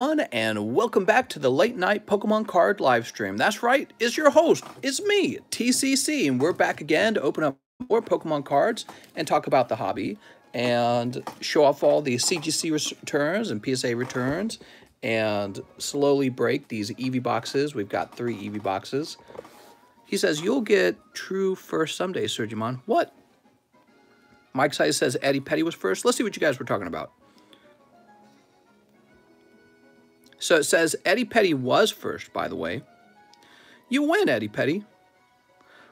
and welcome back to the late night Pokemon card live stream. That's right, it's your host, it's me, TCC, and we're back again to open up more Pokemon cards and talk about the hobby and show off all the CGC returns and PSA returns and slowly break these EV boxes. We've got three EV boxes. He says, you'll get true first someday, Surgimon. What? Mike Size says Eddie Petty was first. Let's see what you guys were talking about. So it says Eddie Petty was first, by the way. You win, Eddie Petty.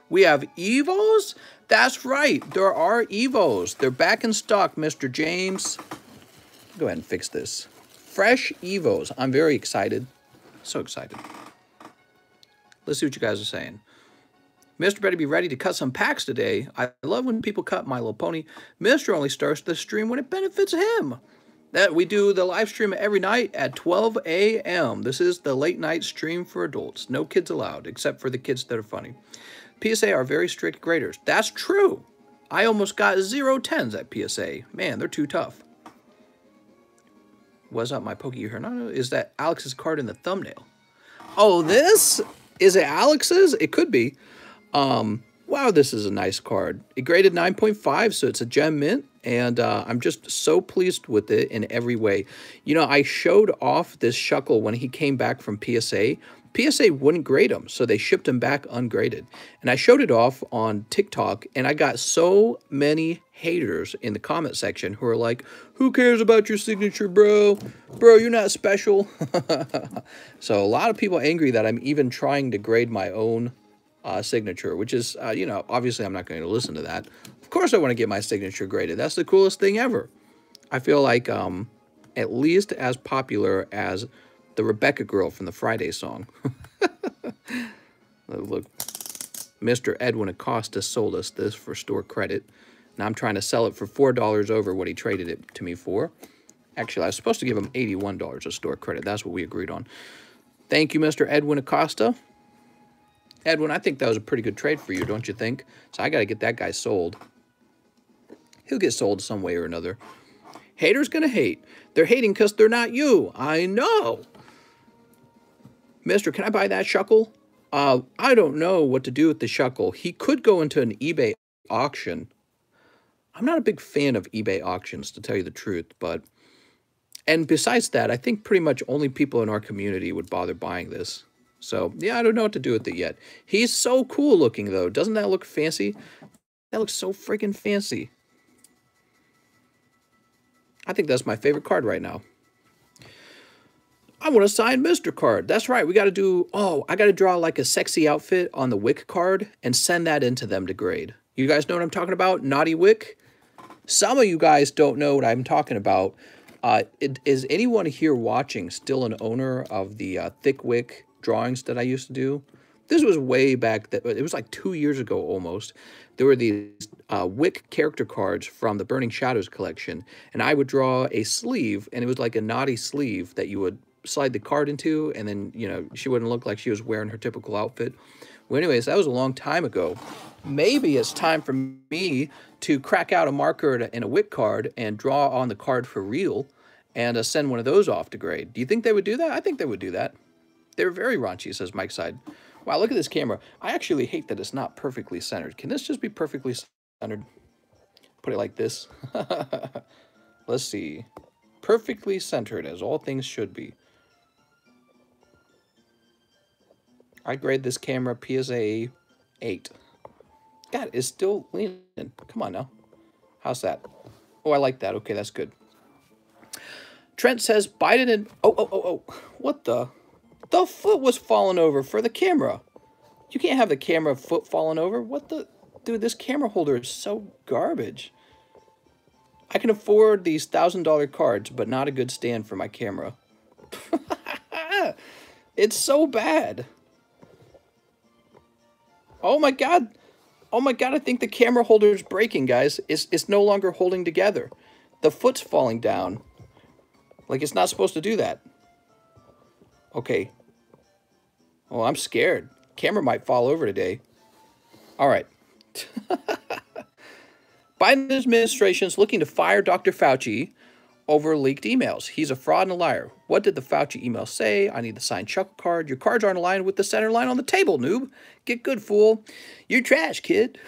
We have Evos? That's right. There are Evos. They're back in stock, Mr. James. Go ahead and fix this. Fresh Evos. I'm very excited. So excited. Let's see what you guys are saying. Mr. better be ready to cut some packs today. I love when people cut My Little Pony. Mr. only starts the stream when it benefits him. That we do the live stream every night at 12 a.m. This is the late night stream for adults. No kids allowed, except for the kids that are funny. PSA are very strict graders. That's true. I almost got zero tens at PSA. Man, they're too tough. What's up, my Pokey here? No, is that Alex's card in the thumbnail? Oh, this? Is it Alex's? It could be. Um, wow, this is a nice card. It graded 9.5, so it's a gem mint and uh, I'm just so pleased with it in every way. You know, I showed off this Shuckle when he came back from PSA. PSA wouldn't grade him, so they shipped him back ungraded. And I showed it off on TikTok, and I got so many haters in the comment section who are like, who cares about your signature, bro? Bro, you're not special. so a lot of people angry that I'm even trying to grade my own uh, signature, which is, uh, you know, obviously I'm not going to listen to that. Of course I want to get my signature graded. That's the coolest thing ever. I feel like um, at least as popular as the Rebecca girl from the Friday song. Look, Mr. Edwin Acosta sold us this for store credit. Now I'm trying to sell it for $4 over what he traded it to me for. Actually, I was supposed to give him $81 of store credit. That's what we agreed on. Thank you, Mr. Edwin Acosta. Edwin, I think that was a pretty good trade for you, don't you think? So I got to get that guy sold. He'll get sold some way or another. Haters gonna hate. They're hating because they're not you. I know. Mister, can I buy that shuckle? Uh, I don't know what to do with the shuckle. He could go into an eBay auction. I'm not a big fan of eBay auctions, to tell you the truth, but... And besides that, I think pretty much only people in our community would bother buying this. So, yeah, I don't know what to do with it yet. He's so cool looking, though. Doesn't that look fancy? That looks so freaking fancy. I think that's my favorite card right now. I want to sign Mr. card. That's right. We got to do, oh, I got to draw like a sexy outfit on the Wick card and send that into them to grade. You guys know what I'm talking about? Naughty Wick? Some of you guys don't know what I'm talking about. Uh, it, is anyone here watching still an owner of the uh, Thick Wick drawings that I used to do? This was way back, that it was like two years ago almost. There were these uh, Wick character cards from the Burning Shadows collection, and I would draw a sleeve, and it was like a naughty sleeve that you would slide the card into, and then, you know, she wouldn't look like she was wearing her typical outfit. Well, anyways, that was a long time ago. Maybe it's time for me to crack out a marker and a Wick card and draw on the card for real and uh, send one of those off to grade. Do you think they would do that? I think they would do that. They're very raunchy, says Mike Side. Wow, look at this camera. I actually hate that it's not perfectly centered. Can this just be perfectly centered? Put it like this. Let's see. Perfectly centered, as all things should be. I grade this camera PSA 8. God, it's still leaning. Come on now. How's that? Oh, I like that. Okay, that's good. Trent says Biden and... Oh, oh, oh, oh. What the... The foot was falling over for the camera. You can't have the camera foot falling over. What the... Dude, this camera holder is so garbage. I can afford these $1,000 cards, but not a good stand for my camera. it's so bad. Oh my god. Oh my god, I think the camera holder is breaking, guys. It's, it's no longer holding together. The foot's falling down. Like it's not supposed to do that. Okay, Oh, I'm scared. Camera might fall over today. All right. Biden administration is looking to fire Dr. Fauci over leaked emails. He's a fraud and a liar. What did the Fauci email say? I need the signed Shuckle card. Your cards aren't aligned with the center line on the table, noob. Get good, fool. You're trash, kid.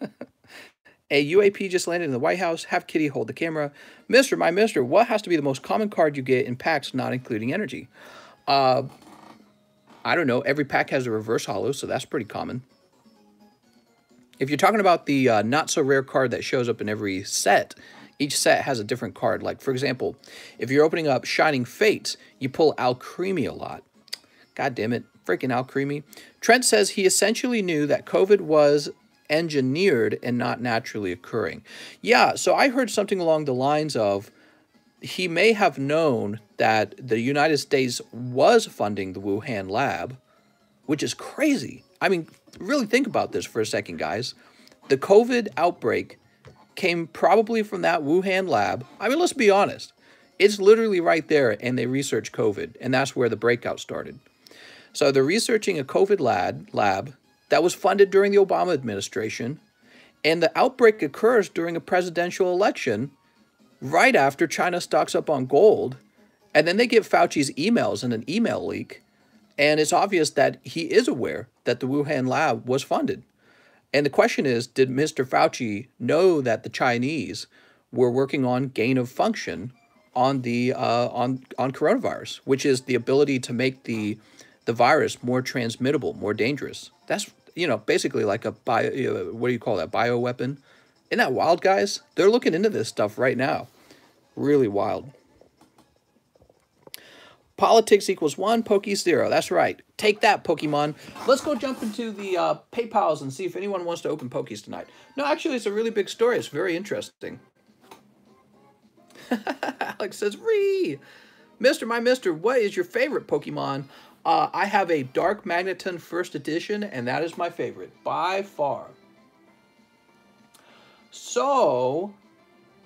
a UAP just landed in the White House. Have Kitty hold the camera. Mister, my mister, what has to be the most common card you get in packs not including energy? Uh, I don't know. Every pack has a reverse holo, so that's pretty common. If you're talking about the uh, not so rare card that shows up in every set, each set has a different card. Like, for example, if you're opening up Shining Fates, you pull Alcremie a lot. God damn it. Freaking Alcremie. Trent says he essentially knew that COVID was engineered and not naturally occurring. Yeah, so I heard something along the lines of he may have known that the United States was funding the Wuhan lab, which is crazy. I mean, really think about this for a second, guys. The COVID outbreak came probably from that Wuhan lab. I mean, let's be honest. It's literally right there, and they researched COVID, and that's where the breakout started. So they're researching a COVID lab, lab that was funded during the Obama administration, and the outbreak occurs during a presidential election right after China stocks up on gold. And then they get Fauci's emails in an email leak. And it's obvious that he is aware that the Wuhan lab was funded. And the question is Did Mr. Fauci know that the Chinese were working on gain of function on the uh, on on coronavirus, which is the ability to make the the virus more transmittable, more dangerous? That's you know basically like a bio. What do you call that? Bio weapon. Isn't that wild, guys? They're looking into this stuff right now. Really wild. Politics equals one, Pokey zero. That's right. Take that, Pokemon. Let's go jump into the uh, PayPals and see if anyone wants to open Pokies tonight. No, actually, it's a really big story. It's very interesting. Alex says, Ree! Mister, my mister, what is your favorite Pokemon? Uh, I have a Dark Magneton First Edition, and that is my favorite, by far. So,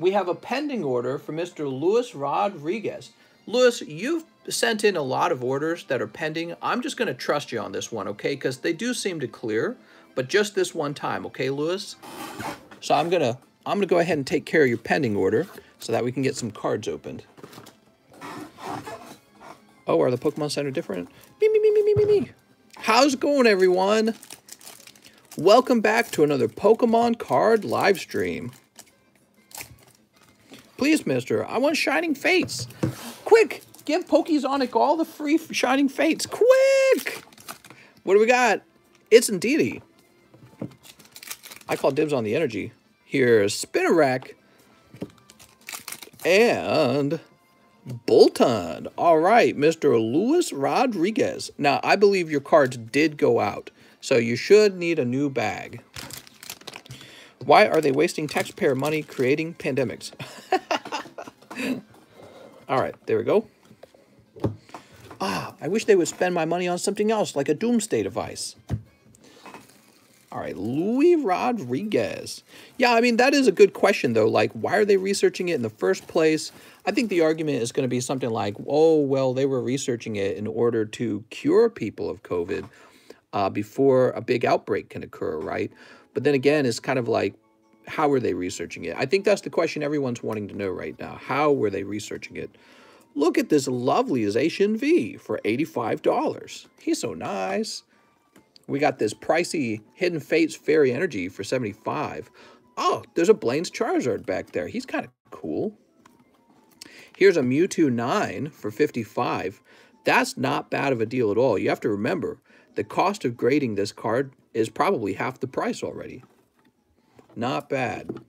we have a pending order for Mr. Luis Rodriguez. Luis, you've sent in a lot of orders that are pending. I'm just going to trust you on this one, okay? Because they do seem to clear, but just this one time, okay, Luis? So I'm going to I'm going to go ahead and take care of your pending order so that we can get some cards opened. Oh, are the Pokemon Center different? Me, me, me, me, me, me, me. How's it going, everyone? Welcome back to another Pokemon card live stream. Please, mister, I want Shining Fates. Quick, give Pokezonic all the free Shining Fates. Quick! What do we got? It's Indeedee. I call dibs on the energy. Here's Spinarak. And Boltund. All right, Mr. Luis Rodriguez. Now, I believe your cards did go out, so you should need a new bag. Why are they wasting taxpayer money creating pandemics? All right, there we go. Ah, I wish they would spend my money on something else, like a doomsday device. All right, Louis Rodriguez. Yeah, I mean, that is a good question, though. Like, why are they researching it in the first place? I think the argument is going to be something like, oh, well, they were researching it in order to cure people of COVID uh, before a big outbreak can occur, right? But then again, it's kind of like, how were they researching it? I think that's the question everyone's wanting to know right now. How were they researching it? Look at this lovely Zacian V for $85. He's so nice. We got this pricey Hidden Fates Fairy Energy for 75 Oh, there's a Blaine's Charizard back there. He's kind of cool. Here's a Mewtwo 9 for 55 That's not bad of a deal at all. You have to remember, the cost of grading this card is probably half the price already. Not bad.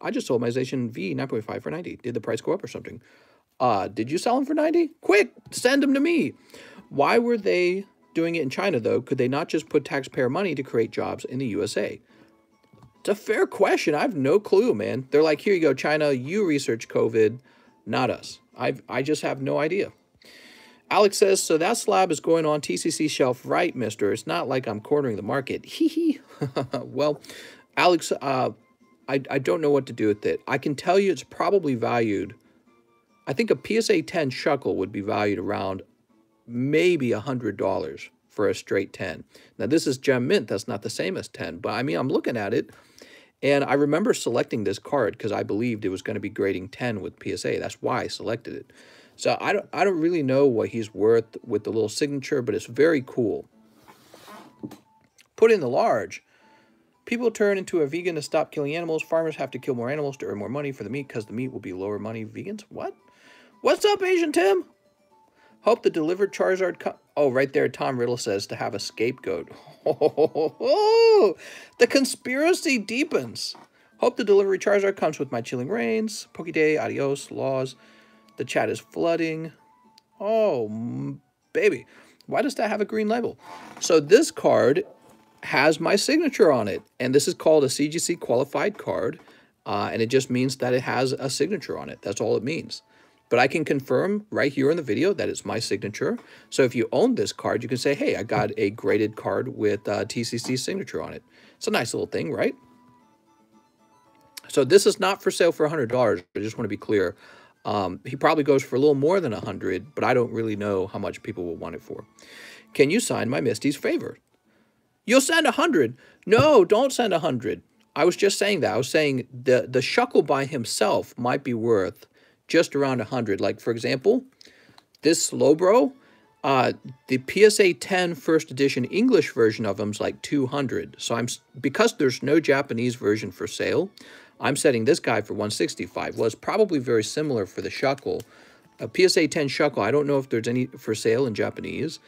I just sold my Zacian V 9.5 for 90. Did the price go up or something? Uh, did you sell them for 90? Quick, send them to me. Why were they doing it in China, though? Could they not just put taxpayer money to create jobs in the USA? It's a fair question. I have no clue, man. They're like, here you go, China, you research COVID, not us. I I just have no idea. Alex says, so that slab is going on TCC shelf, right, mister? It's not like I'm cornering the market. Hee hee. well, Alex, uh, I, I don't know what to do with it. I can tell you it's probably valued. I think a PSA 10 Shuckle would be valued around maybe a $100 for a straight 10. Now, this is gem mint. That's not the same as 10. But, I mean, I'm looking at it, And I remember selecting this card because I believed it was going to be grading 10 with PSA. That's why I selected it. So I don't, I don't really know what he's worth with the little signature, but it's very cool. Put in the large. People turn into a vegan to stop killing animals. Farmers have to kill more animals to earn more money for the meat because the meat will be lower money. Vegans? What? What's up, Asian Tim? Hope the delivered Charizard. oh, right there, Tom Riddle says to have a scapegoat. Oh, the conspiracy deepens. Hope the delivery Charizard comes with my Chilling Reigns. Pokeday, adios, laws. The chat is flooding. Oh, baby. Why does that have a green label? So this card has my signature on it. And this is called a CGC qualified card. Uh, and it just means that it has a signature on it. That's all it means. But I can confirm right here in the video that it's my signature. So if you own this card, you can say, hey, I got a graded card with uh, TCC signature on it. It's a nice little thing, right? So this is not for sale for $100. I just want to be clear. Um, he probably goes for a little more than 100 but I don't really know how much people will want it for. Can you sign my Misty's favor? You'll send 100 No, don't send 100 I was just saying that. I was saying the, the Shuckle by himself might be worth just around 100. Like, for example, this Slowbro, uh, the PSA 10 first edition English version of them is like 200. So I'm because there's no Japanese version for sale, I'm setting this guy for 165. Well, it's probably very similar for the Shuckle. A PSA 10 Shuckle, I don't know if there's any for sale in Japanese.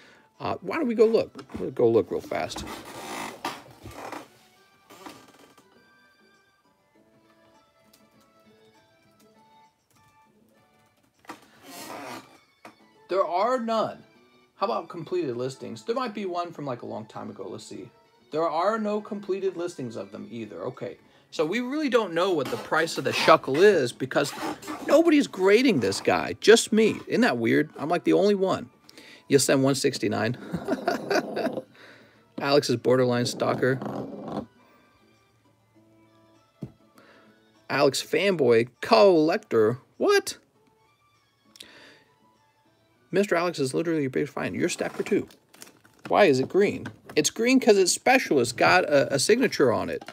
Uh, why don't we go look? Go look real fast. There are none. How about completed listings? There might be one from like a long time ago. Let's see. There are no completed listings of them either. Okay. So we really don't know what the price of the Shuckle is because nobody's grading this guy. Just me. Isn't that weird? I'm like the only one. You'll send 169. Alex is borderline stalker. Alex fanboy collector. What? Mr. Alex is literally your biggest fan. You're stacked for two. Why is it green? It's green because it's special. It's got a, a signature on it.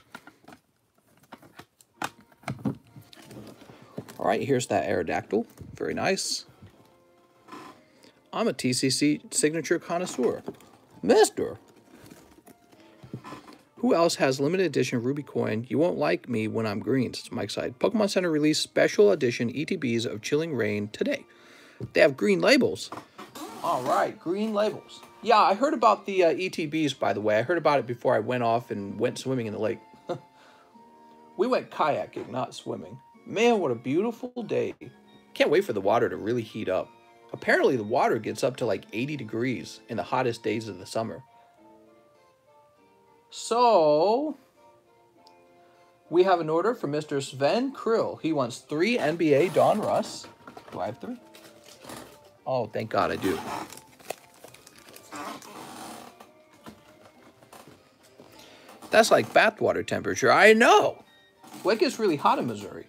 All right, here's that Aerodactyl. Very nice. I'm a TCC signature connoisseur. Mister. Who else has limited edition Ruby coin? You won't like me when I'm green, It's Mike Side. Pokemon Center released special edition ETBs of Chilling Reign today. They have green labels. All right, green labels. Yeah, I heard about the uh, ETBs, by the way. I heard about it before I went off and went swimming in the lake. we went kayaking, not swimming. Man, what a beautiful day. Can't wait for the water to really heat up. Apparently, the water gets up to like 80 degrees in the hottest days of the summer. So, we have an order from Mr. Sven Krill. He wants three NBA Donruss. Do I have three? Oh, thank God I do. That's like bathwater temperature. I know. Well, it gets really hot in Missouri,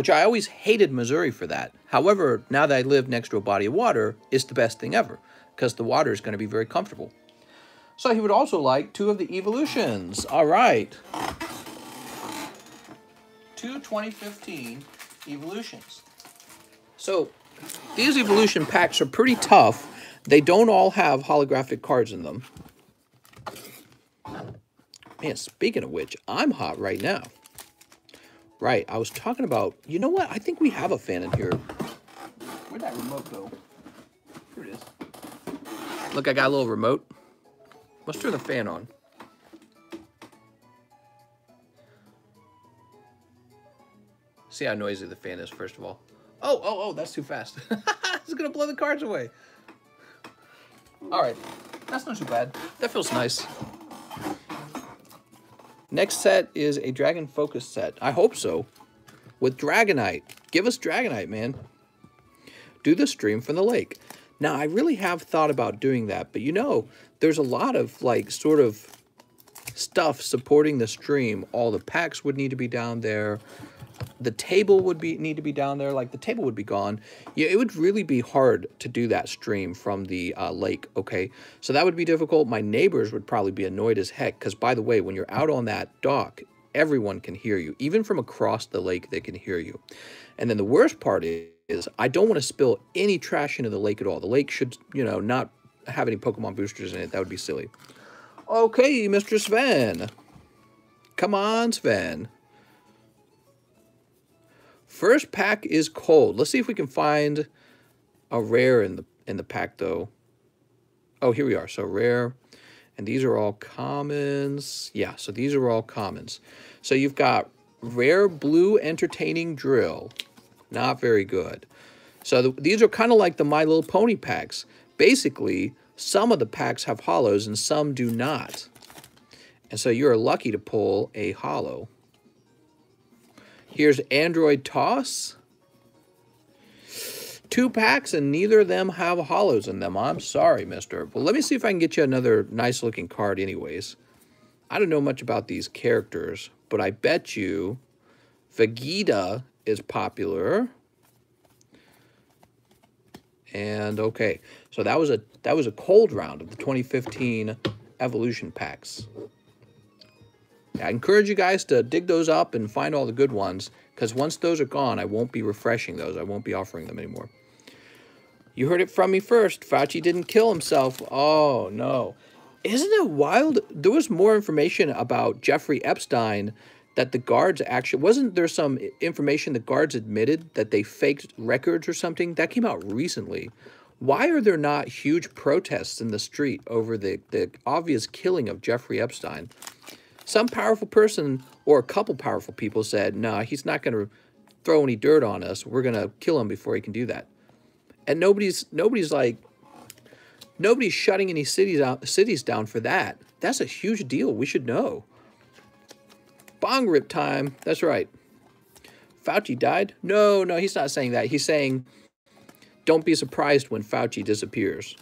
which I always hated Missouri for that. However, now that I live next to a body of water, it's the best thing ever because the water is going to be very comfortable. So he would also like two of the evolutions. All right. Two 2015 evolutions. So these evolution packs are pretty tough. They don't all have holographic cards in them. Man, speaking of which, I'm hot right now. Right, I was talking about, you know what? I think we have a fan in here. Where'd that remote go? Here it is. Look, I got a little remote. Let's turn the fan on. See how noisy the fan is, first of all. Oh, oh, oh, that's too fast. it's going to blow the cards away. All right. That's not too bad. That feels nice. Next set is a Dragon Focus set. I hope so. With Dragonite. Give us Dragonite, man. Do the stream from the lake. Now, I really have thought about doing that, but you know, there's a lot of, like, sort of stuff supporting the stream. All the packs would need to be down there the table would be need to be down there like the table would be gone yeah it would really be hard to do that stream from the uh, lake okay so that would be difficult my neighbors would probably be annoyed as heck because by the way when you're out on that dock everyone can hear you. Even from across the lake, they can hear you. And then the worst part is, I don't want to spill any trash into the lake at all. The lake should, you know, not have any Pokemon boosters in it. That would be silly. Okay, Mr. Sven. Come on, Sven. First pack is cold. Let's see if we can find a rare in the in the pack though. Oh, here we are. So rare. And these are all commons. Yeah, so these are all commons. So you've got rare blue entertaining drill. Not very good. So the, these are kind of like the My Little Pony packs. Basically, some of the packs have holos and some do not. And so you're lucky to pull a holo. Here's Android Toss. Two packs and neither of them have holos in them. I'm sorry, mister. But let me see if I can get you another nice looking card anyways. I don't know much about these characters, but I bet you Vegeta is popular. And okay, so that was a that was a cold round of the 2015 evolution packs. I encourage you guys to dig those up and find all the good ones because once those are gone, I won't be refreshing those. I won't be offering them anymore. You heard it from me first. Fauci didn't kill himself. Oh, no. Isn't it wild? There was more information about Jeffrey Epstein that the guards actually... Wasn't there some information the guards admitted that they faked records or something? That came out recently. Why are there not huge protests in the street over the, the obvious killing of Jeffrey Epstein? Some powerful person or a couple powerful people said, no, nah, he's not going to throw any dirt on us. We're going to kill him before he can do that. And nobody's nobody's like nobody's shutting any cities out cities down for that. That's a huge deal. We should know. Bong rip time. That's right. Fauci died? No, no, he's not saying that. He's saying don't be surprised when Fauci disappears.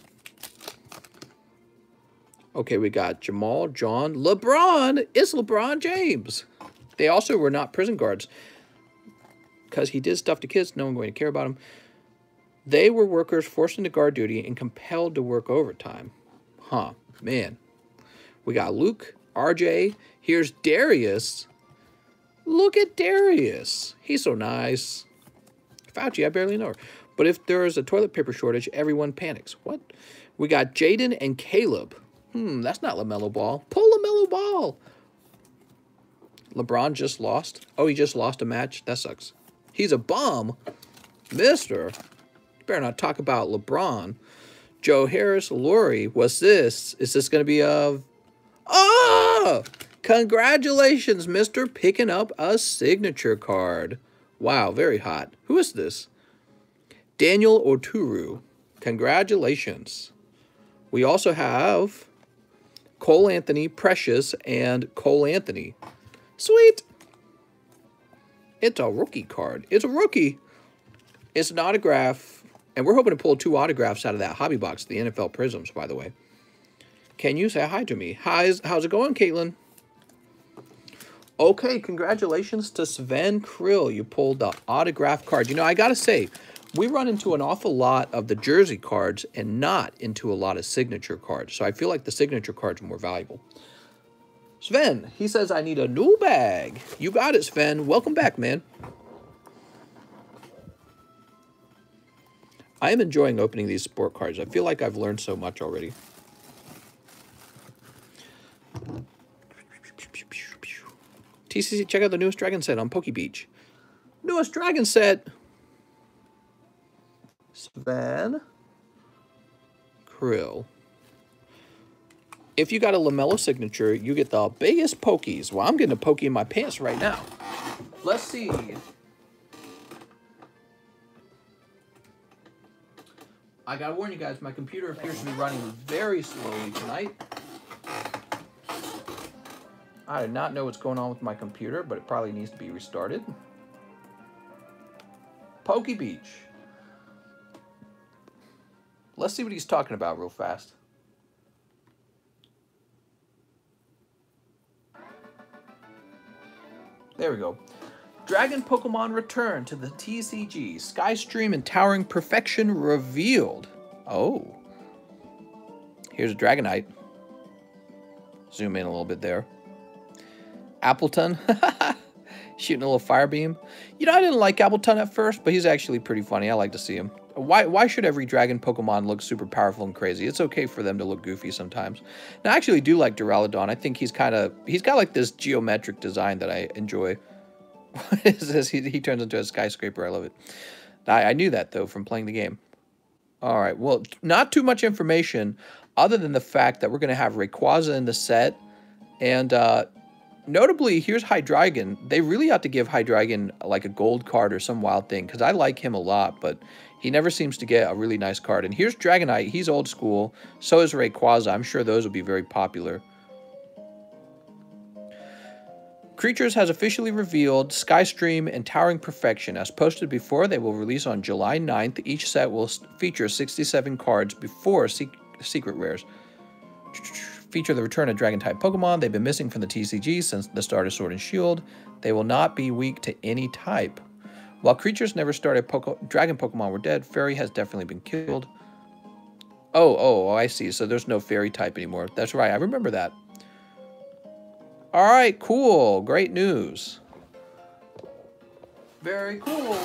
Okay, we got Jamal, John, LeBron. It's LeBron James. They also were not prison guards because he did stuff to kids. No one going to care about him. They were workers forced into guard duty and compelled to work overtime. Huh, man. We got Luke, RJ. Here's Darius. Look at Darius. He's so nice. Fauci, I barely know her. But if there is a toilet paper shortage, everyone panics. What? We got Jaden and Caleb. Hmm, that's not LaMelo Ball. Pull LaMelo Ball. LeBron just lost. Oh, he just lost a match? That sucks. He's a bum. Mister. Better not talk about LeBron. Joe Harris, Lori, what's this? Is this going to be a... Oh! Congratulations, mister, picking up a signature card. Wow, very hot. Who is this? Daniel Oturu. Congratulations. We also have Cole Anthony, Precious, and Cole Anthony. Sweet. It's a rookie card. It's a rookie. It's an autograph. And we're hoping to pull two autographs out of that hobby box, the NFL Prizms, by the way. Can you say hi to me? How's, how's it going, Caitlin? Okay, congratulations to Sven Krill. You pulled the autograph card. You know, I got to say, we run into an awful lot of the jersey cards and not into a lot of signature cards. So I feel like the signature cards are more valuable. Sven, he says, I need a new bag. You got it, Sven. Welcome back, man. I am enjoying opening these sport cards. I feel like I've learned so much already. TCC, check out the newest Dragon set on PokeBeach. Newest Dragon set. Sven Krill. If you got a LaMelo signature, you get the biggest pokies. Well, I'm getting a pokey in my pants right now. Let's see. I gotta warn you guys, my computer appears to be running very slowly tonight. I do not know what's going on with my computer, but it probably needs to be restarted. Pokey Beach. Let's see what he's talking about real fast. There we go. Dragon Pokemon return to the TCG. Skystream and Towering Perfection revealed. Oh. Here's a Dragonite. Zoom in a little bit there. Appletun. Shooting a little fire beam. You know, I didn't like Appletun at first, but he's actually pretty funny. I like to see him. Why, why should every dragon Pokemon look super powerful and crazy? It's okay for them to look goofy sometimes. Now, I actually do like Duraludon. I think he's kind of... He's got like this geometric design that I enjoy. What is this? He, he turns into a skyscraper. I love it. I, I knew that, though, from playing the game. All right. Well, not too much information other than the fact that we're going to have Rayquaza in the set. And uh, notably, here's Hydreigon. They really ought to give Hydreigon like a gold card or some wild thing because I like him a lot, but he never seems to get a really nice card. And here's Dragonite. He's old school. So is Rayquaza. I'm sure those will be very popular. Creatures has officially revealed Skystream and Towering Perfection. As posted before, they will release on July 9th. Each set will feature 67 cards before se Secret Rares. Feature the return of Dragon-type Pokemon. They've been missing from the TCG since the start of Sword and Shield. They will not be weak to any type. While creatures never started Poke Dragon Pokemon were dead, Fairy has definitely been killed. Oh, oh, oh, I see. So there's no Fairy type anymore. That's right. I remember that. All right, cool. Great news. Very cool.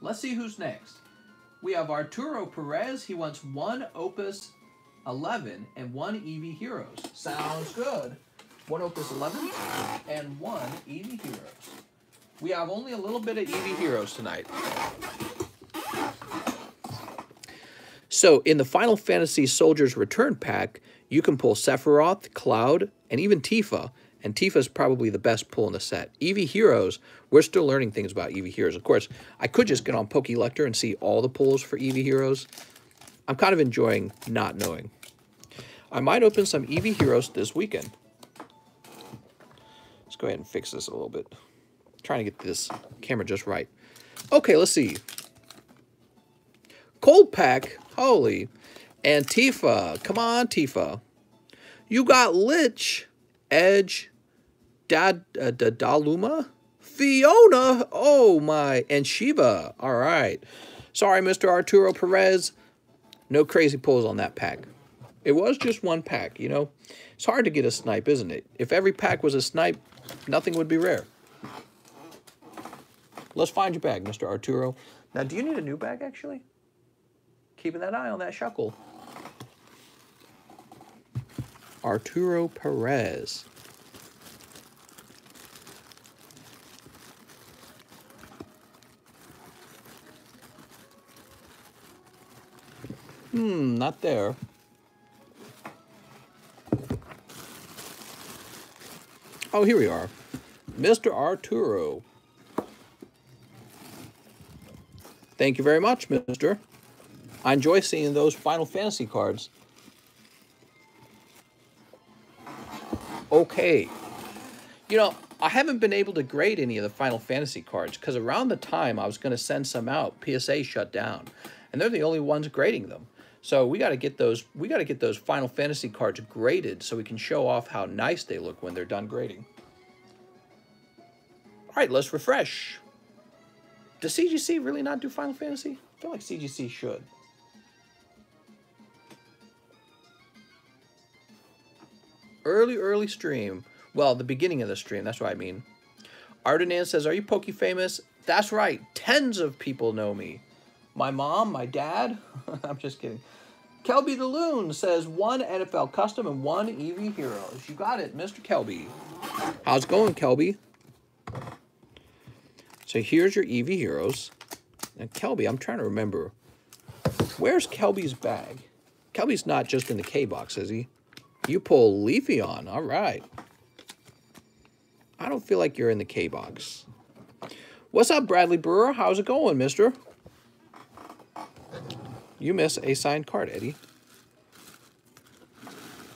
Let's see who's next. We have Arturo Perez. He wants one Opus 11 and one Eevee Heroes. Sounds good. One Opus 11 and one Eevee Heroes. We have only a little bit of Eevee Heroes tonight. So in the Final Fantasy Soldiers Return pack, you can pull Sephiroth, Cloud, and even Tifa. And Tifa is probably the best pull in the set. Eevee Heroes, we're still learning things about Eevee Heroes. Of course, I could just get on Pokellector and see all the pulls for Eevee Heroes. I'm kind of enjoying not knowing. I might open some Eevee Heroes this weekend. Let's go ahead and fix this a little bit. Trying to get this camera just right. Okay, let's see. Cold Pack, holy. Antifa, come on, Tifa. You got Lich, Edge, Dad, uh, Fiona, oh my, and Shiva. All right. Sorry, Mr. Arturo Perez. No crazy pulls on that pack. It was just one pack, you know. It's hard to get a snipe, isn't it? If every pack was a snipe, nothing would be rare. Let's find your bag, Mr. Arturo. Now, do you need a new bag, actually? Keeping that eye on that shuckle. Arturo Perez. Hmm, not there. Oh, here we are. Mr. Arturo. Thank you very much, mister. I enjoy seeing those Final Fantasy cards. Okay. You know, I haven't been able to grade any of the Final Fantasy cards because around the time I was going to send some out, PSA shut down. And they're the only ones grading them. So we got to get those we got to get those Final Fantasy cards graded so we can show off how nice they look when they're done grading. All right, let's refresh. Does CGC really not do Final Fantasy? I feel like CGC should. Early, early stream. Well, the beginning of the stream, that's what I mean. Ardenan says, are you Poke famous? That's right, tens of people know me. My mom, my dad. I'm just kidding. Kelby the Loon says one NFL custom and one Eevee Heroes. You got it, Mr. Kelby. How's it going, Kelby? So here's your Eevee Heroes. And Kelby, I'm trying to remember. Where's Kelby's bag? Kelby's not just in the K-box, is he? You pull Leafeon. All right. I don't feel like you're in the K-box. What's up, Bradley Brewer? How's it going, mister? You miss a signed card, Eddie.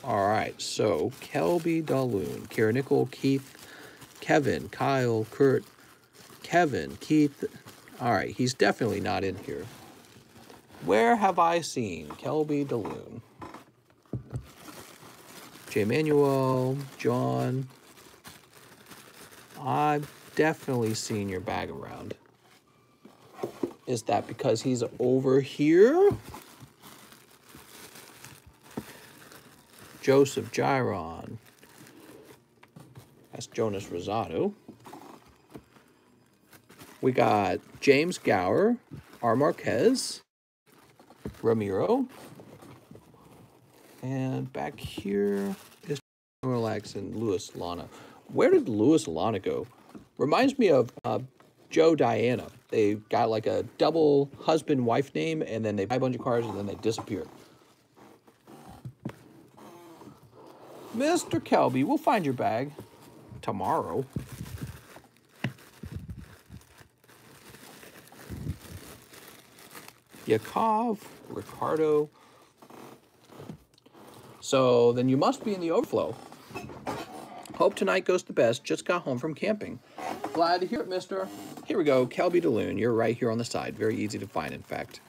All right, so Kelby Daloon, Kara Nickel, Keith, Kevin, Kyle, Kurt, Kevin, Keith. All right, he's definitely not in here. Where have I seen Kelby Daloon? J. Manuel, John. I've definitely seen your bag around. Is that because he's over here? Joseph Gyron. That's Jonas Rosado. We got James Gower, R. Marquez, Ramiro, and back here is Relax and Louis Lana. Where did Louis Lana go? Reminds me of uh, Joe Diana. They got like a double husband wife name, and then they buy a bunch of cars, and then they disappear. Mr. Kelby, we'll find your bag tomorrow. Yakov, Ricardo. So then you must be in the overflow. Hope tonight goes the best. Just got home from camping. Glad to hear it, mister. Here we go. Kelby DeLune. You're right here on the side. Very easy to find, in fact.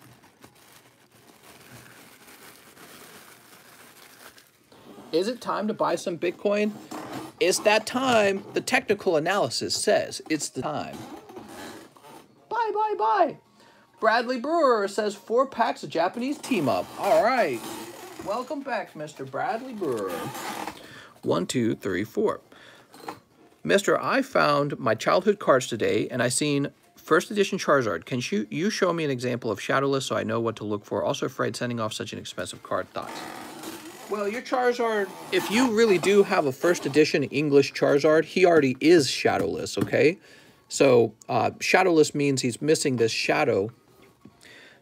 Is it time to buy some Bitcoin? It's that time. The technical analysis says it's the time. Bye, bye, bye. Bradley Brewer says four packs of Japanese team up. All right. Welcome back, Mr. Bradley Brewer. One, two, three, four. Mister, I found my childhood cards today and I seen first edition Charizard. Can you, you show me an example of Shadowless so I know what to look for? Also afraid sending off such an expensive card. Thoughts? Well, your Charizard, if you really do have a first edition English Charizard, he already is Shadowless, okay? So uh, Shadowless means he's missing this shadow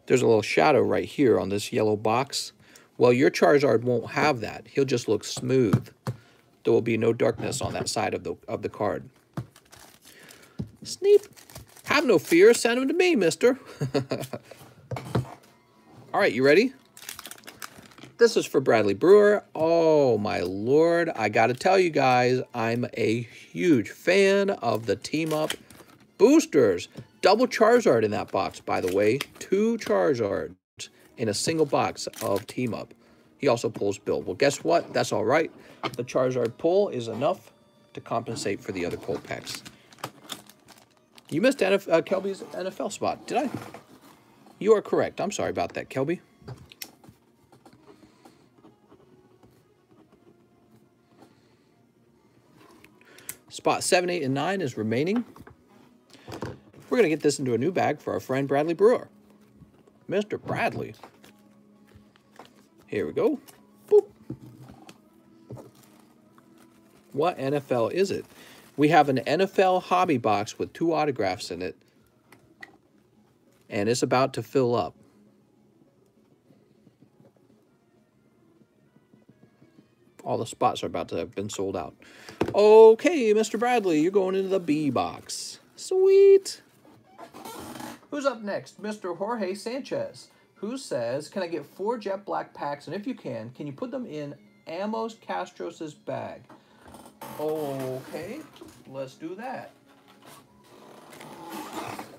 there's a little shadow right here on this yellow box. Well, your Charizard won't have that. He'll just look smooth. There will be no darkness on that side of the, of the card. Sneep. Have no fear. Send him to me, mister. All right, you ready? This is for Bradley Brewer. Oh, my lord. I got to tell you guys, I'm a huge fan of the Team Up boosters. Double Charizard in that box, by the way. Two Charizards in a single box of Team Up. He also pulls Bill. Well, guess what? That's all right. The Charizard pull is enough to compensate for the other cold packs. You missed NF uh, Kelby's NFL spot, did I? You are correct. I'm sorry about that, Kelby. Spot 7, 8, and 9 is remaining. We're going to get this into a new bag for our friend Bradley Brewer. Mr. Bradley. Here we go. Boop. What NFL is it? We have an NFL hobby box with two autographs in it. And it's about to fill up. All the spots are about to have been sold out. Okay, Mr. Bradley, you're going into the B box. Sweet. Who's up next? Mr. Jorge Sanchez, who says, Can I get four jet black packs? And if you can, can you put them in Amos Castros's bag? Okay, let's do that.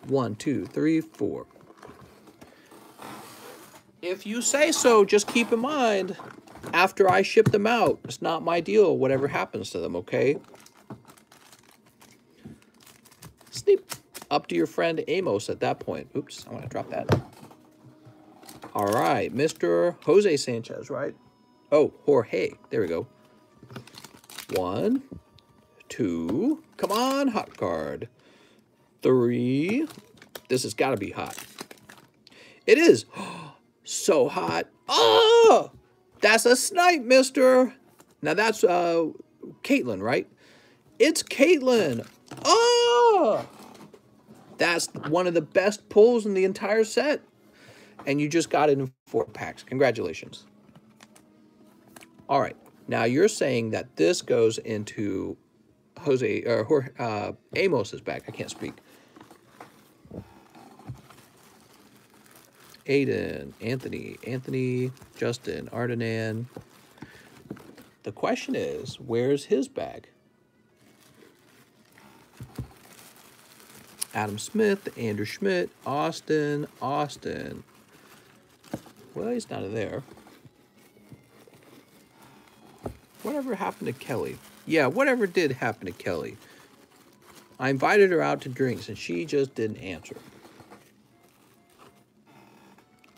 One, two, three, four. If you say so, just keep in mind, after I ship them out, it's not my deal, whatever happens to them, okay? Sneep up to your friend Amos at that point. Oops, I want to drop that. All right, Mr. Jose Sanchez, right? Oh, Jorge. There we go. One, two. Come on, hot card. Three. This has got to be hot. It is. so hot. Oh, that's a snipe, mister. Now that's uh, Caitlin, right? It's Caitlin. Oh, that's one of the best pulls in the entire set. And you just got it in four packs. Congratulations. All right. Now you're saying that this goes into Jose or uh, Amos's bag. I can't speak. Aiden, Anthony, Anthony, Justin, Ardenan. The question is, where's his bag? Adam Smith, Andrew Schmidt, Austin, Austin. Well, he's not there. Whatever happened to Kelly? Yeah, whatever did happen to Kelly. I invited her out to drinks and she just didn't answer.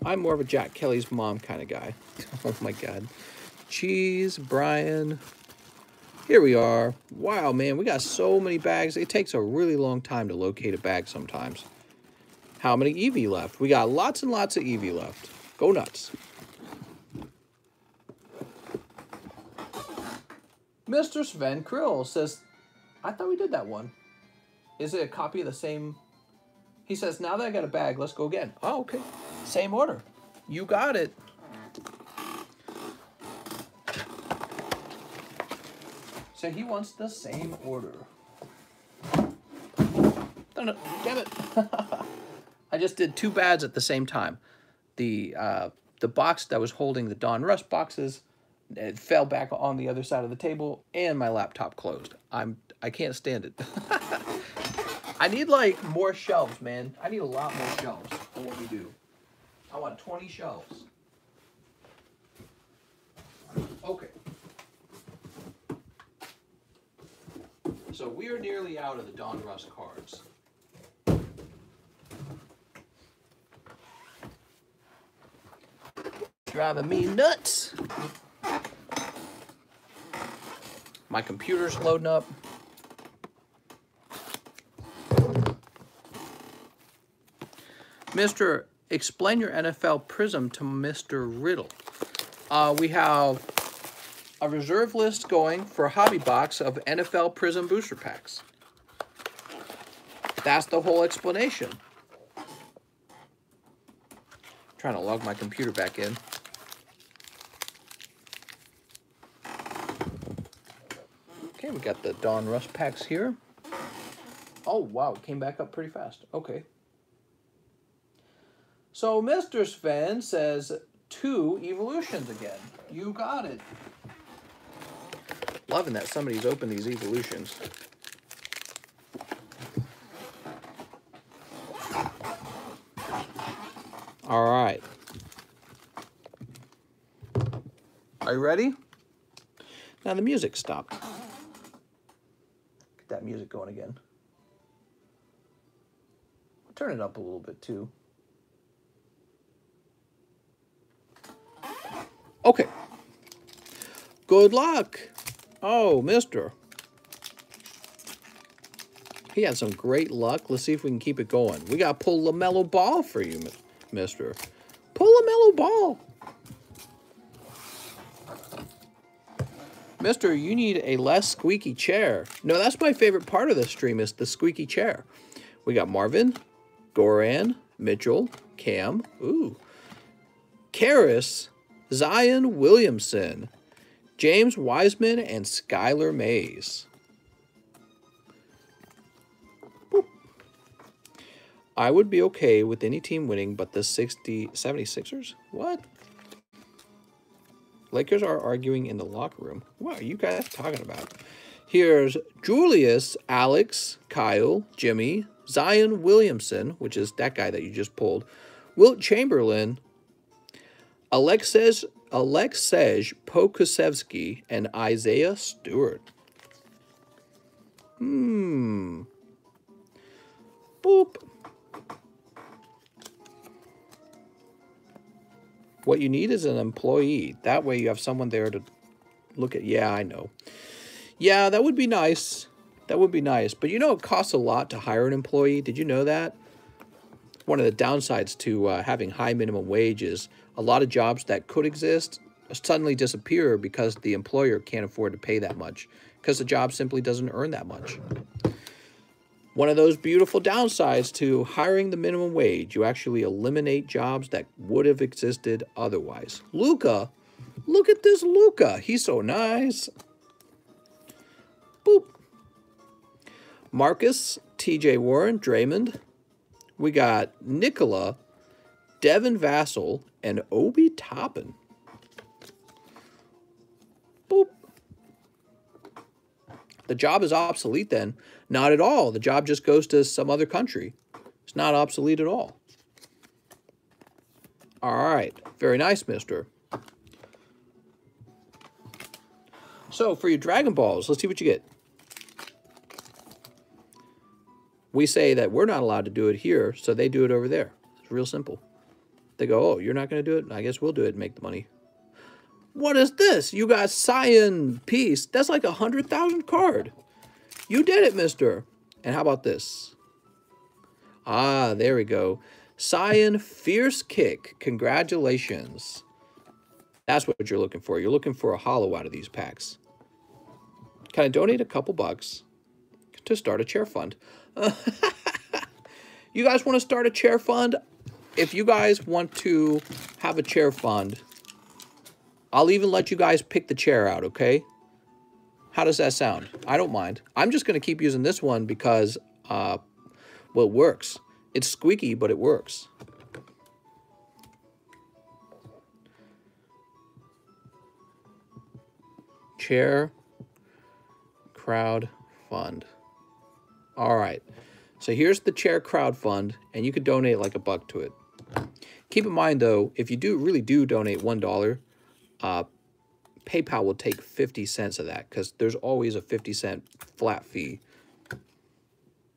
I'm more of a Jack Kelly's mom kind of guy. oh my God. Cheese, Brian, Here we are. Wow, man, we got so many bags. It takes a really long time to locate a bag sometimes. How many Eevee left? We got lots and lots of Eevee left. Go nuts. Mr. Sven Krill says, I thought we did that one. Is it a copy of the same? He says, now that I got a bag, let's go again. Oh, okay. Same order. You got it. So he wants the same order. Damn it. I just did two bads at the same time. The uh, the box that was holding the Donruss boxes it fell back on the other side of the table and my laptop closed. I'm I can't stand it. I need like more shelves, man. I need a lot more shelves for what we do. I want 20 shelves. Okay. So we are nearly out of the Donruss cards. Driving me nuts. My computer's loading up. Mr. Explain your NFL Prizm to Mr. Riddle. Uh, we have a reserve list going for a Hobby Box of NFL Prizm booster packs. That's the whole explanation. I'm trying to log my computer back in. Okay, we got the Donruss packs here. Oh, wow, it came back up pretty fast. Okay. So Mr. Sven says two evolutions again. You got it. Loving that somebody's opened these evolutions. All right. Are you ready? Now the music stopped. Get that music going again. Turn it up a little bit too. Okay. Good luck. Oh, mister. He had some great luck. Let's see if we can keep it going. We got to pull LaMelo Ball for you, mister. Pull LaMelo Ball. Mister, you need a less squeaky chair. No, that's my favorite part of this stream is the squeaky chair. We got Marvin, Goran, Mitchell, Cam, ooh, Caris, Zion Williamson, James Wiseman, and Skylar Mays. Boop. I would be okay with any team winning but the 60, 76ers? What? Lakers are arguing in the locker room. What are you guys talking about? Here's Julius, Alex, Kyle, Jimmy, Zion Williamson, which is that guy that you just pulled, Wilt Chamberlain, Aleksej, Aleksej Pokusevski, and Isaiah Stewart. Hmm. Boop. What you need is an employee. That way you have someone there to look at. Yeah, I know. Yeah, that would be nice. That would be nice. But you know it costs a lot to hire an employee. Did you know that? One of the downsides to uh, having high minimum wage is a lot of jobs that could exist suddenly disappear because the employer can't afford to pay that much because the job simply doesn't earn that much. One of those beautiful downsides to hiring the minimum wage, you actually eliminate jobs that would have existed otherwise. Luka, look at this Luka. He's so nice. Boop. Marcus, TJ Warren, Draymond. We got Nikola, Devin Vassell, and Obi Toppin. Boop. The job is obsolete then. Not at all. The job just goes to some other country. It's not obsolete at all. All right. Very nice, mister. So for your Dragon Balls, let's see what you get. We say that we're not allowed to do it here, so they do it over there. It's real simple. They go, oh, you're not going to do it? I guess we'll do it and make the money. What is this? You got Cyan Peace. That's like a 100,000 card. You did it, mister. And how about this? Ah, there we go. Cyan Fierce Kick. Congratulations. That's what you're looking for. You're looking for a holo out of these packs. Can I donate a couple bucks to start a chair fund? you guys want to start a chair fund? If you guys want to have a chair fund, I'll even let you guys pick the chair out, okay? How does that sound? I don't mind. I'm just going to keep using this one because, uh, well, it works. It's squeaky, but it works. Chair crowd fund. All right. So here's the chair crowd fund, and you could donate like a buck to it. Keep in mind, though, if you do really do donate $1, uh, PayPal will take 50 cents of that because there's always a 50 cent flat fee.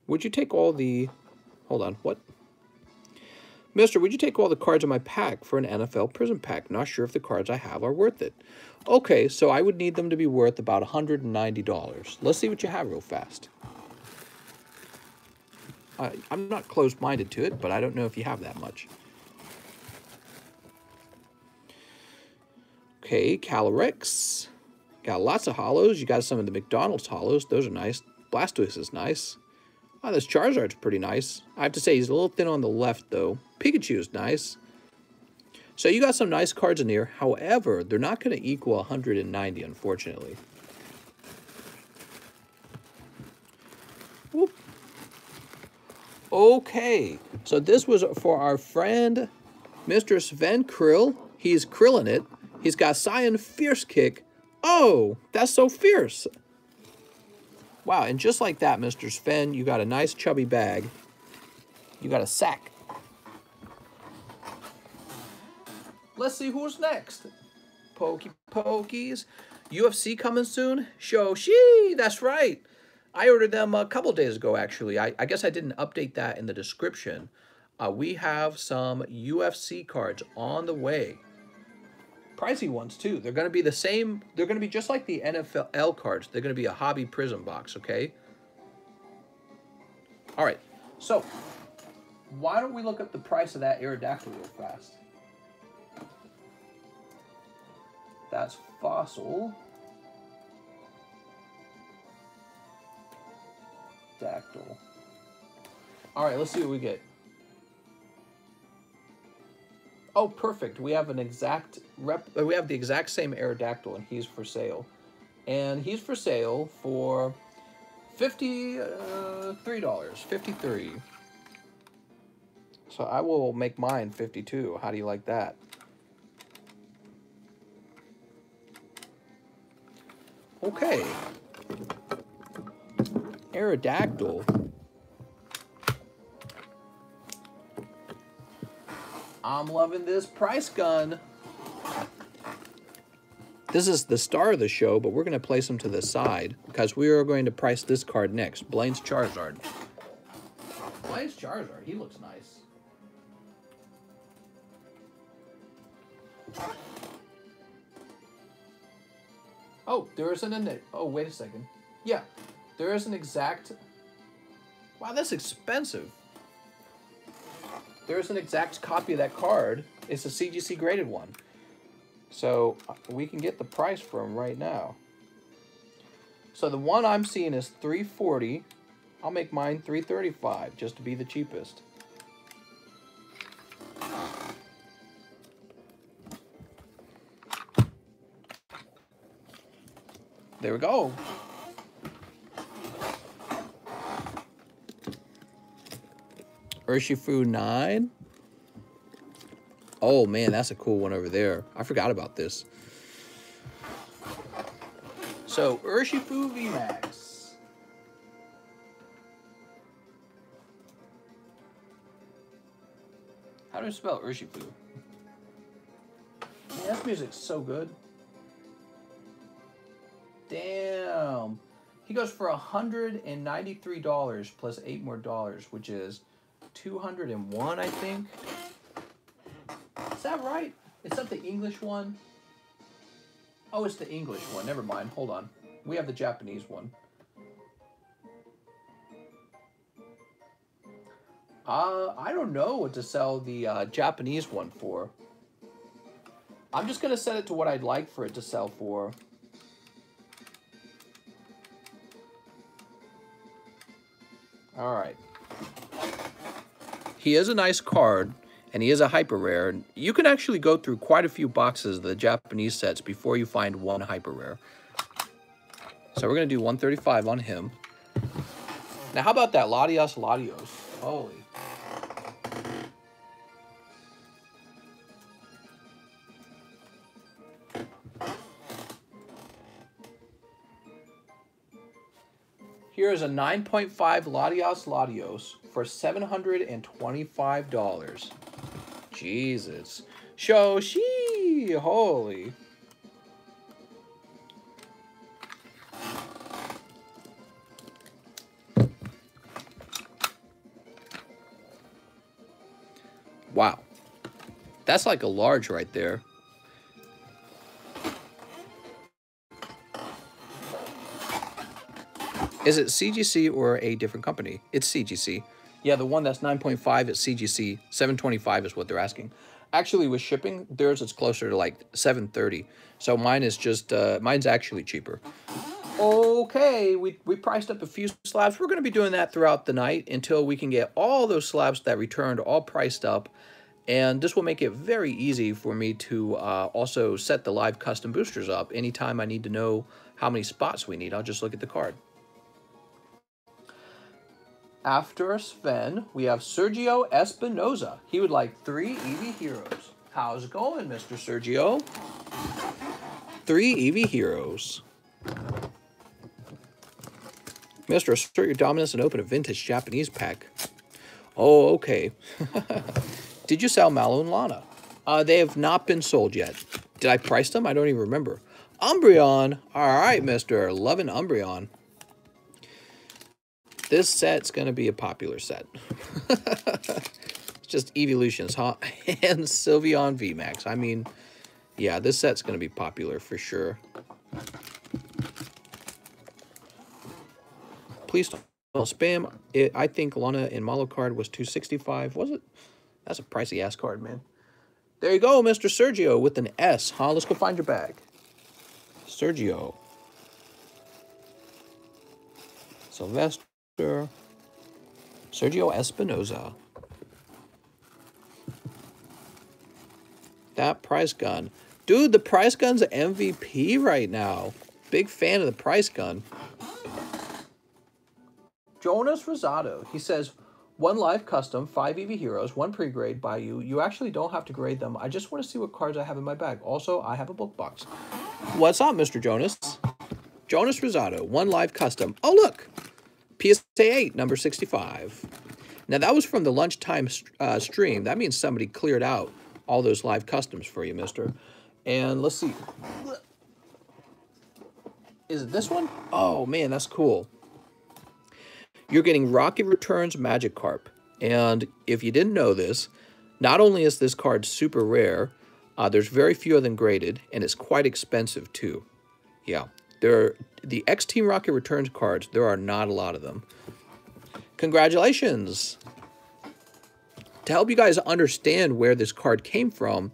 Would you take all the... Hold on, what? Mister, would you take all the cards in my pack for an NFL Prizm pack? Not sure if the cards I have are worth it. Okay, so I would need them to be worth about $190. Let's see what you have real fast. I'm not closed-minded to it, but I don't know if you have that much. Okay, Calyrex. Got lots of holos. You got some of the McDonald's holos. Those are nice. Blastoise is nice. Oh, this Charizard's pretty nice. I have to say, he's a little thin on the left, though. Pikachu is nice. So you got some nice cards in here. However, they're not going to equal 190, unfortunately. Whoop. Okay, so this was for our friend, Mr. Sven Krill. He's krilling it. He's got Cyan Fierce Kick. Oh, that's so fierce. Wow, and just like that, Mr. Sven, you got a nice chubby bag. You got a sack. Let's see who's next. Pokey Pokies. UFC coming soon? Show she, that's right. I ordered them a couple days ago, actually. I, I guess I didn't update that in the description. Uh, we have some UFC cards on the way pricey ones too. They're going to be the same. They're going to be just like the NFL cards. They're going to be a hobby Prizm box, okay? All right. So, why don't we look up the price of that Aerodactyl real fast? That's fossil. Dactyl. All right, let's see what we get. Oh, perfect. We have an exact rep. Uh, we have the exact same Aerodactyl, and he's for sale. And he's for sale for fifty-three dollars. Fifty-three. So I will make mine fifty-two. How do you like that? Okay. Aerodactyl. I'm loving this price gun. This is the star of the show, but we're going to place him to the side because we are going to price this card next. Blaine's Charizard. Blaine's Charizard, he looks nice. Oh, there isn't an... Oh, wait a second. Yeah, there is an exact... Wow, that's expensive. There's an exact copy of that card. It's a CGC graded one. So uh, we can get the price them right now. So the one I'm seeing is 340. I'll make mine 335 just to be the cheapest. There we go. Urshifu 9. Oh man, that's a cool one over there. I forgot about this. So, Urshifu VMAX. How do you spell Urshifu? Man, this music's so good. Damn. He goes for $193 plus 8 more dollars, which is 201, I think. Is that right? Is that the English one? Oh, it's the English one. Never mind. Hold on. We have the Japanese one. Uh, I don't know what to sell the uh, Japanese one for. I'm just going to set it to what I'd like for it to sell for. All right. He is a nice card, and he is a hyper rare. You can actually go through quite a few boxes of the Japanese sets before you find one hyper rare. So we're going to do 135 on him. Now, how about that Latios Latios? Holy. Here is a 9.5 Latios Latios for $725. Jesus. Shoshi! Holy. Wow. That's like a large right there. Is it CGC or a different company? It's CGC. Yeah, the one that's 9.5 at CGC, 725 is what they're asking. Actually, with shipping, theirs is closer to like 730. So mine is just, uh, mine's actually cheaper. Okay, we, we priced up a few slabs. We're going to be doing that throughout the night until we can get all those slabs that returned all priced up. And this will make it very easy for me to uh, also set the live custom boosters up. Anytime I need to know how many spots we need, I'll just look at the card. After Sven, we have Sergio Espinoza. He would like three Eevee Heroes. How's it going, Mr. Sergio? Three Eevee Heroes. Mr. Assert your dominance and open a vintage Japanese pack. Oh, okay. Did you sell Mallow and Lana? Uh, they have not been sold yet. Did I price them? I don't even remember. Umbreon. All right, Mr. Loving Umbreon. This set's going to be a popular set. it's just Evolutions, huh? and Sylveon VMAX. I mean, yeah, this set's going to be popular for sure. Please don't spam. It, I think Lana in Mallow card was 265 Was it? That's a pricey ass card, man. There you go, Mr. Sergio with an S, huh? Let's go find your bag. Sergio. Sylvester. Sergio Espinoza. That price gun. Dude, the price gun's MVP right now. Big fan of the price gun. Jonas Rosado. He says, one live custom, five Eevee Heroes, one pre-grade by you. You actually don't have to grade them. I just want to see what cards I have in my bag. Also, I have a book box. What's up, Mr. Jonas? Jonas Rosado, one live custom. Oh, look. PSA 8, number 65. Now, that was from the lunchtime uh, stream. That means somebody cleared out all those live customs for you, mister. And let's see. Is it this one? Oh, man, that's cool. You're getting Rocket Returns Magikarp. And if you didn't know this, not only is this card super rare, uh, there's very few of them graded, and it's quite expensive too. Yeah, there are, the EX Team Rocket Returns cards, there are not a lot of them. Congratulations! To help you guys understand where this card came from,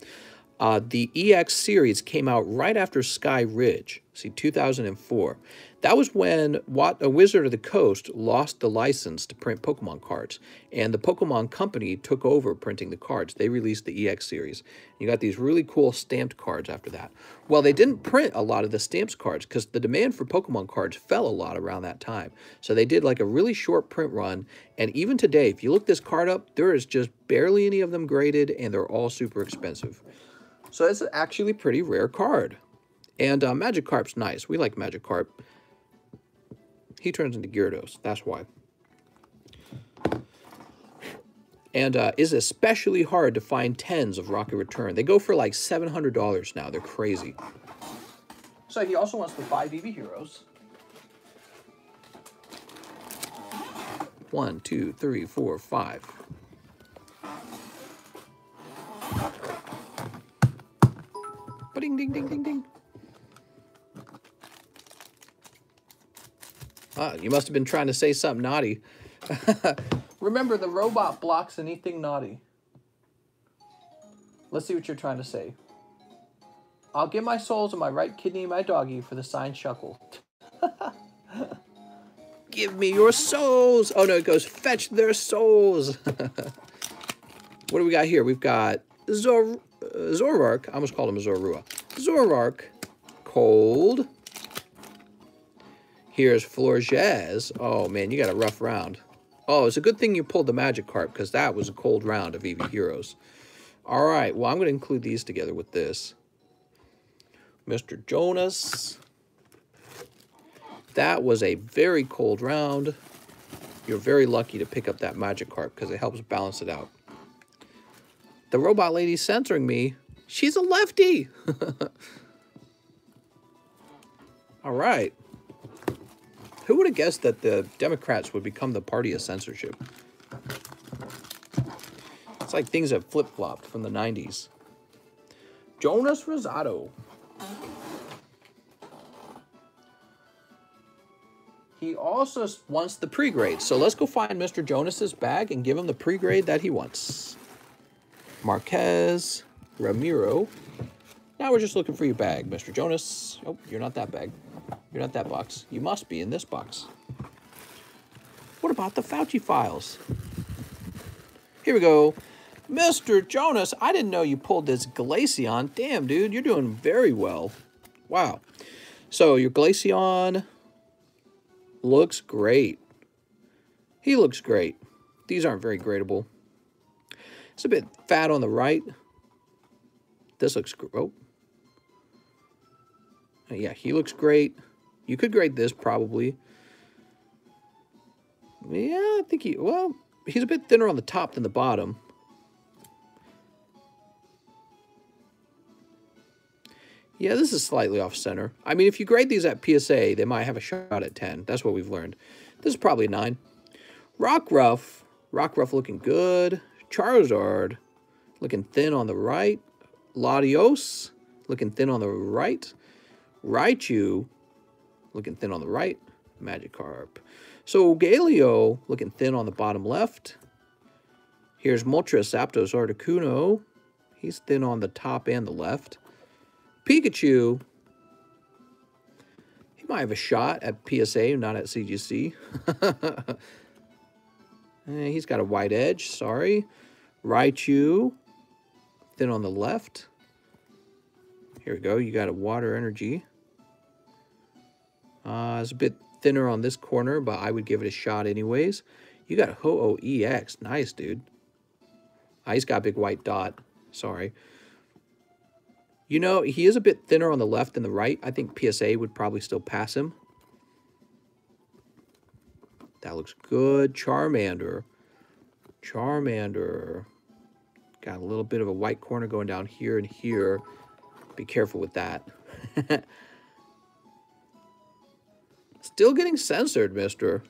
uh, the EX series came out right after Skyridge, see, 2004. That was when Wat, a Wizard of the Coast lost the license to print Pokemon cards, and the Pokemon Company took over printing the cards. They released the EX series. You got these really cool stamped cards after that. Well, they didn't print a lot of the stamps cards because the demand for Pokemon cards fell a lot around that time. So they did like a really short print run, and even today, if you look this card up, there is just barely any of them graded, and they're all super expensive. So it's actually a pretty rare card. And uh, Magikarp's nice. We like Magikarp. He turns into Gyarados. That's why. And uh, is especially hard to find 10s of Rocket Return. They go for like $700 now. They're crazy. So he also wants the 5 BB Heroes. One, two, three, four, five. Ding, ding, ding, ding, ding. Ah, you must have been trying to say something naughty. Remember, the robot blocks anything naughty. Let's see what you're trying to say. I'll give my souls and my right kidney and my doggy for the signed shuckle. give me your souls. Oh, no, it goes, fetch their souls. what do we got here? We've got Zor uh, Zoroark. I almost called him Zorua. Zoroark. Cold. Here's Florges. Oh, man, you got a rough round. Oh, it's a good thing you pulled the Magic Magikarp because that was a cold round of Eevee Heroes. All right, well, I'm going to include these together with this. Mr. Jonas. That was a very cold round. You're very lucky to pick up that Magic Magikarp because it helps balance it out. The robot lady's censoring me. She's a lefty. All right. Who would have guessed that the Democrats would become the party of censorship? It's like things have flip-flopped from the 90s. Jonas Rosado. He also wants the pre-grade. So let's go find Mr. Jonas's bag and give him the pre-grade that he wants. Marquez, Ramiro. Now we're just looking for your bag, Mr. Jonas. Oh, you're not that bag. You're not that box. You must be in this box. What about the Fauci files? Here we go. Mr. Jonas, I didn't know you pulled this Glaceon. Damn, dude, you're doing very well. Wow. So your Glaceon looks great. He looks great. These aren't very gradable. It's a bit fat on the right. This looks, oh. Yeah, he looks great. You could grade this probably. Yeah, I think he, well, he's a bit thinner on the top than the bottom. Yeah, this is slightly off center. I mean, if you grade these at PSA, they might have a shot at 10. That's what we've learned. This is probably 9. Rockruff. Rockruff looking good. Charizard looking thin on the right. Latios looking thin on the right. Raichu looking thin on the right. Magikarp. So Galio looking thin on the bottom left. Here's Moltres Zapdos Articuno. He's thin on the top and the left. Pikachu. He might have a shot at PSA, not at CGC. Eh, he's got a white edge, sorry. Raichu. Thin on the left. Here we go. You got a water energy. Uh, it's a bit thinner on this corner, but I would give it a shot anyways. You got Ho-Oh EX. Nice, dude. Ah, he's got a big white dot. Sorry. You know, he is a bit thinner on the left than the right. I think PSA would probably still pass him. That looks good. Charmander. Charmander. Got a little bit of a white corner going down here and here. Be careful with that. Still getting censored, mister.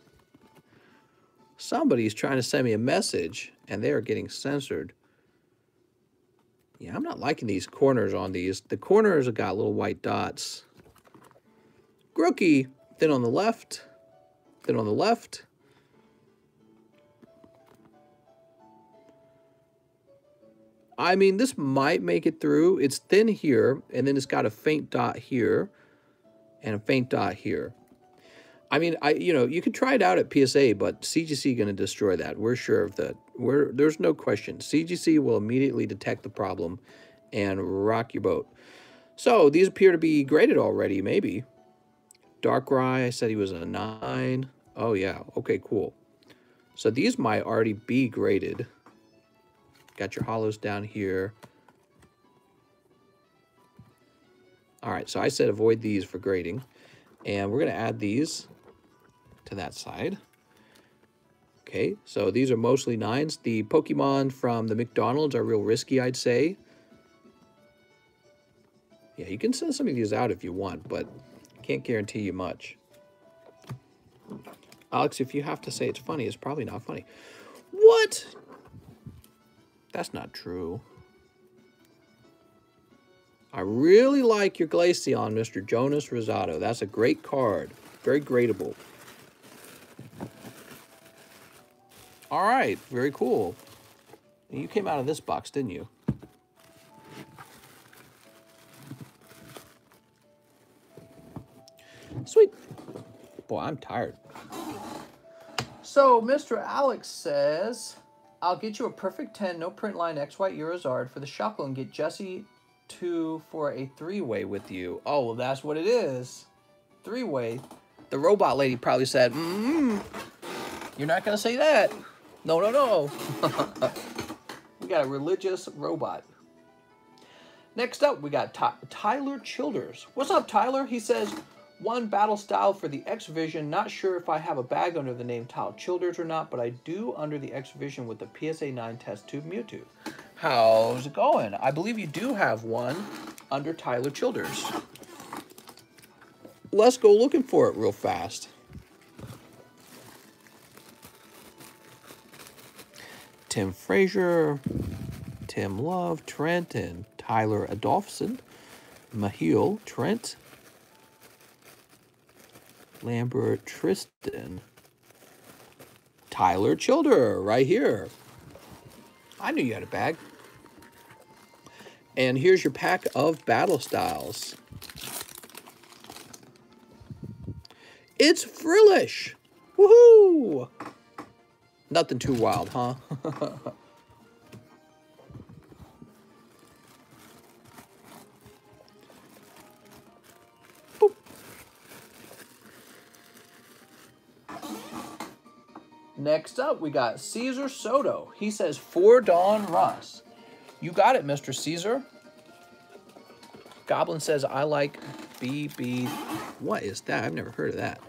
Somebody's trying to send me a message, and they are getting censored. Yeah, I'm not liking these corners on these. The corners have got little white dots. Grookey, then on the left, then on the left. I mean, this might make it through. It's thin here, and then it's got a faint dot here, and a faint dot here. I mean, I you know you could try it out at PSA, but CGC going to destroy that. We're sure of that. We're there's no question. CGC will immediately detect the problem and rock your boat. So these appear to be graded already. Maybe Darkrai. I said he was a nine. Oh yeah. Okay. Cool. So these might already be graded. Got your holos down here. All right, so I said avoid these for grading. And we're going to add these to that side. Okay, so these are mostly nines. The Pokemon from the McDonald's are real risky, I'd say. Yeah, you can send some of these out if you want, but can't guarantee you much. Alex, if you have to say it's funny, it's probably not funny. What? That's not true. I really like your Glaceon, Mr. Jonas Rosado. That's a great card. Very gradable. All right, very cool. You came out of this box, didn't you? Sweet. Boy, I'm tired. So, Mr. Alex says, I'll get you a perfect 10, no print line, X White Eurozard for the shuckle and get Jesse 2 for a three-way with you. Oh, well, that's what it is. Three-way. The robot lady probably said, mm, -hmm. you're not going to say that. No, no, no. we got a religious robot. Next up, we got Ty Tyler Childers. What's up, Tyler? He says, one battle style for the X-Vision. Not sure if I have a bag under the name Tyler Childers or not, but I do under the X-Vision with the PSA 9 test tube Mewtwo. How's it going? I believe you do have one under Tyler Childers. Let's go looking for it real fast. Tim Frazier, Tim Love, Trent, and Tyler Adolphson, Mahil, Trent, Lambert, Tristan, Tyler Childer, right here. I knew you had a bag. And here's your pack of battle styles. It's Frillish. Woohoo! Nothing too wild, huh? Next up, we got Caesar Soto. He says, for Donruss. You got it, Mr. Caesar. Goblin says, I like BB. What is that? I've never heard of that.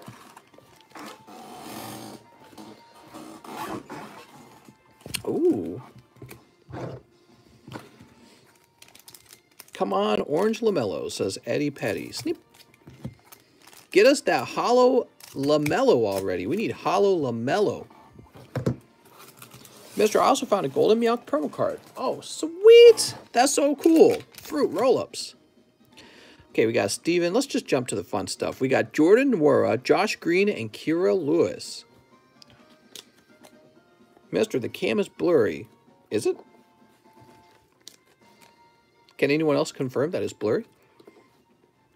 Ooh. Come on, Orange LaMelo, says Eddie Petty. Snip. Get us that holo LaMelo already. We need holo LaMelo. Mister, I also found a Golden Meowth promo card. Oh, sweet! That's so cool. Fruit roll-ups. Okay, we got Steven. Let's just jump to the fun stuff. We got Jordan Nwora, Josh Green, and Kira Lewis. Mister, the cam is blurry. Is it? Can anyone else confirm that it's blurry?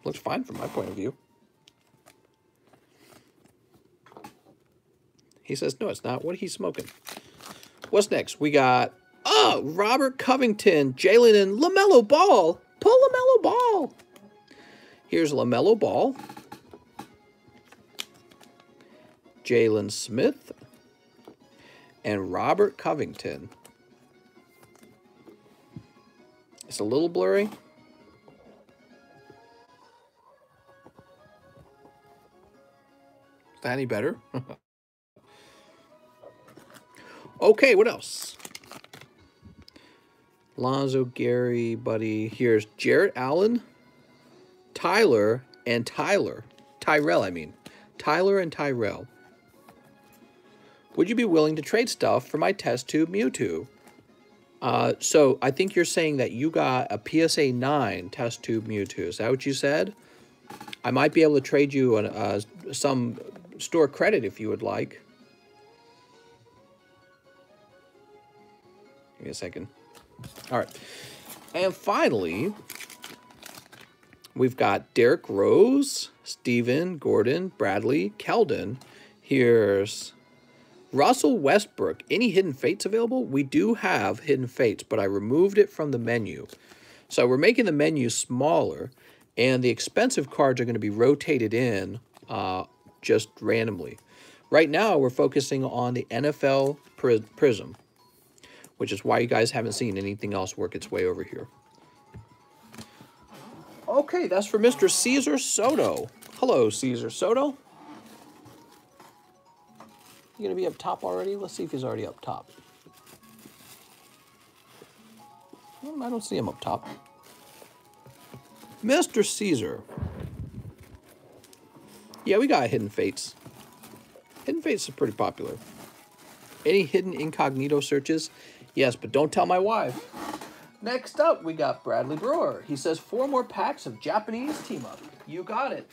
Looks fine from my point of view. He says, no, it's not. What are he smoking? What's next? We got, oh, Robert Covington, Jalen, and LaMelo Ball. Pull LaMelo Ball. Here's LaMelo Ball. Jalen Smith. And Robert Covington. It's a little blurry. Is that any better? Okay, what else? Lonzo, Gary, Buddy. Here's Jarrett Allen, Tyler, and Tyler. Tyrell, I mean. Tyler and Tyrell. Would you be willing to trade stuff for my test tube Mewtwo? Uh, so I think you're saying that you got a PSA 9 test tube Mewtwo. Is that what you said? I might be able to trade you an, uh, some store credit if you would like. Give me a second. All right. And finally, we've got Derrick Rose, Steven, Gordon, Bradley, Keldon. Here's Russell Westbrook. Any Hidden Fates available? We do have Hidden Fates, but I removed it from the menu. So we're making the menu smaller, and the expensive cards are going to be rotated in uh, just randomly. Right now, we're focusing on the NFL Prizm which is why you guys haven't seen anything else work its way over here. Okay, that's for Mr. Caesar Soto. Hello, Caesar Soto. You gonna be up top already? Let's see if he's already up top. Hmm, I don't see him up top. Mr. Caesar. Yeah, we got Hidden Fates. Hidden Fates is pretty popular. Any hidden incognito searches? Yes, but don't tell my wife. Next up, we got Bradley Brewer. He says four more packs of Japanese team up. You got it.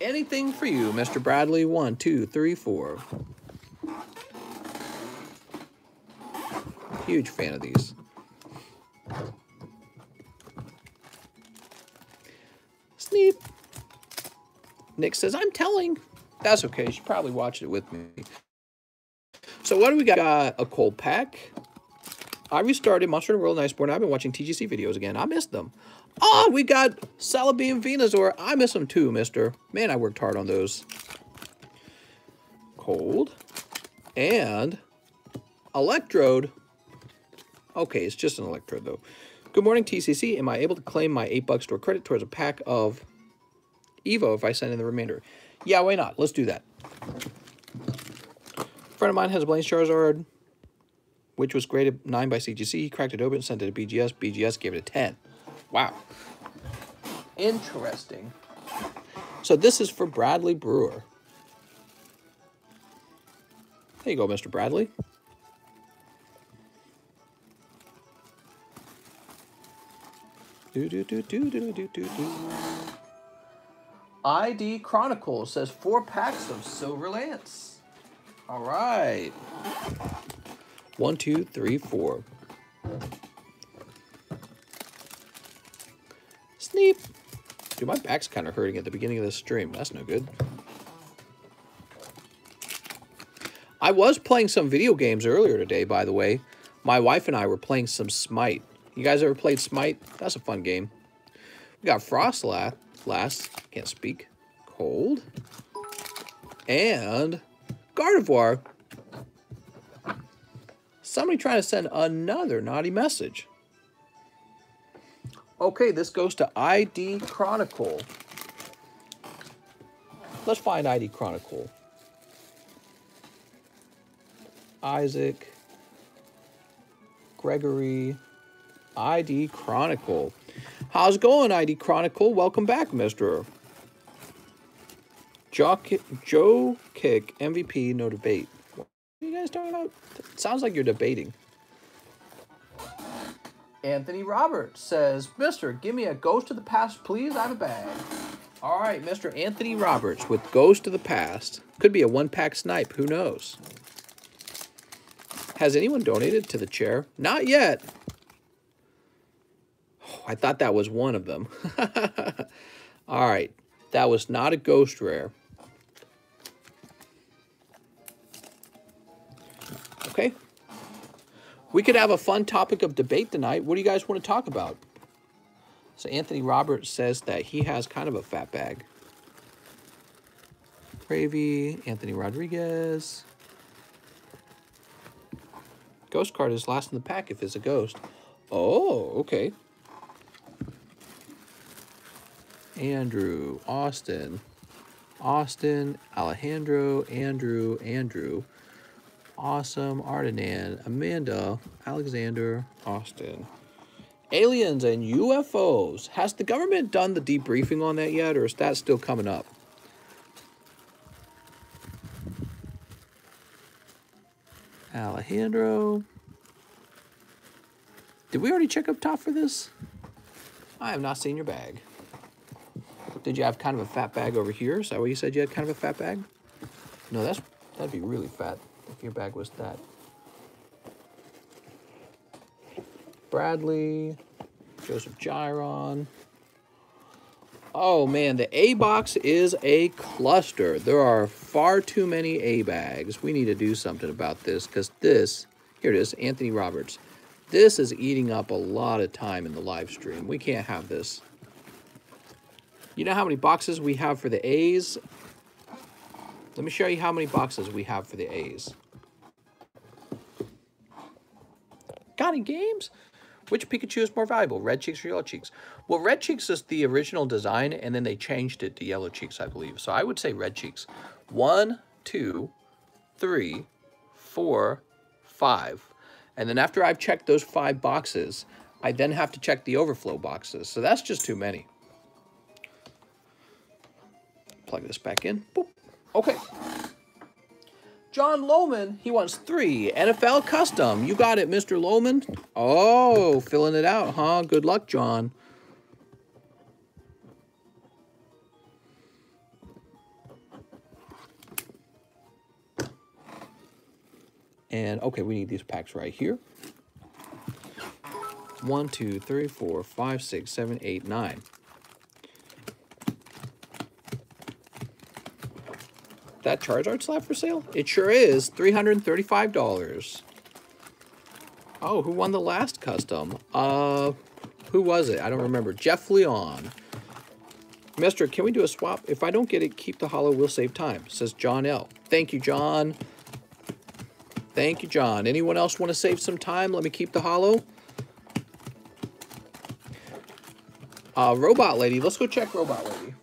Anything for you, Mr. Bradley. One, two, three, four. Huge fan of these. Sneep. Nick says, I'm telling. That's okay. She probably watched it with me. So what do we got? got a cold pack. I restarted Monster World and Iceborne. I've been watching TGC videos again. I missed them. Oh, we got Celebi and Venusaur. I miss them too, mister. Man, I worked hard on those. Cold. And Electrode. Okay, it's just an Electrode, though. Good morning, TCC. Am I able to claim my 8 bucks store credit towards a pack of Evo if I send in the remainder? Yeah, why not? Let's do that. A friend of mine has a Blaine's Charizard, which was graded 9 by CGC. He cracked it open, sent it to BGS. BGS gave it a 10. Wow. Interesting. So this is for Bradley Brewer. There you go, Mr. Bradley. Do, do, do, do, do, do, do, do. ID Chronicles says four packs of Silver Lance. All right. One, two, three, four. Sneep. Dude, my back's kind of hurting at the beginning of this stream. That's no good. I was playing some video games earlier today, by the way. My wife and I were playing some Smite. You guys ever played Smite? That's a fun game. We got Froslass. Last, can't speak. Cold. And Gardevoir. Somebody trying to send another naughty message. Okay, this goes to ID Chronicle. Let's find ID Chronicle. Isaac. Gregory. ID Chronicle. How's it going, ID Chronicle? Welcome back, mister. Joe Kick, MVP, no debate. What are you guys talking about? Sounds like you're debating. Anthony Roberts says, Mister, give me a Ghost of the Past, please. I have a bag. All right, Mr. Anthony Roberts with Ghost of the Past. Could be a one-pack snipe. Who knows? Has anyone donated to the chair? Not yet. Oh, I thought that was one of them. All right. That was not a ghost rare. Okay. We could have a fun topic of debate tonight. What do you guys want to talk about? So Anthony Roberts says that he has kind of a fat bag. Gravy, Anthony Rodriguez. Ghost card is last in the pack if it's a ghost. Oh, okay. Andrew, Austin, Austin, Alejandro, Andrew, Andrew, Awesome, Ardenan, Amanda, Alexander, Austin. Aliens and UFOs. Has the government done the debriefing on that yet, or is that still coming up? Alejandro. Did we already check up top for this? I have not seen your bag. Did you have kind of a fat bag over here? Is that what you said you had kind of a fat bag? No, that's that'd be really fat your bag was that. Bradley, Joseph Gyron. Oh man, the A box is a cluster. There are far too many A bags. We need to do something about this because this, here it is, Anthony Roberts. This is eating up a lot of time in the live stream. We can't have this. You know how many boxes we have for the A's? Let me show you how many boxes we have for the A's. Got any games? Which Pikachu is more valuable, red cheeks or yellow cheeks? Well, red cheeks is the original design, and then they changed it to yellow cheeks, I believe. So I would say red cheeks. One, two, three, four, five. And then after I've checked those five boxes, I then have to check the overflow boxes. So that's just too many. Plug this back in. Boop. Okay. John Lohman, he wants three. NFL Custom. You got it, Mr. Lohman. Oh, filling it out, huh? Good luck, John. And, okay, we need these packs right here. One, two, three, four, five, six, seven, eight, nine. That Charizard slab for sale? It sure is. $335. Oh, who won the last custom? Uh, who was it? I don't remember. Jeff Leon. Mister, can we do a swap? If I don't get it, keep the holo. We'll save time, says John L. Thank you, John. Thank you, John. Anyone else want to save some time? Let me keep the holo. Uh, Robot Lady. Let's go check Robot Lady.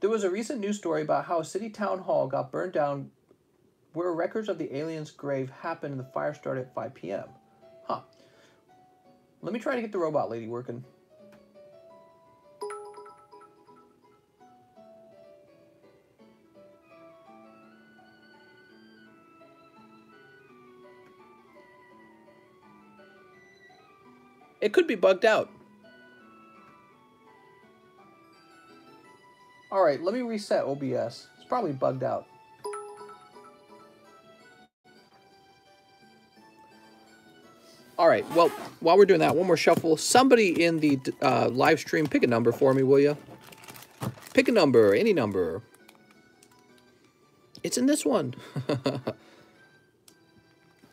There was a recent news story about how a city town hall got burned down where records of the alien's grave happened and the fire started at 5 p.m. Huh. Let me try to get the robot lady working. It could be bugged out. All right, let me reset OBS. It's probably bugged out. All right, well, while we're doing that, one more shuffle. Somebody in the uh, live stream, pick a number for me, will you? Pick a number, any number. It's in this one.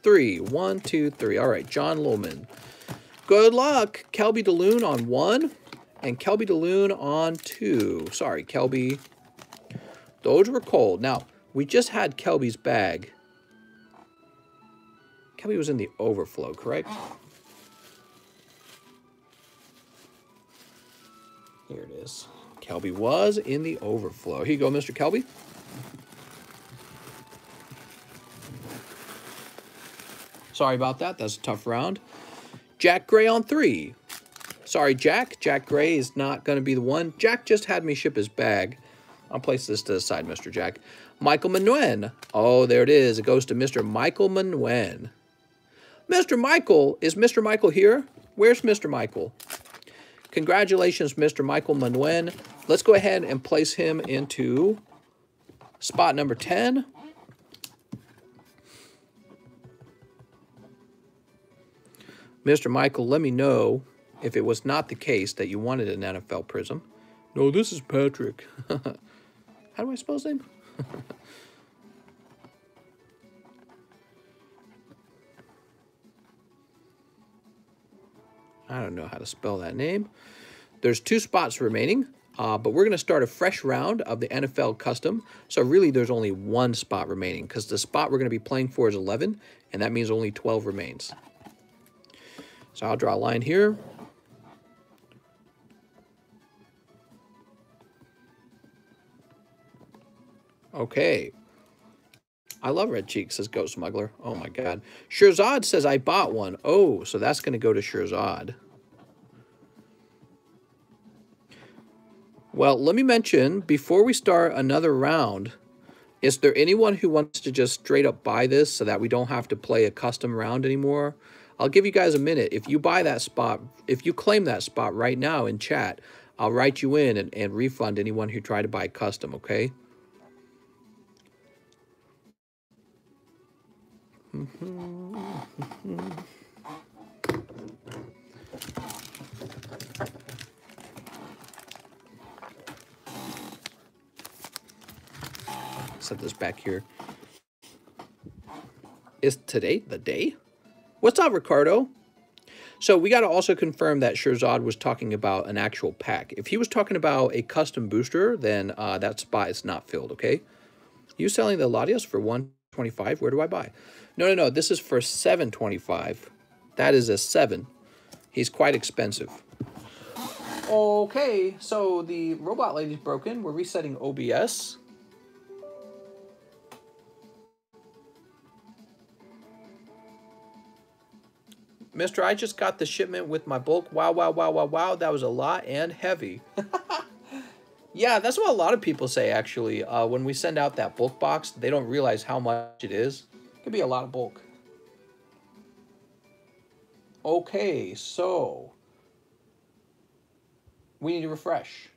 three, one, two, three. All right, John Lohman. Good luck. Kelby DeLune on one and Kelby DeLune on two. Sorry, Kelby. Those were cold. Now, we just had Kelby's bag. Kelby was in the overflow, correct? Here it is. Kelby was in the overflow. Here you go, Mr. Kelby. Sorry about that. That's a tough round. Jack Gray on three. Sorry, Jack. Jack Gray is not going to be the one. Jack just had me ship his bag. I'll place this to the side, Mr. Jack. Michael Manuen. Oh, there it is. It goes to Mr. Michael Manuen. Mr. Michael, is Mr. Michael here? Where's Mr. Michael? Congratulations, Mr. Michael Manuen. Let's go ahead and place him into spot number 10. Mr. Michael, let me know if it was not the case that you wanted an NFL Prizm. No, this is Patrick. How do I spell his name? I don't know how to spell that name. There's two spots remaining, uh, but we're going to start a fresh round of the NFL Custom. So really, there's only one spot remaining because the spot we're going to be playing for is 11, and that means only 12 remains. So I'll draw a line here. Okay. I love red cheeks, says Ghost Smuggler. Oh my god. Shirzad says I bought one. Oh, so that's going to go to Shirzad. Well, let me mention, before we start another round, is there anyone who wants to just straight up buy this so that we don't have to play a custom round anymore? I'll give you guys a minute. If you buy that spot, if you claim that spot right now in chat, I'll write you in and, and refund anyone who tried to buy custom, okay? Set this back here. Is today the day? What's up, Ricardo? So we got to also confirm that Shirzad was talking about an actual pack. If he was talking about a custom booster, then uh, that spot is not filled, okay? You selling the Latios for 125? Where do I buy? No, no, no. This is for 725. That is a 7. He's quite expensive. Okay, so the robot lady's broken. We're resetting OBS. Mister, I just got the shipment with my bulk. Wow, wow, wow, wow, wow. That was a lot and heavy. yeah, that's what a lot of people say, actually. Uh, when we send out that bulk box, they don't realize how much it is. It could be a lot of bulk. Okay, so we need to refresh.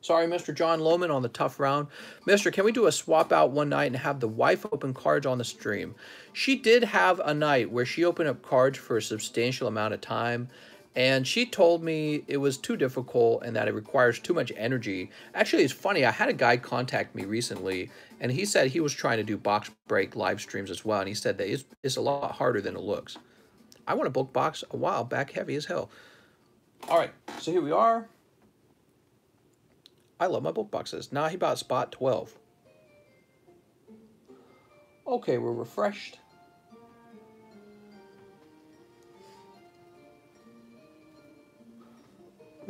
Sorry, Mr. John Lohman on the tough round. Mister, can we do a swap out one night and have the wife open cards on the stream? She did have a night where she opened up cards for a substantial amount of time. And she told me it was too difficult and that it requires too much energy. Actually, it's funny. I had a guy contact me recently and he said he was trying to do box break live streams as well. And he said that it's, it's a lot harder than it looks. I want a book box a while back, heavy as hell. All right, so here we are. I love my book boxes. Now he bought spot 12. Okay, we're refreshed.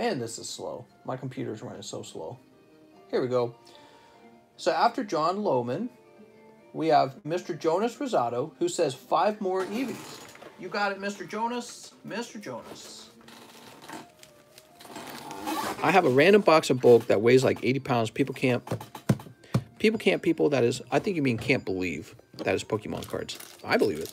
Man, this is slow. My computer's running so slow. Here we go. So after John Lohman, we have Mr. Jonas Rosado, who says five more Eevees. You got it, Mr. Jonas. Mr. Jonas. I have a random box of bulk that weighs like 80 pounds. People can't, people can't, people, that is, I think you mean can't believe that is Pokemon cards. I believe it.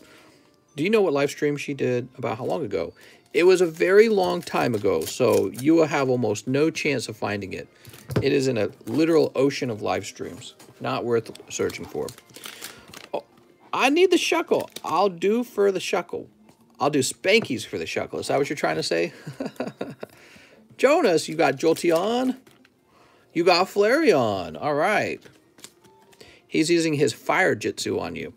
Do you know what live stream she did about how long ago? It was a very long time ago, so you will have almost no chance of finding it. It is in a literal ocean of live streams. Not worth searching for. Oh, I need the Shuckle. I'll do for the Shuckle. I'll do Spankies for the Shuckle. Is that what you're trying to say? Jonas, you got Jolteon. You got Flareon. All right. He's using his Fire Jitsu on you.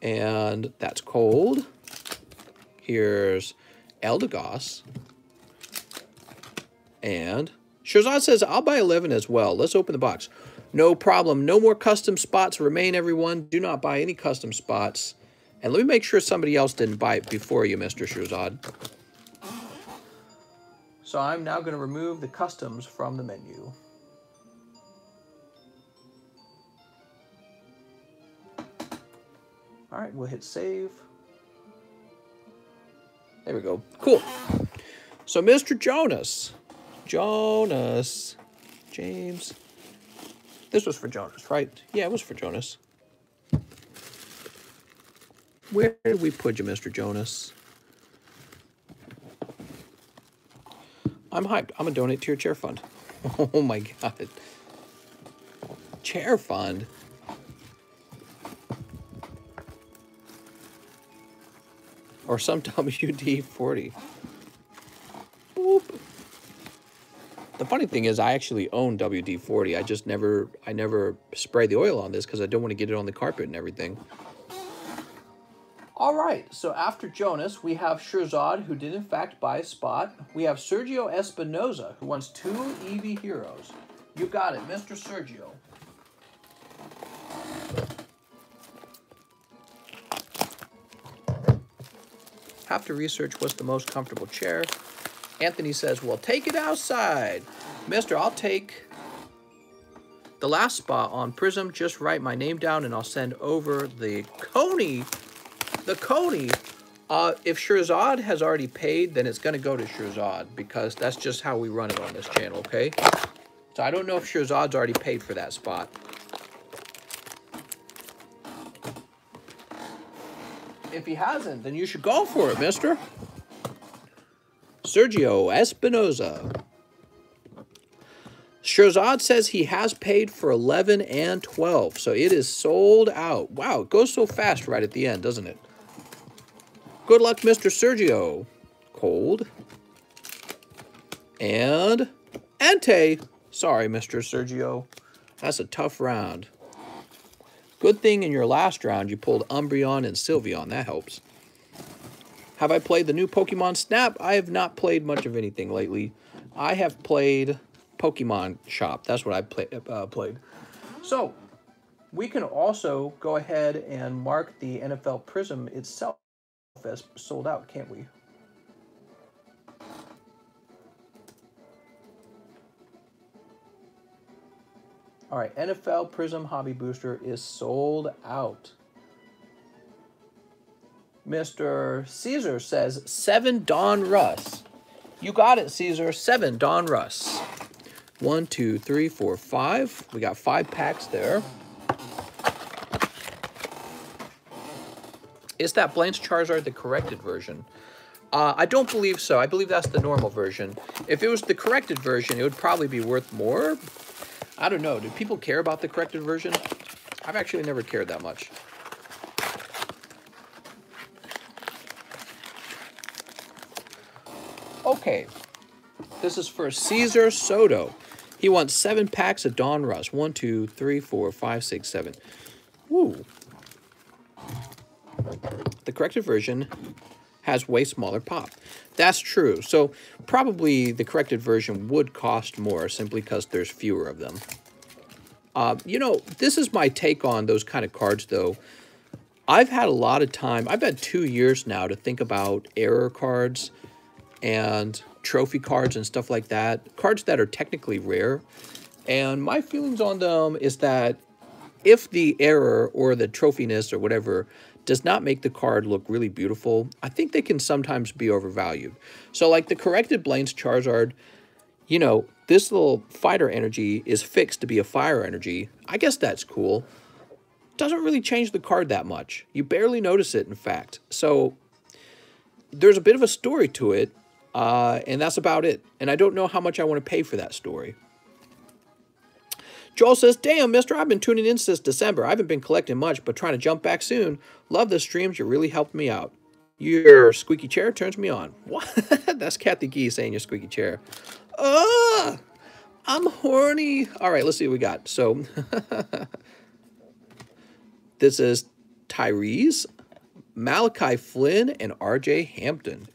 And that's cold. Here's Eldegoss. And Shirzad says, I'll buy 11 as well. Let's open the box. No problem. No more custom spots remain, everyone. Do not buy any custom spots. And let me make sure somebody else didn't buy it before you, Mr. Shirzad. So I'm now going to remove the customs from the menu. All right, we'll hit save. There we go. Cool. So Mr. Jonas, Jonas, James. This was for Jonas, right? Yeah, it was for Jonas. Where did we put you, Mr. Jonas? I'm hyped. I'm going to donate to your chair fund. Oh my God. Chair fund? Or some WD-40. Boop. The funny thing is I actually own WD-40. I just never, I never spray the oil on this because I don't want to get it on the carpet and everything. All right, so after Jonas, we have Shirzad, who did in fact buy a spot. We have Sergio Espinoza, who wants two Eevee heroes. You got it, Mr. Sergio. Have to research what's the most comfortable chair. Anthony says, well, take it outside. Mister, I'll take the last spot on Prizm. Just write my name down and I'll send over the Coney the Coney, uh, if Shirzad has already paid, then it's going to go to Shirzad because that's just how we run it on this channel, okay? So I don't know if Shirzad's already paid for that spot. If he hasn't, then you should go for it, mister. Sergio Espinoza. Shirzad says he has paid for 11 and 12, so it is sold out. Wow, it goes so fast right at the end, doesn't it? Good luck, Mr. Sergio. Cold. And Ante. Sorry, Mr. Sergio. That's a tough round. Good thing in your last round you pulled Umbreon and Sylveon. That helps. Have I played the new Pokemon Snap? I have not played much of anything lately. I have played Pokemon Shop. That's what I play, uh, played. So, we can also go ahead and mark the NFL Prizm itself as sold out, can't we? All right, NFL Prizm Hobby Booster is sold out. Mr. Caesar says seven Donruss. You got it, Caesar. Seven Donruss. One, two, three, four, five. We got five packs there. Is that Blaine's Charizard the corrected version? Uh, I don't believe so. I believe that's the normal version. If it was the corrected version, it would probably be worth more. I don't know. Do people care about the corrected version? I've actually never cared that much. Okay. This is for Caesar Soto. He wants seven packs of Dawn Donruss. One, two, three, four, five, six, seven. Woo. The corrected version has way smaller pop. That's true. So probably the corrected version would cost more simply because there's fewer of them. Uh, you know, this is my take on those kind of cards, though. I've had a lot of time. I've had two years now to think about error cards and trophy cards and stuff like that. Cards that are technically rare. And my feelings on them is that if the error or the trophiness or whatever does not make the card look really beautiful, I think they can sometimes be overvalued. So like the corrected Blaine's Charizard, you know, this little fighter energy is fixed to be a fire energy. I guess that's cool. Doesn't really change the card that much. You barely notice it, in fact. So there's a bit of a story to it, uh, and that's about it. And I don't know how much I want to pay for that story. Joel says, Damn, mister, I've been tuning in since December. I haven't been collecting much, but trying to jump back soon. Love the streams. You really helped me out. Your squeaky chair turns me on. What? That's Kathy Gee saying your squeaky chair. Ugh! I'm horny. All right, let's see what we got. So, this is Tyrese, Malachi Flynn, and RJ Hampton.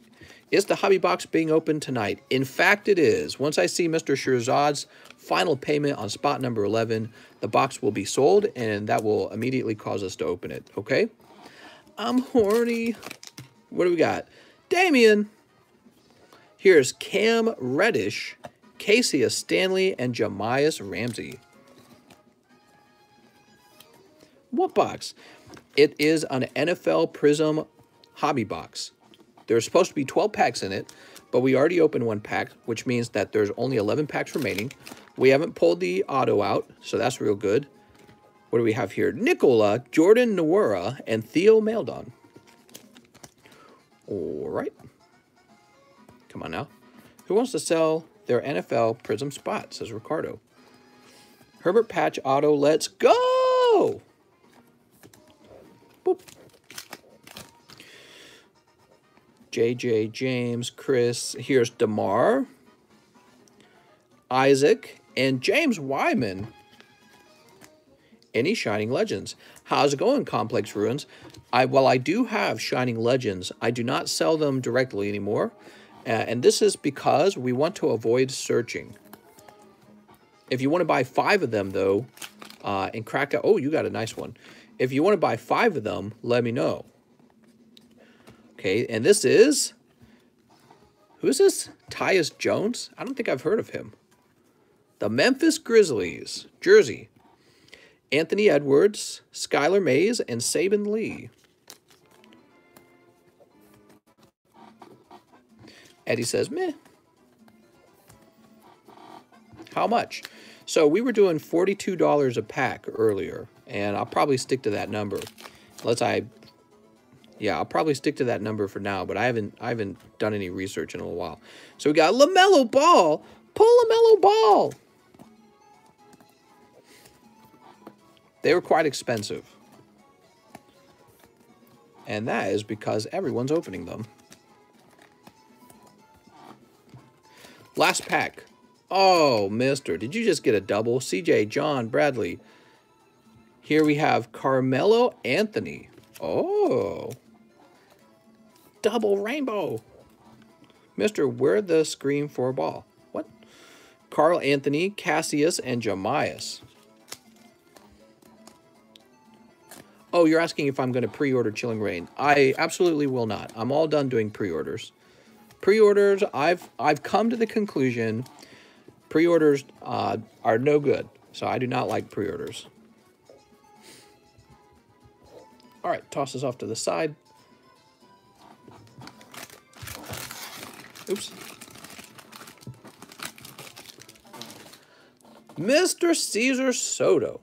Is the hobby box being opened tonight? In fact, it is. Once I see Mr. Shirzad's final payment on spot number 11, the box will be sold, and that will immediately cause us to open it, okay? I'm horny. What do we got? Damien. Here's Cam Reddish, Casey Stanley, and Jahmi'us Ramsey. What box? It is an NFL Prizm hobby box. There's supposed to be 12 packs in it, but we already opened one pack, which means that there's only 11 packs remaining. We haven't pulled the auto out, so that's real good. What do we have here? Nicola, Jordan Nwora, and Theo Maledon. All right. Come on now. Who wants to sell their NFL Prizm spot, says Ricardo. Herbert Patch Auto, let's go! Boop. JJ James, Chris. Here's DeMar, Isaac, and James Wiseman. Any Shining Legends? How's it going, Complex Ruins? I While I do have Shining Legends, I do not sell them directly anymore. Uh, and this is because we want to avoid searching. If you want to buy five of them, though, uh, and crack out... Oh, you got a nice one. If you want to buy five of them, let me know. Okay, and this is... Who's this? Tyus Jones? I don't think I've heard of him. The Memphis Grizzlies, jersey. Anthony Edwards, Skylar Mays, and Saben Lee. Eddie says, meh. How much? So we were doing $42 a pack earlier, and I'll probably stick to that number. Unless I, yeah, I'll probably stick to that number for now, but I haven't, I haven't done any research in a while. So we got LaMelo Ball. Pull LaMelo Ball. They were quite expensive. And that is because everyone's opening them. Last pack. Oh, mister, did you just get a double? CJ, John, Bradley. Here we have Carmelo Anthony. Oh. Double rainbow. Mister, where the scream for a ball? What? Carl Anthony, Cassius, and Jahmi'us. Oh, you're asking if I'm going to pre-order Chilling Reign. I absolutely will not. I'm all done doing pre-orders. Pre-orders, I've I've come to the conclusion pre-orders uh, are no good. So I do not like pre-orders. All right, toss this off to the side. Oops. Mr. Caesar Soto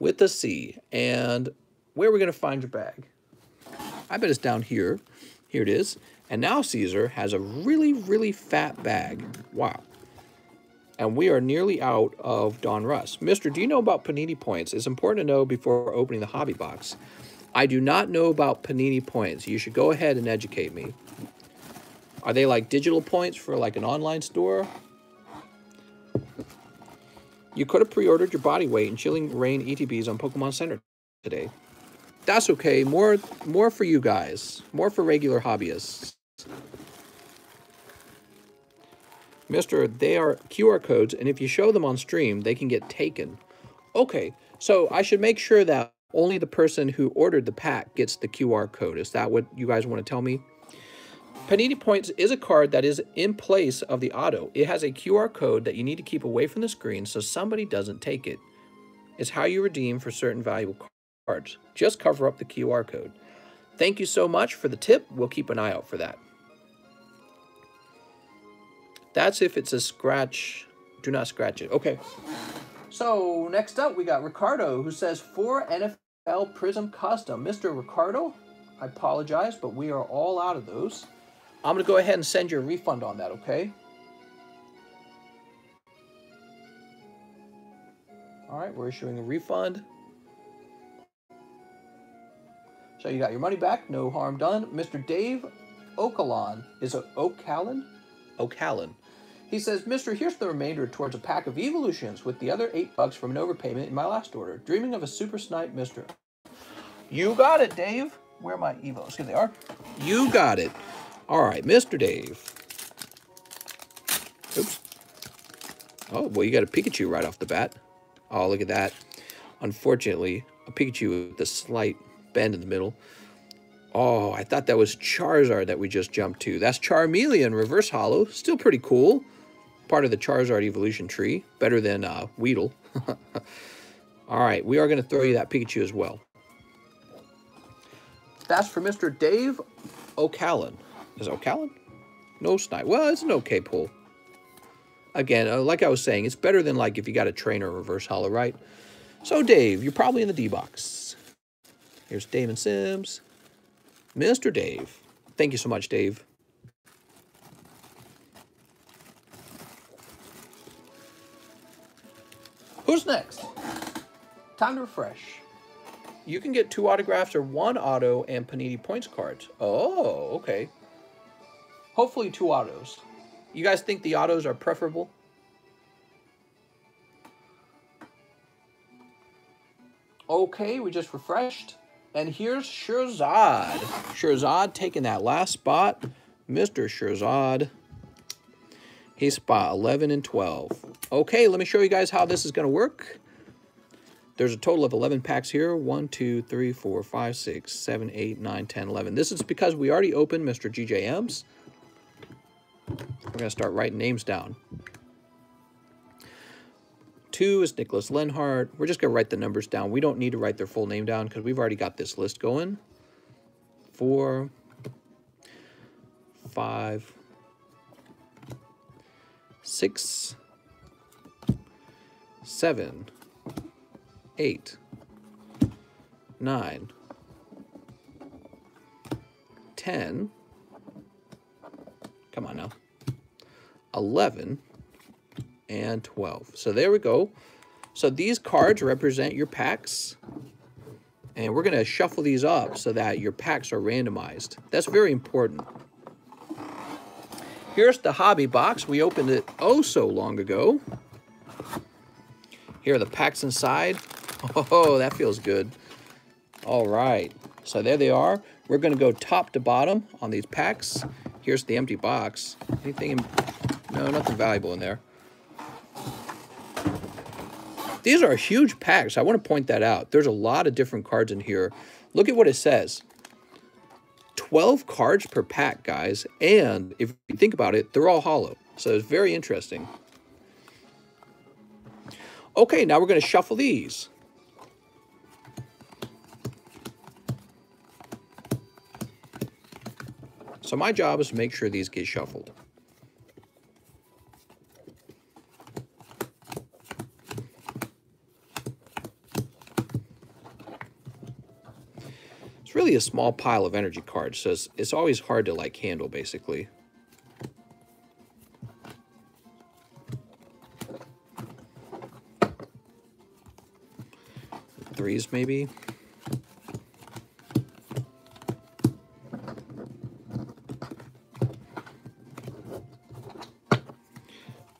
with a C. And where are we going to find your bag? I bet it's down here. Here it is. And now Caesar has a really, really fat bag. Wow. And we are nearly out of Donruss. Mister, do you know about Panini points? It's important to know before opening the hobby box. I do not know about Panini points. You should go ahead and educate me. Are they like digital points for like an online store? You could have pre-ordered your body weight and Chilling Reign ETBs on Pokemon Center today. That's okay. More, more for you guys. More for regular hobbyists. Mister, they are QR codes, and if you show them on stream, they can get taken. Okay, so I should make sure that only the person who ordered the pack gets the QR code. Is that what you guys want to tell me? Panini Points is a card that is in place of the auto. It has a QR code that you need to keep away from the screen so somebody doesn't take it. It's how you redeem for certain valuable cards. Just cover up the QR code. Thank you so much for the tip. We'll keep an eye out for that. That's if it's a scratch. Do not scratch it. Okay. So next up, we got Ricardo, who says for NFL Prizm Custom. Mr. Ricardo, I apologize, but we are all out of those. I'm going to go ahead and send you a refund on that, okay? All right, we're issuing a refund. So you got your money back, no harm done. Mr. Dave Okalon, is it Okalon? Okalon. He says, Mister, here's the remainder towards a pack of evolutions with the other eight bucks from an overpayment in my last order. Dreaming of a super snipe, Mister. You got it, Dave. Where are my evos? Here they are. You got it. All right, Mr. Dave. Oops. Oh, well, you got a Pikachu right off the bat. Oh, look at that. Unfortunately, a Pikachu with a slight bend in the middle. Oh, I thought that was Charizard that we just jumped to. That's Charmeleon Reverse Holo. Still pretty cool. Part of the Charizard evolution tree. Better than uh, Weedle. All right, we are going to throw you that Pikachu as well. That's for Mr. Dave O'Callan. Is O'Callan? No snipe. Well, it's an okay pull. Again, uh, like I was saying, it's better than like if you got a trainer reverse holo, right? So, Dave, you're probably in the D box. Here's Damon Sims. Mr. Dave. Thank you so much, Dave. Who's next? Time to refresh. You can get two autographs or one auto and Panini points cards. Oh, okay. Hopefully two autos. You guys think the autos are preferable? Okay, we just refreshed. And here's Shirzad. Shirzad taking that last spot. Mr. Shirzad. He's spot 11 and 12. Okay, let me show you guys how this is going to work. There's a total of 11 packs here. 1, 2, 3, 4, 5, 6, 7, 8, 9, 10, 11. This is because we already opened Mr. GJM's. We're going to start writing names down. Two is Nicholas Lenhart. We're just going to write the numbers down. We don't need to write their full name down because we've already got this list going. Four, five, six, seven, eight, nine, ten. Come on now. 11, and 12. So there we go. So these cards represent your packs. And we're going to shuffle these up so that your packs are randomized. That's very important. Here's the hobby box. We opened it oh so long ago. Here are the packs inside. Oh, that feels good. All right. So there they are. We're going to go top to bottom on these packs. Here's the empty box. Anything? No, nothing valuable in there. These are huge packs. I want to point that out. There's a lot of different cards in here. Look at what it says. 12 cards per pack, guys. And if you think about it, they're all holo. So it's very interesting. Okay, now we're going to shuffle these. So my job is to make sure these get shuffled. A small pile of energy cards, so it's, it's always hard to like handle basically. Threes maybe.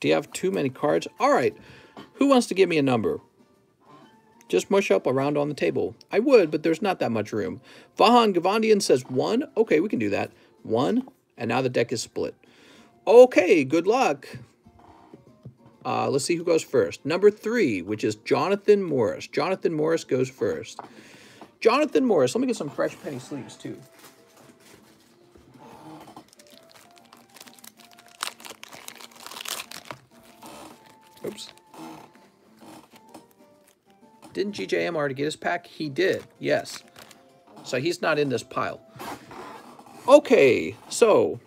Do you have too many cards? All right. Who wants to give me a number? Just mush up around on the table. I would, but there's not that much room. Vahan Gavandian says one. Okay, we can do that. One. And now the deck is split. Okay, good luck. Uh, let's see who goes first. Number three, which is Jonathan Morris. Jonathan Morris goes first. Jonathan Morris. Let me get some fresh penny sleeves, too. Oops. Didn't GJM already get his pack? He did, yes. So he's not in this pile. Okay, so,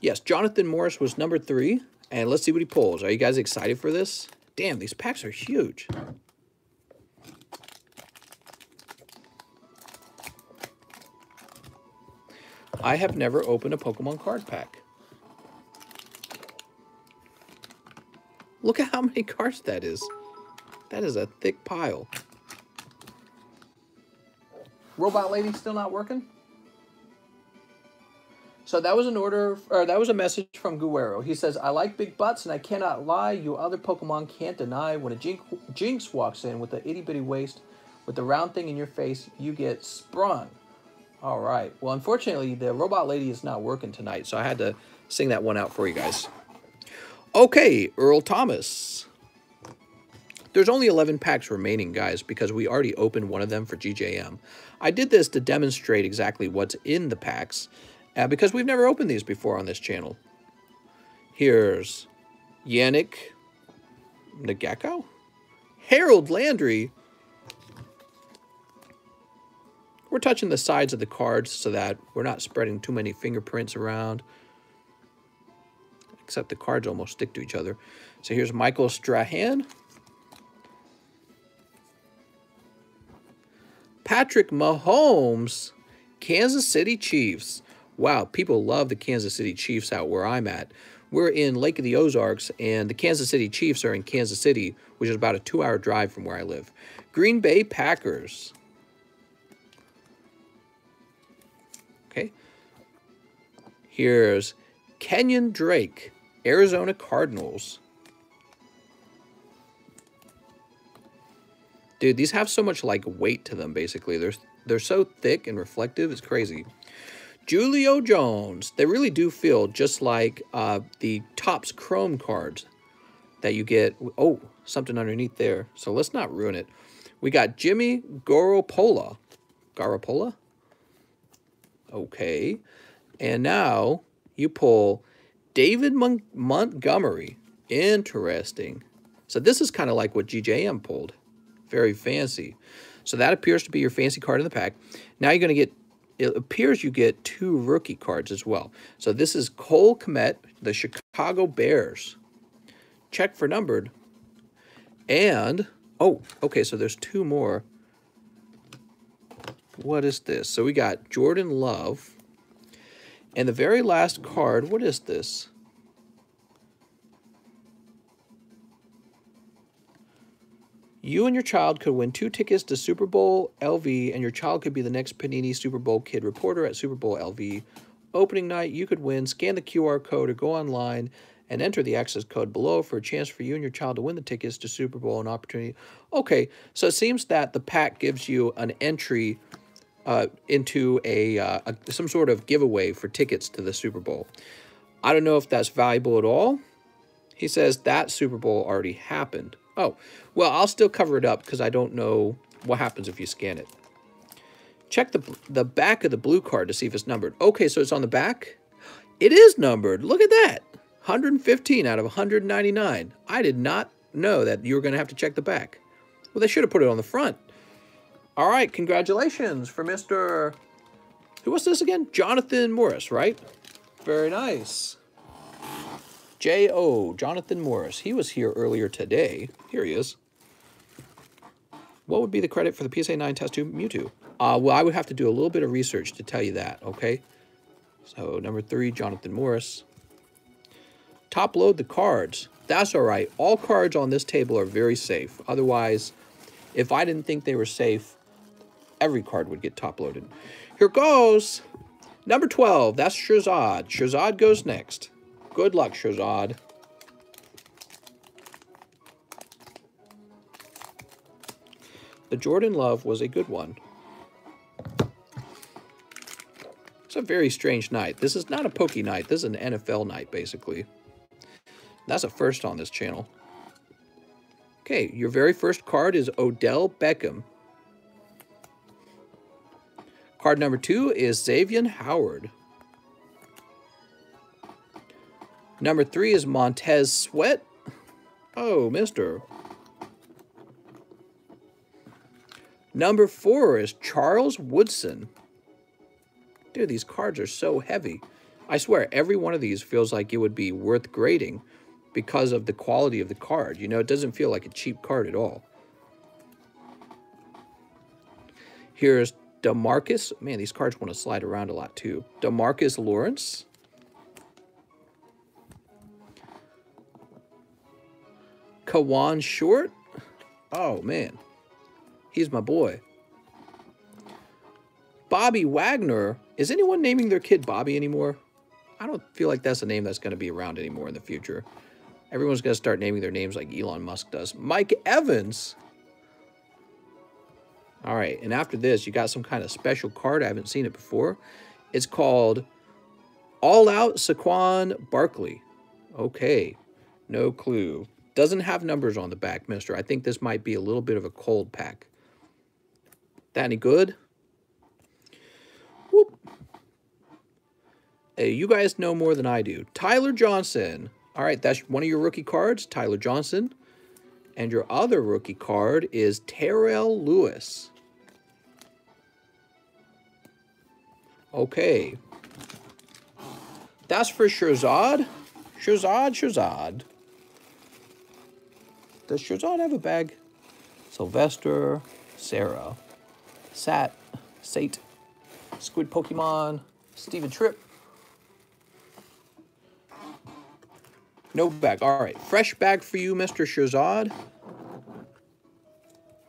yes, Jonathan Morris was number three. And let's see what he pulls. Are you guys excited for this? Damn, these packs are huge. I have never opened a Pokemon card pack. Look at how many cards that is. That is a thick pile. Robot lady still not working? So that was an order, or that was a message from Guerrero. He says, I like big butts, and I cannot lie. You other Pokemon can't deny. When a Jynx walks in with the itty bitty waist, with the round thing in your face, you get sprung. All right. Well, unfortunately, the robot lady is not working tonight, so I had to sing that one out for you guys. Okay, Earl Thomas. There's only 11 packs remaining, guys, because we already opened one of them for GJM. I did this to demonstrate exactly what's in the packs, uh, because we've never opened these before on this channel. Here's Yannick Nagako? Harold Landry. We're touching the sides of the cards so that we're not spreading too many fingerprints around except the cards almost stick to each other. So here's Michael Strahan. Patrick Mahomes, Kansas City Chiefs. Wow, people love the Kansas City Chiefs out where I'm at. We're in Lake of the Ozarks, and the Kansas City Chiefs are in Kansas City, which is about a two-hour drive from where I live. Green Bay Packers. Okay. Here's Kenyon Drake. Arizona Cardinals. Dude, these have so much like weight to them, basically. They're, they're so thick and reflective, it's crazy. Julio Jones. They really do feel just like uh, the Topps Chrome cards that you get. Oh, something underneath there. So let's not ruin it. We got Jimmy Garoppolo. Garoppolo? Okay. And now you pull David Mon Montgomery. Interesting. So this is kind of like what GJM pulled. Very fancy. So that appears to be your fancy card in the pack. Now you're going to get, it appears you get two rookie cards as well. So this is Cole Kmet, the Chicago Bears. Check for numbered. And, oh, okay, so there's two more. What is this? So we got Jordan Love. And the very last card, what is this? You and your child could win two tickets to Super Bowl LV, and your child could be the next Panini Super Bowl Kid reporter at Super Bowl LV. Opening night, you could win. Scan the QR code or go online and enter the access code below for a chance for you and your child to win the tickets to Super Bowl and opportunity. Okay, so it seems that the pack gives you an entry uh, into a, uh, a, some sort of giveaway for tickets to the Super Bowl. I don't know if that's valuable at all. He says that Super Bowl already happened. Oh, well, I'll still cover it up because I don't know what happens if you scan it. Check the, the back of the blue card to see if it's numbered. Okay, so it's on the back. It is numbered. Look at that. 115 out of 199. I did not know that you were going to have to check the back. Well, they should have put it on the front. All right, congratulations for Mr. Who was this again? Jonathan Morris, right? Very nice. J.O. Jonathan Morris. He was here earlier today. Here he is. What would be the credit for the PSA 9 Test Tube Mewtwo? Uh, well, I would have to do a little bit of research to tell you that, okay? So number three, Jonathan Morris. Top load the cards. That's all right. All cards on this table are very safe. Otherwise, if I didn't think they were safe, every card would get top loaded. Here goes. Number 12, that's Shirzad. Shirzad goes next. Good luck, Shazad. The Jordan Love was a good one. It's a very strange night. This is not a pokey night. This is an NFL night, basically. That's a first on this channel. Okay, your very first card is Odell Beckham. Card number two is Xavier Howard. Number three is Montez Sweat. Oh, mister. Number four is Charles Woodson. Dude, these cards are so heavy. I swear, every one of these feels like it would be worth grading because of the quality of the card. You know, it doesn't feel like a cheap card at all. Here's Demarcus. Man, these cards want to slide around a lot too. Demarcus Lawrence. Kawann Short. Oh, man. He's my boy. Bobby Wagner. Is anyone naming their kid Bobby anymore? I don't feel like that's a name that's going to be around anymore in the future. Everyone's going to start naming their names like Elon Musk does. Mike Evans. All right, and after this, you got some kind of special card. I haven't seen it before. It's called All Out Saquon Barkley. Okay, no clue. Doesn't have numbers on the back, mister. I think this might be a little bit of a cold pack. That any good? Whoop. Hey, you guys know more than I do. Tyler Johnson. All right, that's one of your rookie cards, Tyler Johnson. And your other rookie card is Terrell Lewis. Okay. That's for Shirzad. Shirzad, Shirzad. Does Shirzad have a bag? Sylvester, Sarah, Sat, Sate, Squid Pokemon, Steven Tripp. No bag. All right. Fresh bag for you, Mr. Shirzad.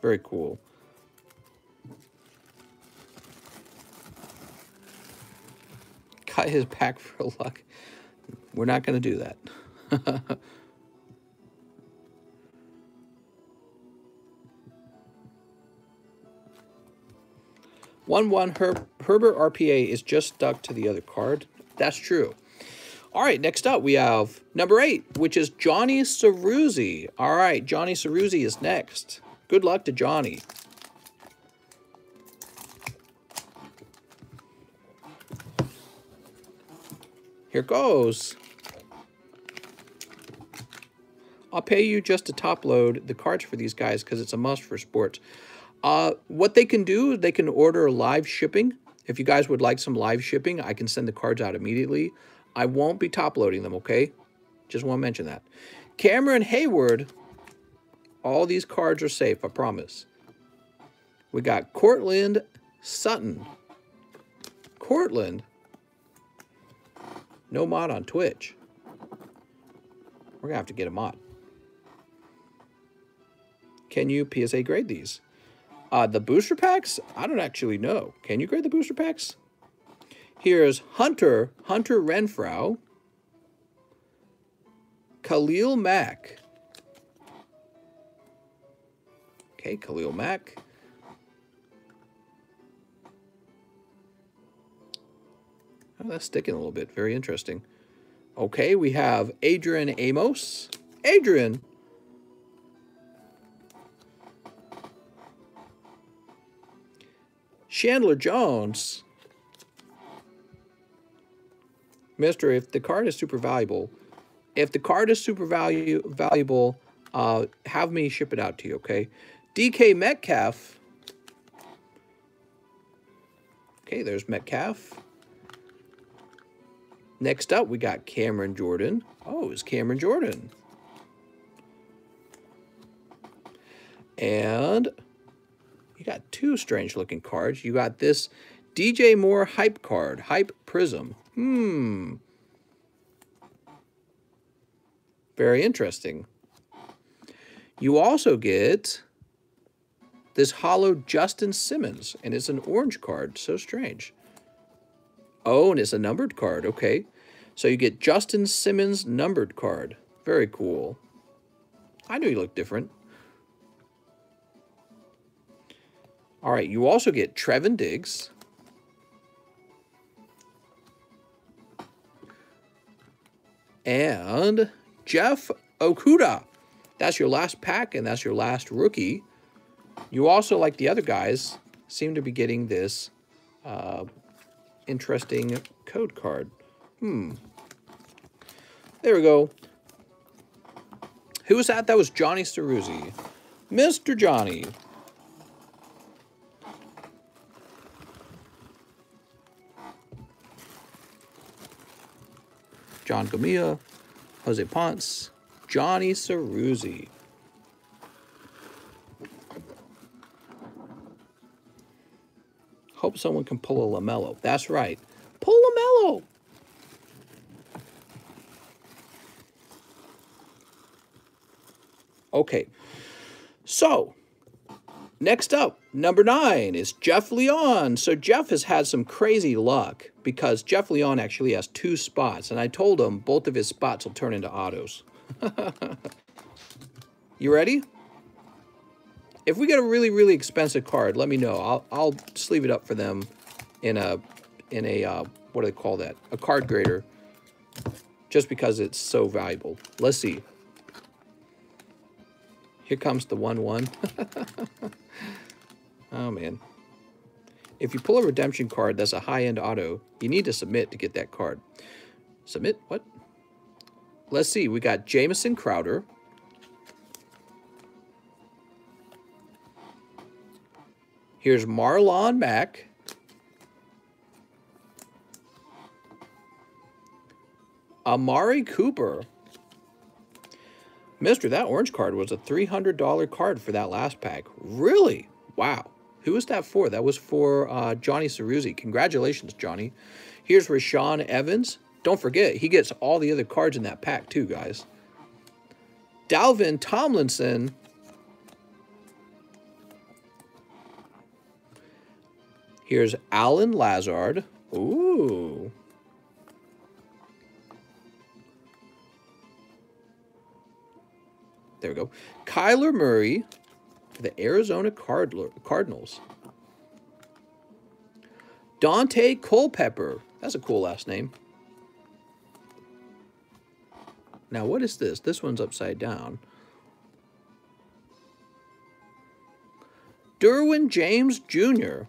Very cool. Cut his pack for luck. We're not going to do that. One one Her Herbert RPA is just stuck to the other card. That's true. All right, next up we have number eight, which is Johnny Ceruzzi. All right, Johnny Ceruzzi is next. Good luck to Johnny. Here goes. I'll pay you just to top load the cards for these guys because it's a must for sports. Uh, what they can do, they can order live shipping. If you guys would like some live shipping, I can send the cards out immediately. I won't be top loading them, okay? Just want to mention that. Cameron Heyward, All these cards are safe, I promise. We got Courtland Sutton. Courtland. No mod on Twitch. We're going to have to get a mod. Can you PSA grade these? Uh, the booster packs? I don't actually know. Can you grade the booster packs? Here's Hunter, Hunter Renfrow, Khalil Mack. Okay, Khalil Mack. Oh, that's sticking a little bit. Very interesting. Okay, we have Adrian Amos. Adrian, Chandler Jones. Mister, if the card is super valuable, if the card is super value valuable, uh, have me ship it out to you, okay? DK Metcalf. Okay, there's Metcalf. Next up, we got Cameron Jordan. Oh, it's Cameron Jordan. And You got two strange looking cards. You got this DJ Moore Hype card, Hype Prizm. Hmm. Very interesting. You also get this holo Justin Simmons, and it's an orange card. So strange. Oh, and it's a numbered card. Okay. So you get Justin Simmons numbered card. Very cool. I knew he looked different. All right, you also get Trevon Diggs. And Jeff Okudah. That's your last pack, and that's your last rookie. You also, like the other guys, seem to be getting this uh, interesting code card. Hmm. There we go. Who was that? That was Johnny Ceruzzi. Mr. Johnny. John Gomia, Jose Ponce, Johnny Ceruzzi. Hope someone can pull a LaMelo. That's right. Pull LaMelo. Okay. So, next up, number nine is Jeff Leon. So Jeff has had some crazy luck because Jeff Leon actually has two spots. And I told him both of his spots will turn into autos. you ready? if we get a really, really expensive card, let me know. I'll, I'll sleeve it up for them in a, in a uh, what do they call that? A card grader. Just because it's so valuable. Let's see. Here comes the 1-1. oh, man. If you pull a redemption card that's a high-end auto, you need to submit to get that card. Submit? What? Let's see. We got Jamison Crowder. Here's Marlon Mack. Amari Cooper. Mister, that orange card was a $300 card for that last pack. Really? Wow. Who was that for? That was for uh, Johnny Ceruzzi. Congratulations, Johnny. Here's Rashaan Evans. Don't forget, he gets all the other cards in that pack too, guys. Dalvin Tomlinson Here's Allen Lazard. Ooh. There we go. Kyler Murray for the Arizona Cardinals. Daunte Culpepper. That's a cool last name. Now, what is this? This one's upside down. Derwin James Jr.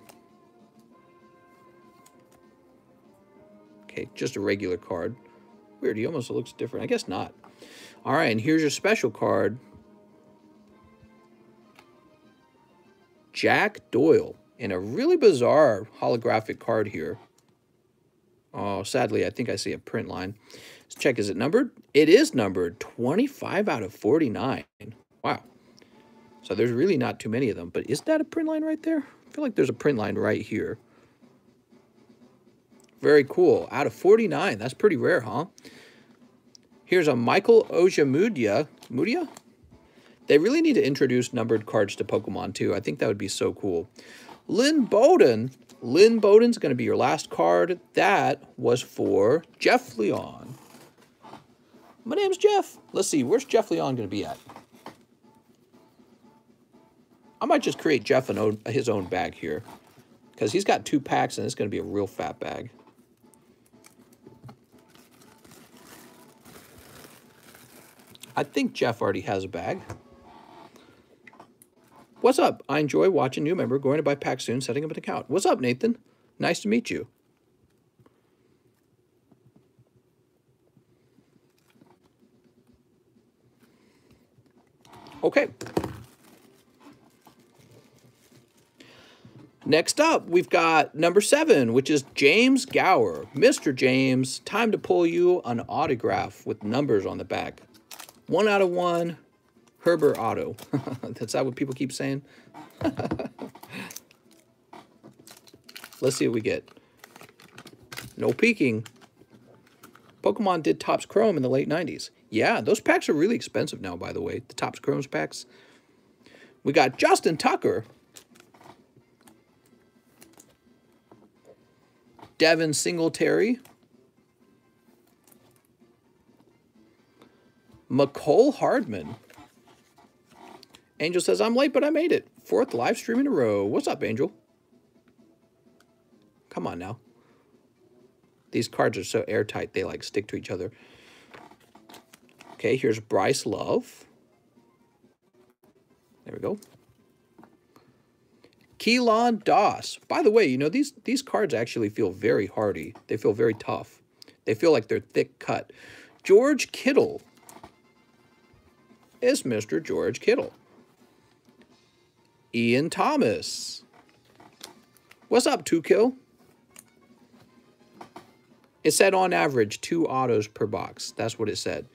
Okay, just a regular card. Weird, he almost looks different. I guess not. All right, and here's your special card. Jack Doyle in a really bizarre holographic card here. Oh, sadly, I think I see a print line. Let's check, is it numbered? It is numbered, 25 out of 49. Wow. So there's really not too many of them, but is that a print line right there? I feel like there's a print line right here. Very cool. Out of 49. That's pretty rare, huh? Here's a Michael Ojemudia. Mudia? They really need to introduce numbered cards to Pokemon, too. I think that would be so cool. Lynn Bowden. Lynn Bowden's going to be your last card. That was for Jeff Leon. My name's Jeff. Let's see. Where's Jeff Leon going to be at? I might just create Jeff an own, his own bag here. Because he's got two packs, and it's going to be a real fat bag. I think Jeff already has a bag. What's up? I enjoy watching new member going to buy packs soon, setting up an account. What's up, Nathan? Nice to meet you. Okay. Next up, we've got number seven, which is James Gower. Mr. James, time to pull you an autograph with numbers on the back. One out of one, Herbert Auto. That's that what people keep saying? Let's see what we get. No peeking. Pokemon did Topps Chrome in the late 90s. Yeah, those packs are really expensive now, by the way. The Topps Chromes packs. We got Justin Tucker. Devin Singletary. Mecole Hardman. Angel says, I'm late, but I made it. Fourth live stream in a row. What's up, Angel? Come on now. These cards are so airtight, they like stick to each other. Okay, here's Bryce Love. There we go. Keelan Doss. By the way, you know, these, these cards actually feel very hardy. They feel very tough. They feel like they're thick cut. George Kittle is Mr. George Kittle. Ian Thomas. What's up, 2Kill? It said on average two autos per box. That's what it said.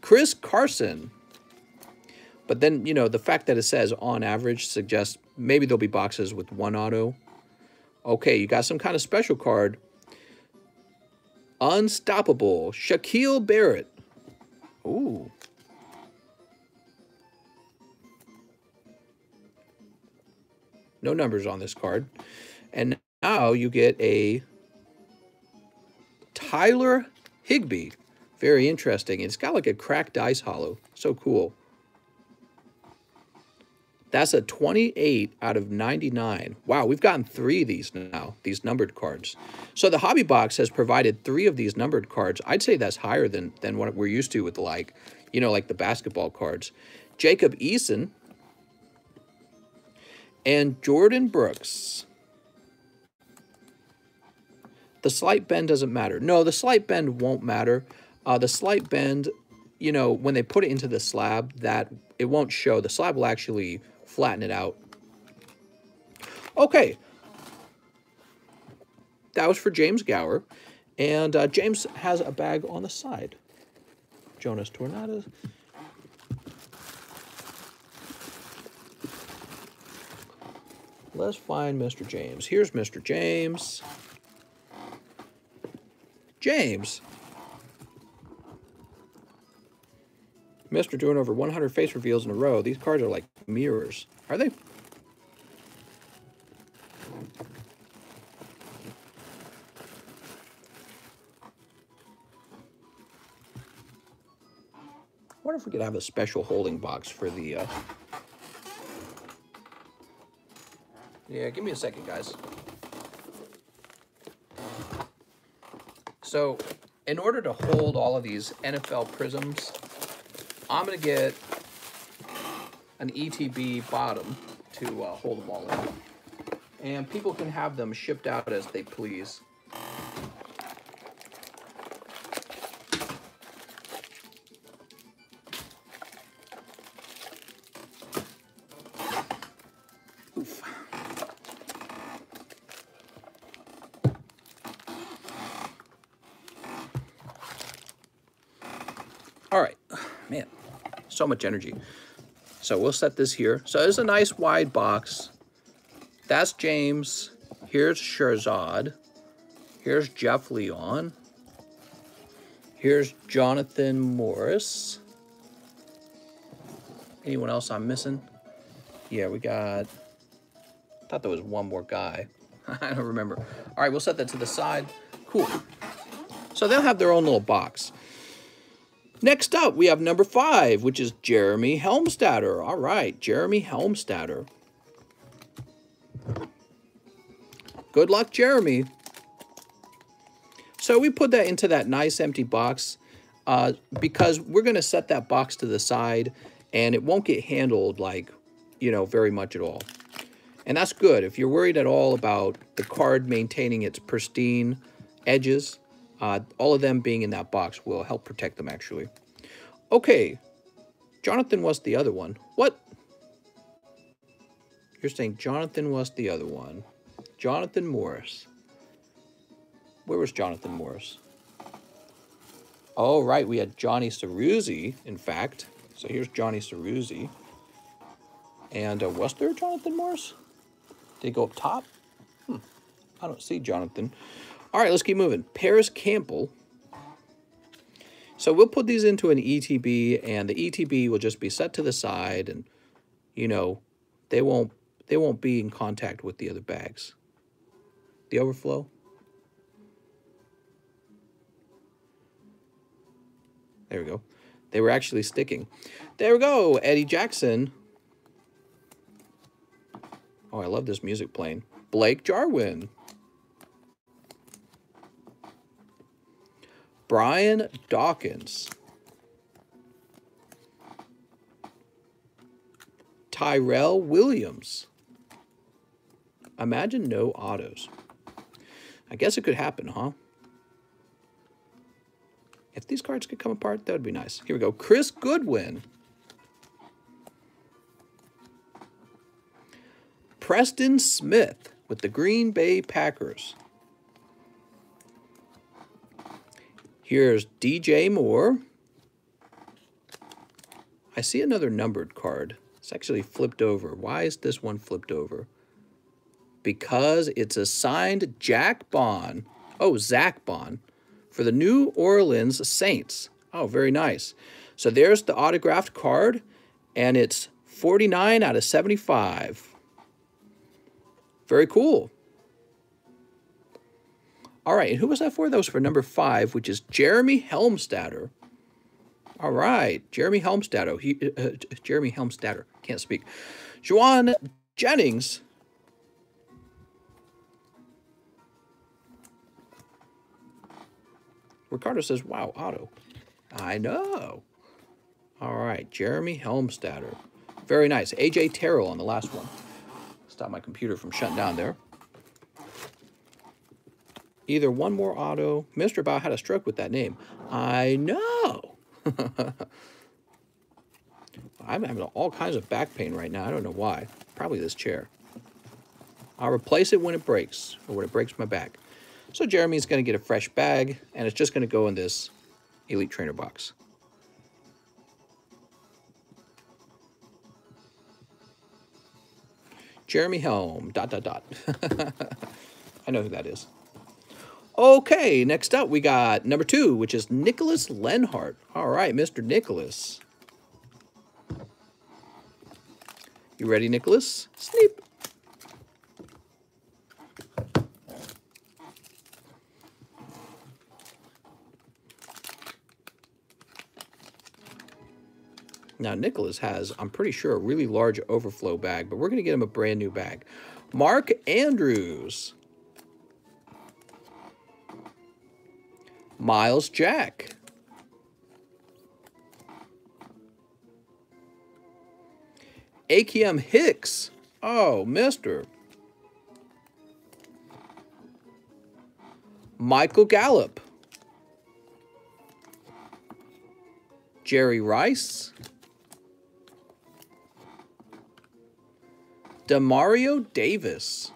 Chris Carson. But then, you know, the fact that it says on average suggests maybe there'll be boxes with one auto. Okay, you got some kind of special card. Unstoppable. Shaquil Barrett. Ooh. No numbers on this card. And now you get a Tyler Higbee. Very interesting. It's got like a cracked dice holo. So cool. That's a 28 out of 99. Wow, we've gotten three of these now, these numbered cards. So the hobby box has provided three of these numbered cards. I'd say that's higher than, than what we're used to with like, you know, like the basketball cards. Jacob Eason and Jordan Brooks. The slight bend doesn't matter. No, the slight bend won't matter. Uh, the slight bend, you know, when they put it into the slab, that it won't show. The slab will actually flatten it out. Okay. That was for James Gower. And uh, James has a bag on the side. Jonas Tornadoes. Let's find Mr. James. Here's Mr. James. James. Mr. doing over 100 face reveals in a row. These cards are like mirrors. Are they? I wonder if we could have a special holding box for the... Uh... Yeah, give me a second, guys. So, in order to hold all of these NFL Prizms, I'm going to get an ETB bottom to uh, hold them all in. And people can have them shipped out as they please. Much energy. So we'll set this here. So it's a nice wide box. That's James. Here's Shirzad. Here's Jeff Leon. Here's Jonathan Morris. Anyone else I'm missing? Yeah, we got... I thought there was one more guy. I don't remember. All right, we'll set that to the side. Cool. So they'll have their own little box. Next up, we have number five, which is Jeremy Helmstatter. All right, Jeremy Helmstatter. Good luck, Jeremy. So we put that into that nice empty box uh, because we're going to set that box to the side and it won't get handled like, you know, very much at all. And that's good. If you're worried at all about the card maintaining its pristine edges, uh, all of them being in that box will help protect them, actually. Okay. Jonathan was the other one. What? You're saying Jonathan was the other one. Jonathan Morris. Where was Jonathan Morris? Oh, right. We had Johnny Ceruzzi, in fact. So here's Johnny Ceruzzi. And uh, was there Jonathan Morris? Did he go up top? Hmm. I don't see Jonathan. All right, let's keep moving. Parris Campbell. So we'll put these into an ETB, and the ETB will just be set to the side, and you know, they won't they won't be in contact with the other bags. The overflow. There we go. They were actually sticking. There we go, Eddie Jackson. Oh, I love this music playing. Blake Jarwin. Brian Dawkins. Tyrell Williams. Imagine no autos. I guess it could happen, huh? If these cards could come apart, that would be nice. Here we go. Chris Goodwin. Preston Smith with the Green Bay Packers. Here's DJ Moore. I see another numbered card. It's actually flipped over. Why is this one flipped over? Because it's a signed Jack Bond. Oh, Zach Baun for the New Orleans Saints. Oh, very nice. So there's the autographed card, and it's 49 out of 75. Very cool. All right, and who was that for? That was for number five, which is Jeremy Helmstatter. All right, Jeremy Helmstatter. He, uh, uh Jeremy Helmstatter. Can't speak. Jauan Jennings. Ricardo says, wow, auto. I know. All right, Jeremy Helmstatter. Very nice. AJ Terrell on the last one. Stop my computer from shutting down there. Either one more auto. Mr. Bao had a stroke with that name. I know. I'm having all kinds of back pain right now. I don't know why. Probably this chair. I'll replace it when it breaks, or when it breaks my back. So Jeremy's going to get a fresh bag, and it's just going to go in this Elite Trainer box. Jeremy Helm, dot, dot, dot. I know who that is. Okay, next up we got number two, which is Nicholas Lenhart. All right, Mr. Nicholas. You ready, Nicholas? Sleep. Now, Nicholas has, I'm pretty sure, a really large overflow bag, but we're going to get him a brand new bag. Mark Andrews. Myles Jack. Akiem Hicks. Oh, mister. Michael Gallup. Jerry Rice. Demario Davis.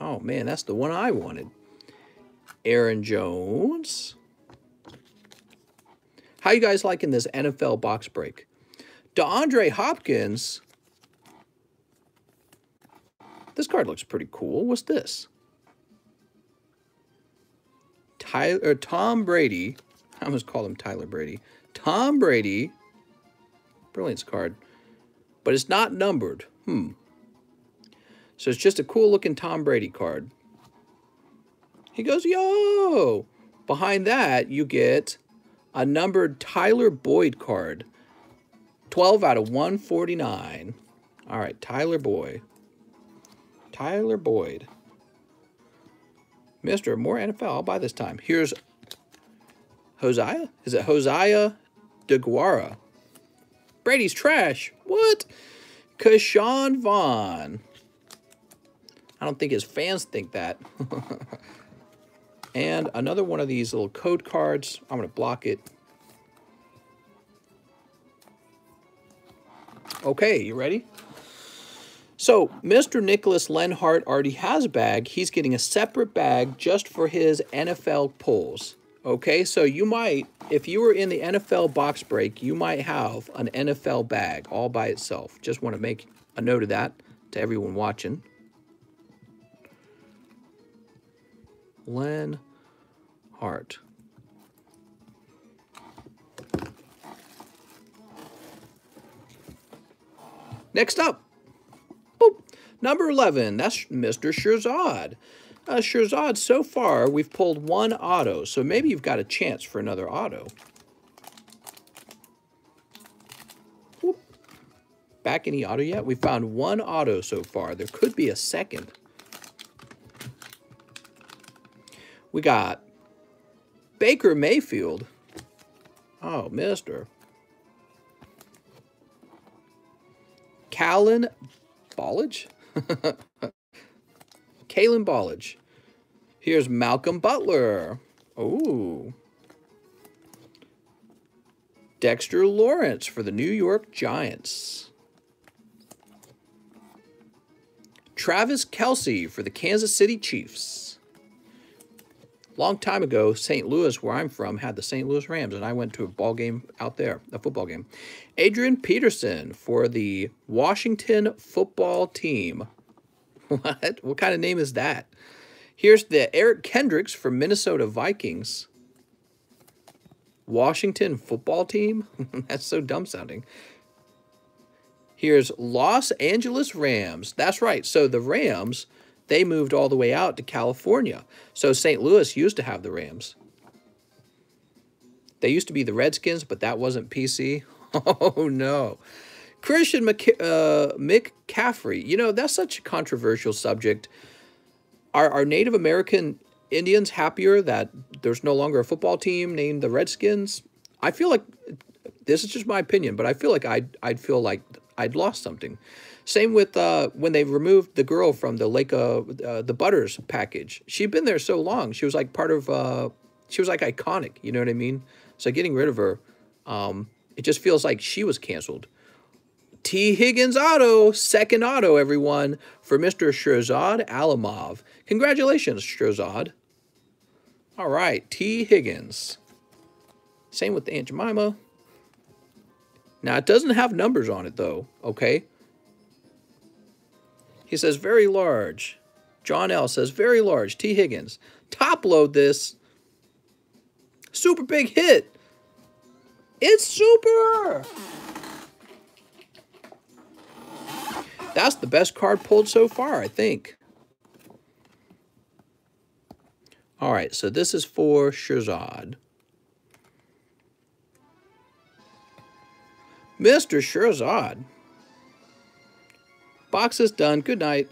Oh, man, that's the one I wanted. Aaron Jones. How you guys liking this NFL box break? DeAndre Hopkins. This card looks pretty cool. What's this? Tyler, Tom Brady. I almost called him Tyler Brady. Tom Brady. Brilliance card. But it's not numbered. Hmm. So it's just a cool looking Tom Brady card. He goes, yo! Behind that, you get a numbered Tyler Boyd card. 12 out of 149. All right, Tyler Boyd. Tyler Boyd. Mister, more NFL. I'll buy this time. Here's Hosea. Is it Hosea DeGuara? Brady's trash. What? Ke'Shawn Vaughn. I don't think his fans think that. and another one of these little code cards. I'm going to block it. Okay, you ready? So, Mr. Nicholas Lenhart already has a bag. He's getting a separate bag just for his NFL pulls. Okay, so you might, if you were in the NFL box break, you might have an NFL bag all by itself. Just want to make a note of that to everyone watching. Len Hart. Next up, boop, number 11, that's Mr. Shirzad. Uh, Shirzad, so far, we've pulled one auto, so maybe you've got a chance for another auto. Whoop. Back any auto yet? We found one auto so far. There could be a second. We got Baker Mayfield. Oh, mister. Callan Ballage? Kalen Ballage. Here's Malcolm Butler. Oh. Dexter Lawrence for the New York Giants. Travis Kelce for the Kansas City Chiefs long time ago, St. Louis, where I'm from, had the St. Louis Rams, and I went to a ball game out there, a football game. Adrian Peterson for the Washington football team. What? What kind of name is that? Here's the Eric Kendricks for Minnesota Vikings. Washington football team? That's so dumb sounding. Here's Los Angeles Rams. That's right. So the Rams they moved all the way out to California. So St. Louis used to have the Rams. They used to be the Redskins, but that wasn't PC. Oh, no. Christian Mc, uh, McCaffrey. You know, that's such a controversial subject. Are, are Native American Indians happier that there's no longer a football team named the Redskins? I feel like, this is just my opinion, but I feel like I'd, I'd feel like I'd lost something. Same with uh, when they removed the girl from the Lake of uh, the Butters package. She'd been there so long. She was like part of, uh, she was like iconic. You know what I mean? So getting rid of her, um, it just feels like she was canceled. Tee Higgins Auto, second auto, everyone, for Mr. Shirzad Alamov. Congratulations, Shirzad. All right, Tee Higgins. Same with Aunt Jemima. Now, it doesn't have numbers on it, though, okay? He says, very large. John L. says, very large. Tee Higgins. Top load this. Super big hit. It's super. That's the best card pulled so far, I think. All right, so this is for Shirzad. Mr. Shirzad. Box is done. Good night.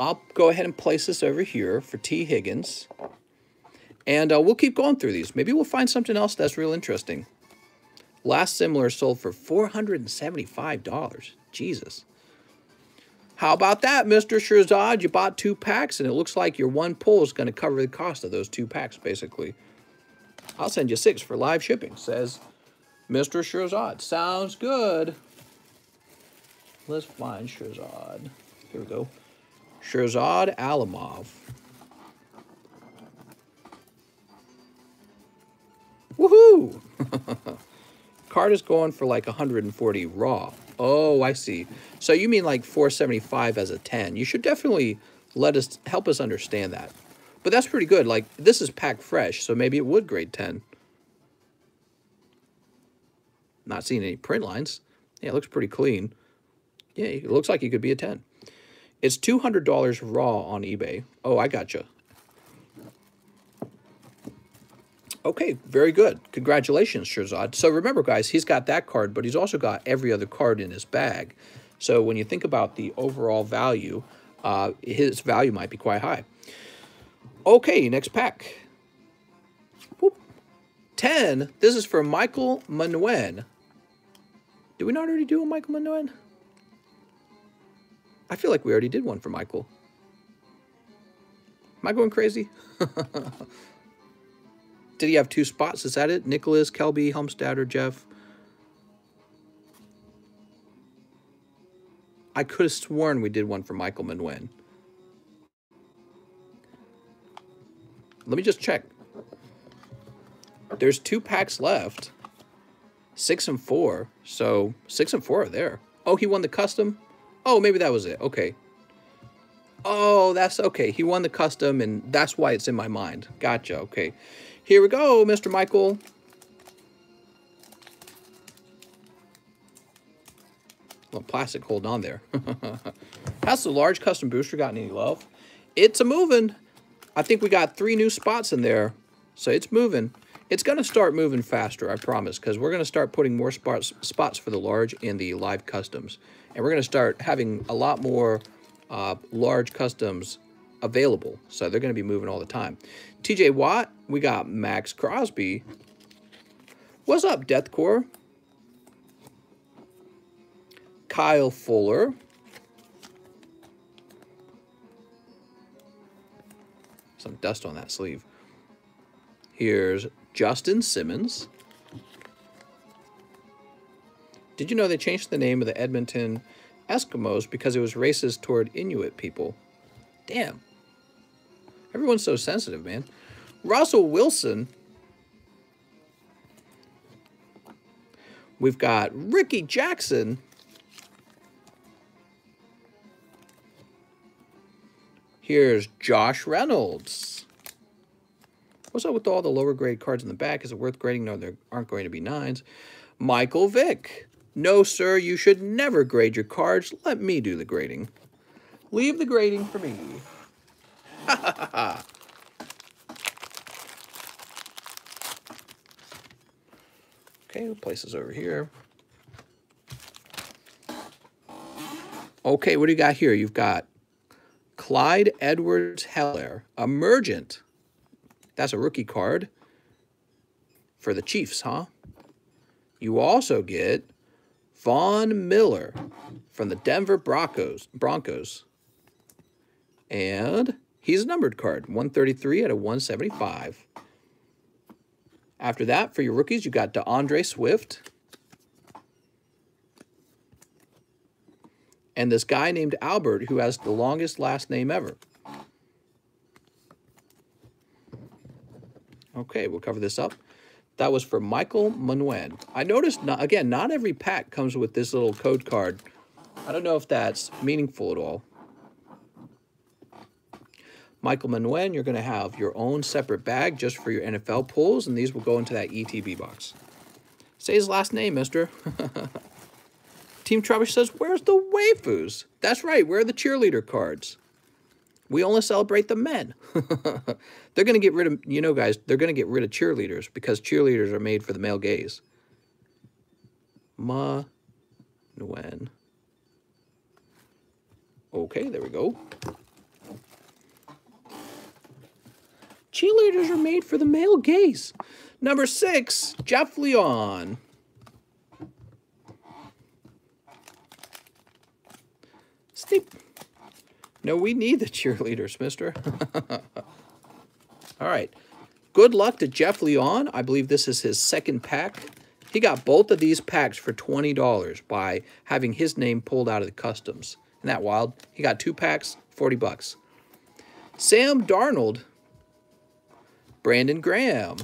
I'll go ahead and place this over here for Tee Higgins. And uh, we'll keep going through these. Maybe we'll find something else that's real interesting. Last similar sold for $475. Jesus. How about that, Mr. Shirzad? You bought two packs, and it looks like your one pull is going to cover the cost of those two packs, basically. I'll send you six for live shipping, says Mr. Shirzad. Sounds good. Let's find Shirzad. Here we go. Shirzad Alamov. Woohoo! Card is going for like 140 raw. Oh, I see. So you mean like 475 as a 10. You should definitely let us help us understand that. But that's pretty good. Like this is packed fresh, so maybe it would grade 10. Not seeing any print lines. Yeah, it looks pretty clean. Yeah, it looks like it could be a 10. It's $200 raw on eBay. Oh, I gotcha. Okay, very good. Congratulations, Shirzad. So remember, guys, he's got that card, but he's also got every other card in his bag. So when you think about the overall value, uh, his value might be quite high. Okay, next pack. Whoop. 10. This is for Michael Manuen. Did we not already do a Michael Manuen? I feel like we already did one for Michael. Am I going crazy? did he have two spots? Is that it? Nicholas, Kelby, or Jeff? I could have sworn we did one for Michael Manwen. Let me just check. There's two packs left. Six and four. So six and four are there. Oh, he won the custom? Oh, maybe that was it. Okay. Oh, that's okay. He won the custom, and that's why it's in my mind. Gotcha. Okay. Here we go, Mr. Michael. Well, plastic holding on there. Has the large custom booster gotten any love? It's a moving. I think we got three new spots in there. So it's moving. It's going to start moving faster, I promise, because we're going to start putting more spots, spots for the large in the live customs. And we're going to start having a lot more uh, large customs available. So they're going to be moving all the time. TJ Watt, we got Maxx Crosby. What's up, Deathcore? Kyle Fuller. Some dust on that sleeve. Here's Justin Simmons. Did you know they changed the name of the Edmonton Eskimos because it was racist toward Inuit people? Damn. Everyone's so sensitive, man. Russell Wilson. We've got Ricky Jackson. Here's Josh Reynolds. What's up with all the lower grade cards in the back? Is it worth grading? No, there aren't going to be nines. Michael Vick. No, sir, you should never grade your cards. Let me do the grading. Leave the grading for me. Ha ha ha. Okay, places over here. Okay, what do you got here? You've got Clyde Edwards-Helaire, Emergent. That's a rookie card for the Chiefs, huh? You also get Von Miller from the Denver Broncos. Broncos. And he's a numbered card, 133 out of 175. After that, for your rookies, you got D'Andre Swift. And this guy named Albert who has the longest last name ever. Okay, we'll cover this up. That was for Michael Manuel. I noticed, not, again, not every pack comes with this little code card. I don't know if that's meaningful at all. Michael Manuel, you're going to have your own separate bag just for your NFL pulls, and these will go into that ETB box. Say his last name, mister. Team Trubbish says, where's the waifus? That's right, where are the cheerleader cards? We only celebrate the men. they're going to get rid of, you know, guys, they're going to get rid of cheerleaders because cheerleaders are made for the male gaze. Ma Nguyen. Okay, there we go. Cheerleaders are made for the male gaze. Number six, Jeff Leon. Steep. No, we need the cheerleaders, mister. All right. Good luck to Jeff Leon. I believe this is his second pack. He got both of these packs for $20 by having his name pulled out of the customs. Isn't that wild? He got two packs, 40 bucks. Sam Darnold Brandon Graham.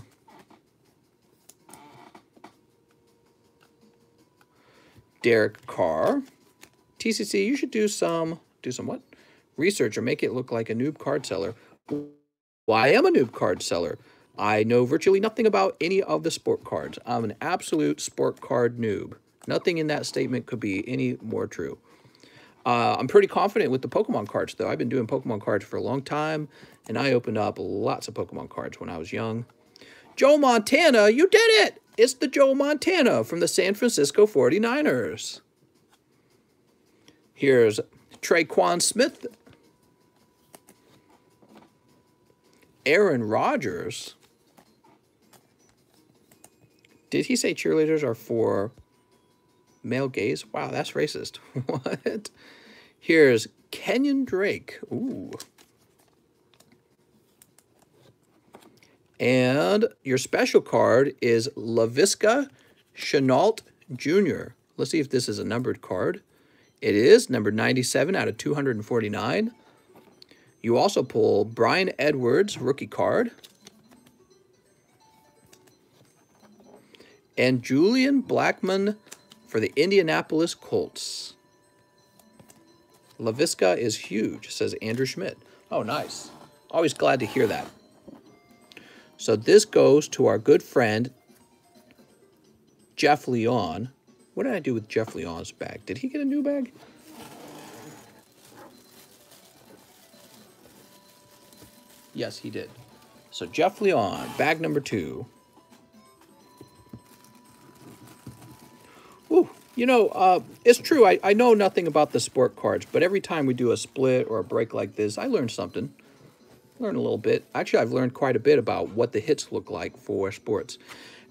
Derek Carr. TCC, you should do some, do some what? Research or make it look like a noob card seller. Well, I am a noob card seller. I know virtually nothing about any of the sport cards. I'm an absolute sport card noob. Nothing in that statement could be any more true. Uh, I'm pretty confident with the Pokemon cards, though. I've been doing Pokemon cards for a long time, and I opened up lots of Pokemon cards when I was young. Joe Montana, you did it! It's the Joe Montana from the San Francisco 49ers. Here's Tre'Quan Smith. Aaron Rodgers. Did he say cheerleaders are for male gaze? Wow, that's racist. what? Here's Kenyon Drake. Ooh. And your special card is Laviska Shenault Jr. Let's see if this is a numbered card. It is number 97 out of 249. You also pull Bryan Edwards rookie card. And Julian Blackmon for the Indianapolis Colts. Laviska is huge, says Andrew Schmidt. Oh, nice. Always glad to hear that. So this goes to our good friend, Jeff Leon. What did I do with Jeff Leon's bag? Did he get a new bag? Yes, he did. So Jeff Leon, bag number two. Ooh, you know, uh, it's true. I, I know nothing about the sport cards, but every time we do a split or a break like this, I learn something. Learn a little bit. Actually, I've learned quite a bit about what the hits look like for sports.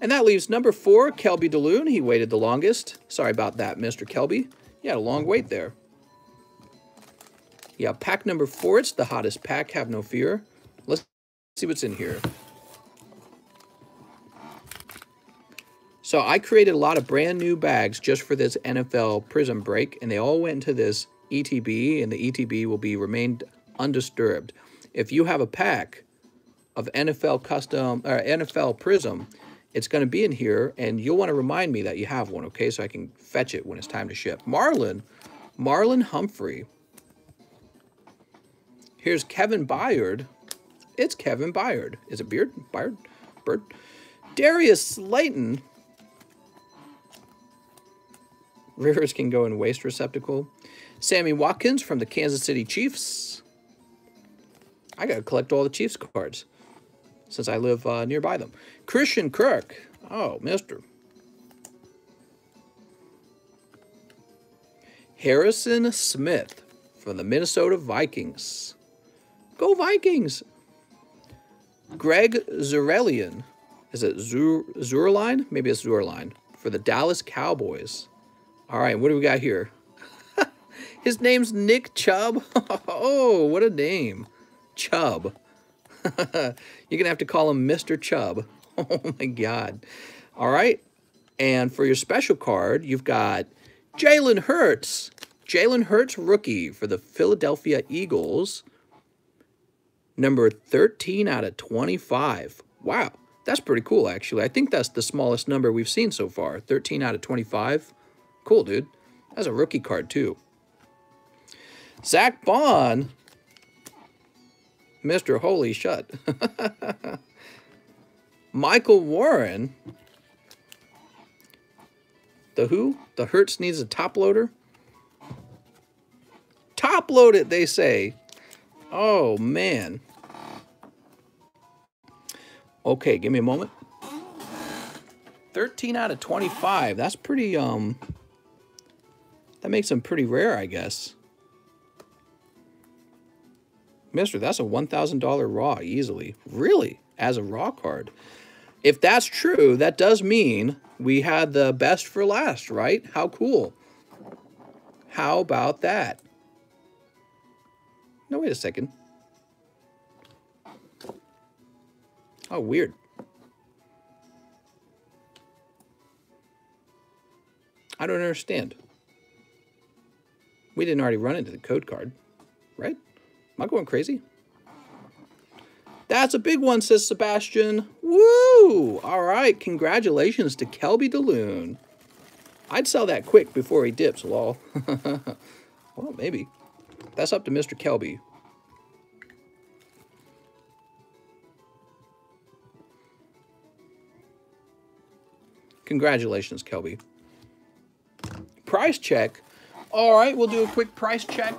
And that leaves number four, Kelby DeLune. He waited the longest. Sorry about that, Mr. Kelby. You had a long wait there. Yeah, pack number four. It's the hottest pack. Have no fear. See what's in here. So I created a lot of brand new bags just for this NFL Prizm break, and they all went into this ETB, and the ETB will be remained undisturbed. If you have a pack of NFL custom or NFL Prizm, it's going to be in here, and you'll want to remind me that you have one, okay? So I can fetch it when it's time to ship. Marlon, Marlon Humphrey. Here's Kevin Byard. It's Kevin Byard. Is it Beard? Byard? Bird? Darius Slayton. Rivers can go in waste receptacle. Sammy Watkins from the Kansas City Chiefs. I got to collect all the Chiefs cards since I live uh, nearby them. Christian Kirk. Oh, mister. Harrison Smith from the Minnesota Vikings. Go Vikings! Greg Zuerlein. Is it Zur? Maybe it's Zuerlein. For the Dallas Cowboys. All right, what do we got here? His name's Nick Chubb. oh, what a name. Chubb. You're going to have to call him Mr. Chubb. Oh, my God. All right. And for your special card, you've got Jalen Hurts. Jalen Hurts rookie for the Philadelphia Eagles. Number 13 out of 25. Wow. That's pretty cool, actually. I think that's the smallest number we've seen so far. 13 out of 25. Cool, dude. That's a rookie card, too. Zach Baun Mr. Holy Shut. Michael Warren. The who? The Hurts needs a top loader? Top load it, they say. Oh, man. Okay, give me a moment. 13 out of 25. That's pretty, um... That makes them pretty rare, I guess. Mister, that's a $1,000 raw easily. Really? As a raw card. If that's true, that does mean we had the best for last, right? How cool. How about that? No, wait a second. Oh, weird. I don't understand. We didn't already run into the code card, right? Am I going crazy? That's a big one, says Sebastian. Woo! All right, congratulations to Kelby DeLune. I'd sell that quick before he dips, lol. well, maybe. That's up to Mr. Kelby. Congratulations, Kelby. Price check. All right, we'll do a quick price check.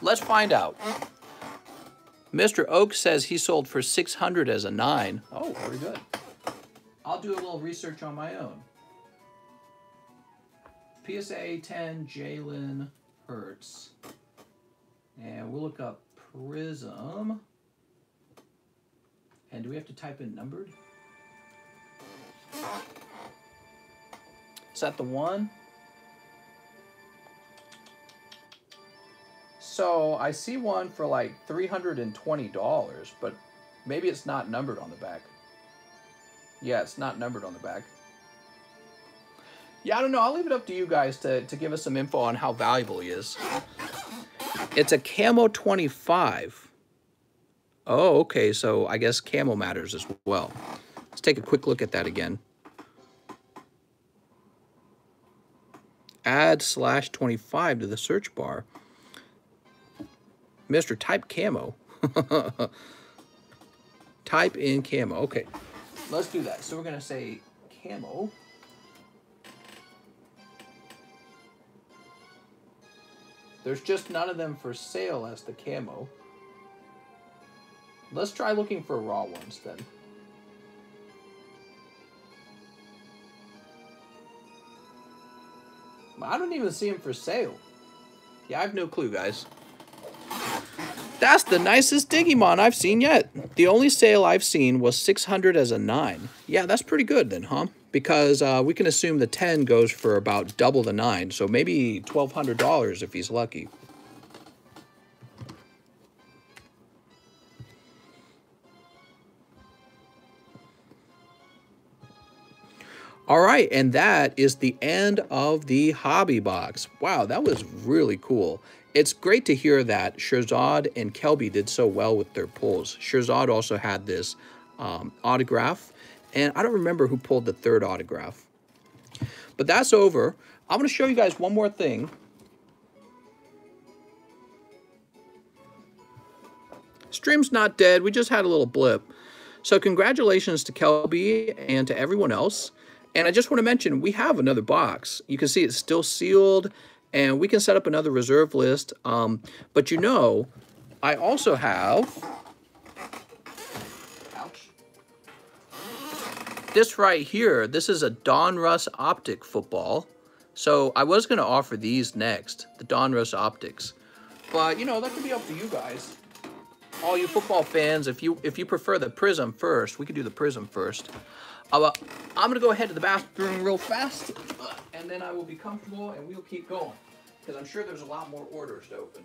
Let's find out. Mr. Oak says he sold for 600 as a 9. Oh, very good. I'll do a little research on my own. PSA 10 Jalen Hurts. And we'll look up Prizm. And do we have to type in numbered? Is that the one? So I see one for like $320, but maybe it's not numbered on the back. Yeah, it's not numbered on the back. Yeah, I don't know. I'll leave it up to you guys to, to give us some info on how valuable he is. It's a Camo 25. Oh, okay. So I guess camo matters as well. Let's take a quick look at that again. Add slash 25 to the search bar. Mr. Type Camo. Type in camo. Okay, let's do that. So we're going to say camo. There's just none of them for sale as the camo. Let's try looking for raw ones then. I don't even see them for sale. Yeah, I have no clue, guys. That's the nicest Digimon I've seen yet. The only sale I've seen was 600 as a 9. Yeah, that's pretty good then, huh? Because uh, we can assume the 10 goes for about double the 9, so maybe $1,200 if he's lucky. All right, and that is the end of the hobby box. Wow, that was really cool. It's great to hear that Shirzad and Kelby did so well with their pulls. Shirzad also had this um, autograph, and I don't remember who pulled the third autograph. But that's over. I'm going to show you guys one more thing. Stream's not dead. We just had a little blip. So congratulations to Kelby and to everyone else. And I just want to mention, we have another box. You can see it's still sealed, and we can set up another reserve list. Um, but you know, I also have... This right here, this is a Donruss Optic football. So I was going to offer these next, the Donruss Optics. But, you know, that could be up to you guys. All you football fans, if you if you prefer the Prizm first, we could do the Prizm first. Uh, I'm going to go ahead to the bathroom real fast, and then I will be comfortable, and we'll keep going. Because I'm sure there's a lot more orders to open.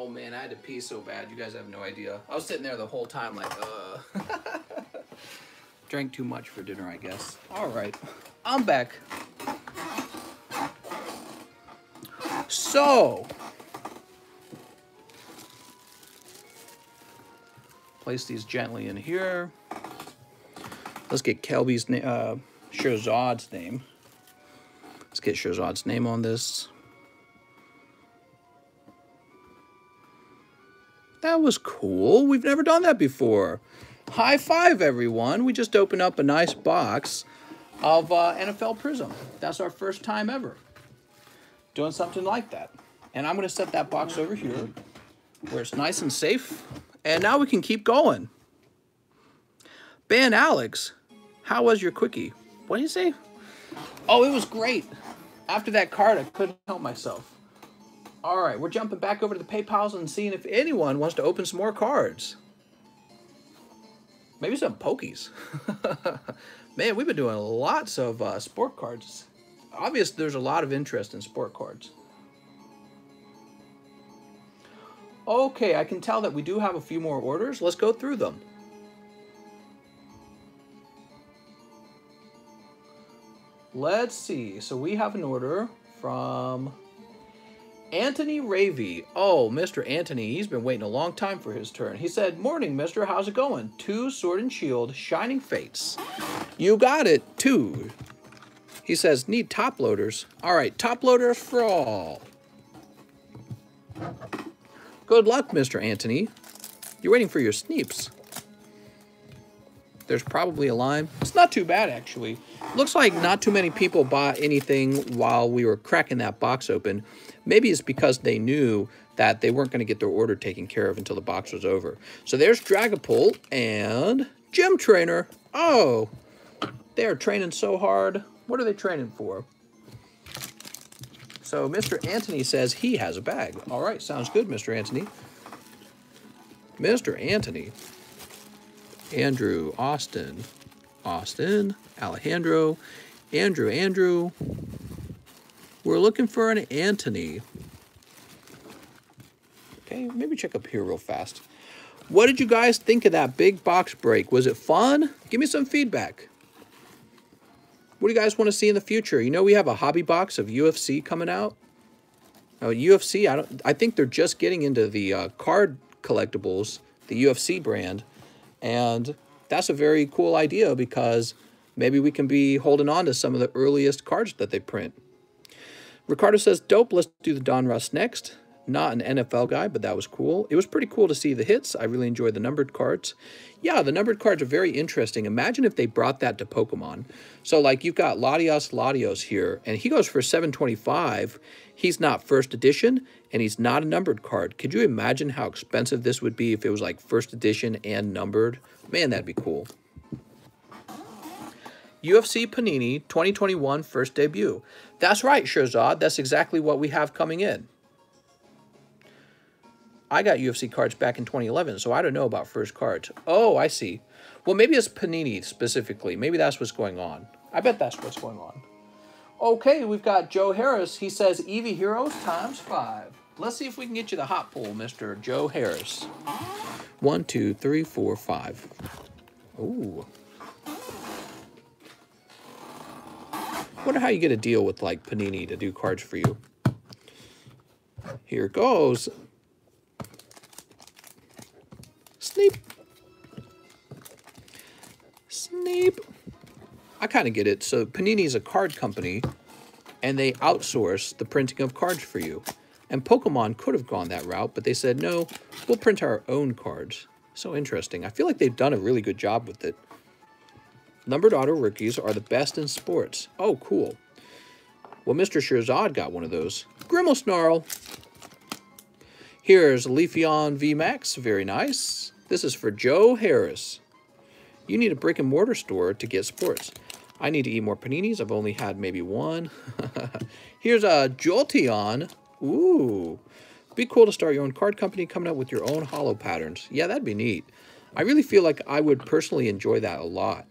Oh man, I had to pee so bad. You guys have no idea. I was sitting there the whole time like, uh. Drank too much for dinner, I guess. All right, I'm back. So, place these gently in here. Let's get Kelby's name, uh, Shirzad's name. Let's get Shirzad's name on this. Cool. We've never done that before. High five, everyone. We just opened up a nice box of uh, NFL Prizm. That's our first time ever doing something like that. And I'm going to set that box over here where it's nice and safe. And now we can keep going. Ben Alex, how was your quickie? What did you say? Oh, it was great. After that card, I couldn't help myself. All right, we're jumping back over to the PayPals and seeing if anyone wants to open some more cards. Maybe some pokies. Man, we've been doing lots of uh, sport cards. Obviously, there's a lot of interest in sport cards. Okay, I can tell that we do have a few more orders. Let's go through them. Let's see. So we have an order from Anthony Ravy. Oh, Mr. Anthony, he's been waiting a long time for his turn. He said, Morning, mister. How's it going? Two Sword and Shield Shining Fates. You got it, two. He says, Need top loaders. All right, top loaders for all. Good luck, Mr. Anthony. You're waiting for your sneeps. There's probably a line. It's not too bad, actually. Looks like not too many people bought anything while we were cracking that box open. Maybe it's because they knew that they weren't going to get their order taken care of until the box was over. So there's Dragapult and Gym Trainer. Oh, they are training so hard. What are they training for? So Mr. Anthony says he has a bag. All right, sounds good, Mr. Anthony. Mr. Anthony. Andrew, Austin, Austin, Alejandro, Andrew, Andrew, we're looking for an Anthony. Okay, maybe check up here real fast. What did you guys think of that big box break? Was it fun? Give me some feedback. What do you guys want to see in the future? You know we have a hobby box of UFC coming out. Now UFC, I don't. I think they're just getting into the uh, card collectibles, the UFC brand, and that's a very cool idea because maybe we can be holding on to some of the earliest cards that they print. Ricardo says, dope, let's do the Donruss next. Not an NFL guy, but that was cool. It was pretty cool to see the hits. I really enjoyed the numbered cards. Yeah, the numbered cards are very interesting. Imagine if they brought that to Pokemon. So, like, you've got Latios Latios here, and he goes for 725. He's not first edition, and he's not a numbered card. Could you imagine how expensive this would be if it was, like, first edition and numbered? Man, that'd be cool. UFC Panini 2021 first debut. That's right, Shirzad. That's exactly what we have coming in. I got UFC cards back in 2011, so I don't know about first cards. Oh, I see. Well, maybe it's Panini specifically. Maybe that's what's going on. I bet that's what's going on. Okay, we've got Joe Harris. He says Eevee Heroes times five. Let's see if we can get you the hot pull, Mr. Joe Harris. One, two, three, four, five. Ooh. Wonder how you get a deal with like Panini to do cards for you. Here goes. Snape. Snape. I kind of get it. So Panini is a card company, and they outsource the printing of cards for you. And Pokemon could have gone that route, but they said, no, we'll print our own cards. So interesting. I feel like they've done a really good job with it. Numbered auto rookies are the best in sports. Oh, cool. Well, Mr. Shirzad got one of those. Grimmsnarl. Here's Leafeon VMAX. Very nice. This is for Joe Harris. You need a brick and mortar store to get sports. I need to eat more paninis. I've only had maybe one. Here's a Jolteon. Ooh. Be cool to start your own card company coming up with your own holo patterns. Yeah, that'd be neat. I really feel like I would personally enjoy that a lot.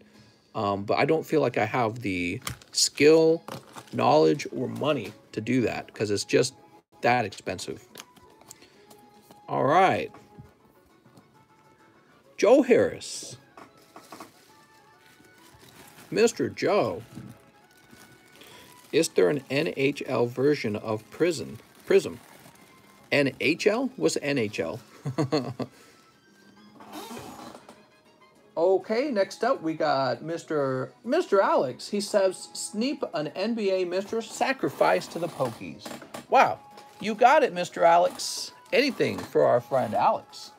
Um, but I don't feel like I have the skill, knowledge, or money to do that because it's just that expensive. All right. Joe Harris. Mr. Joe. Is there an NHL version of Prison? Prizm? NHL? What's NHL? Okay, next up we got Mr. Mr. Alex. He says, Sneep an NBA Mr. Sacrifice to the Pokies. Wow, you got it, Mr. Alex. Anything for our friend Alex.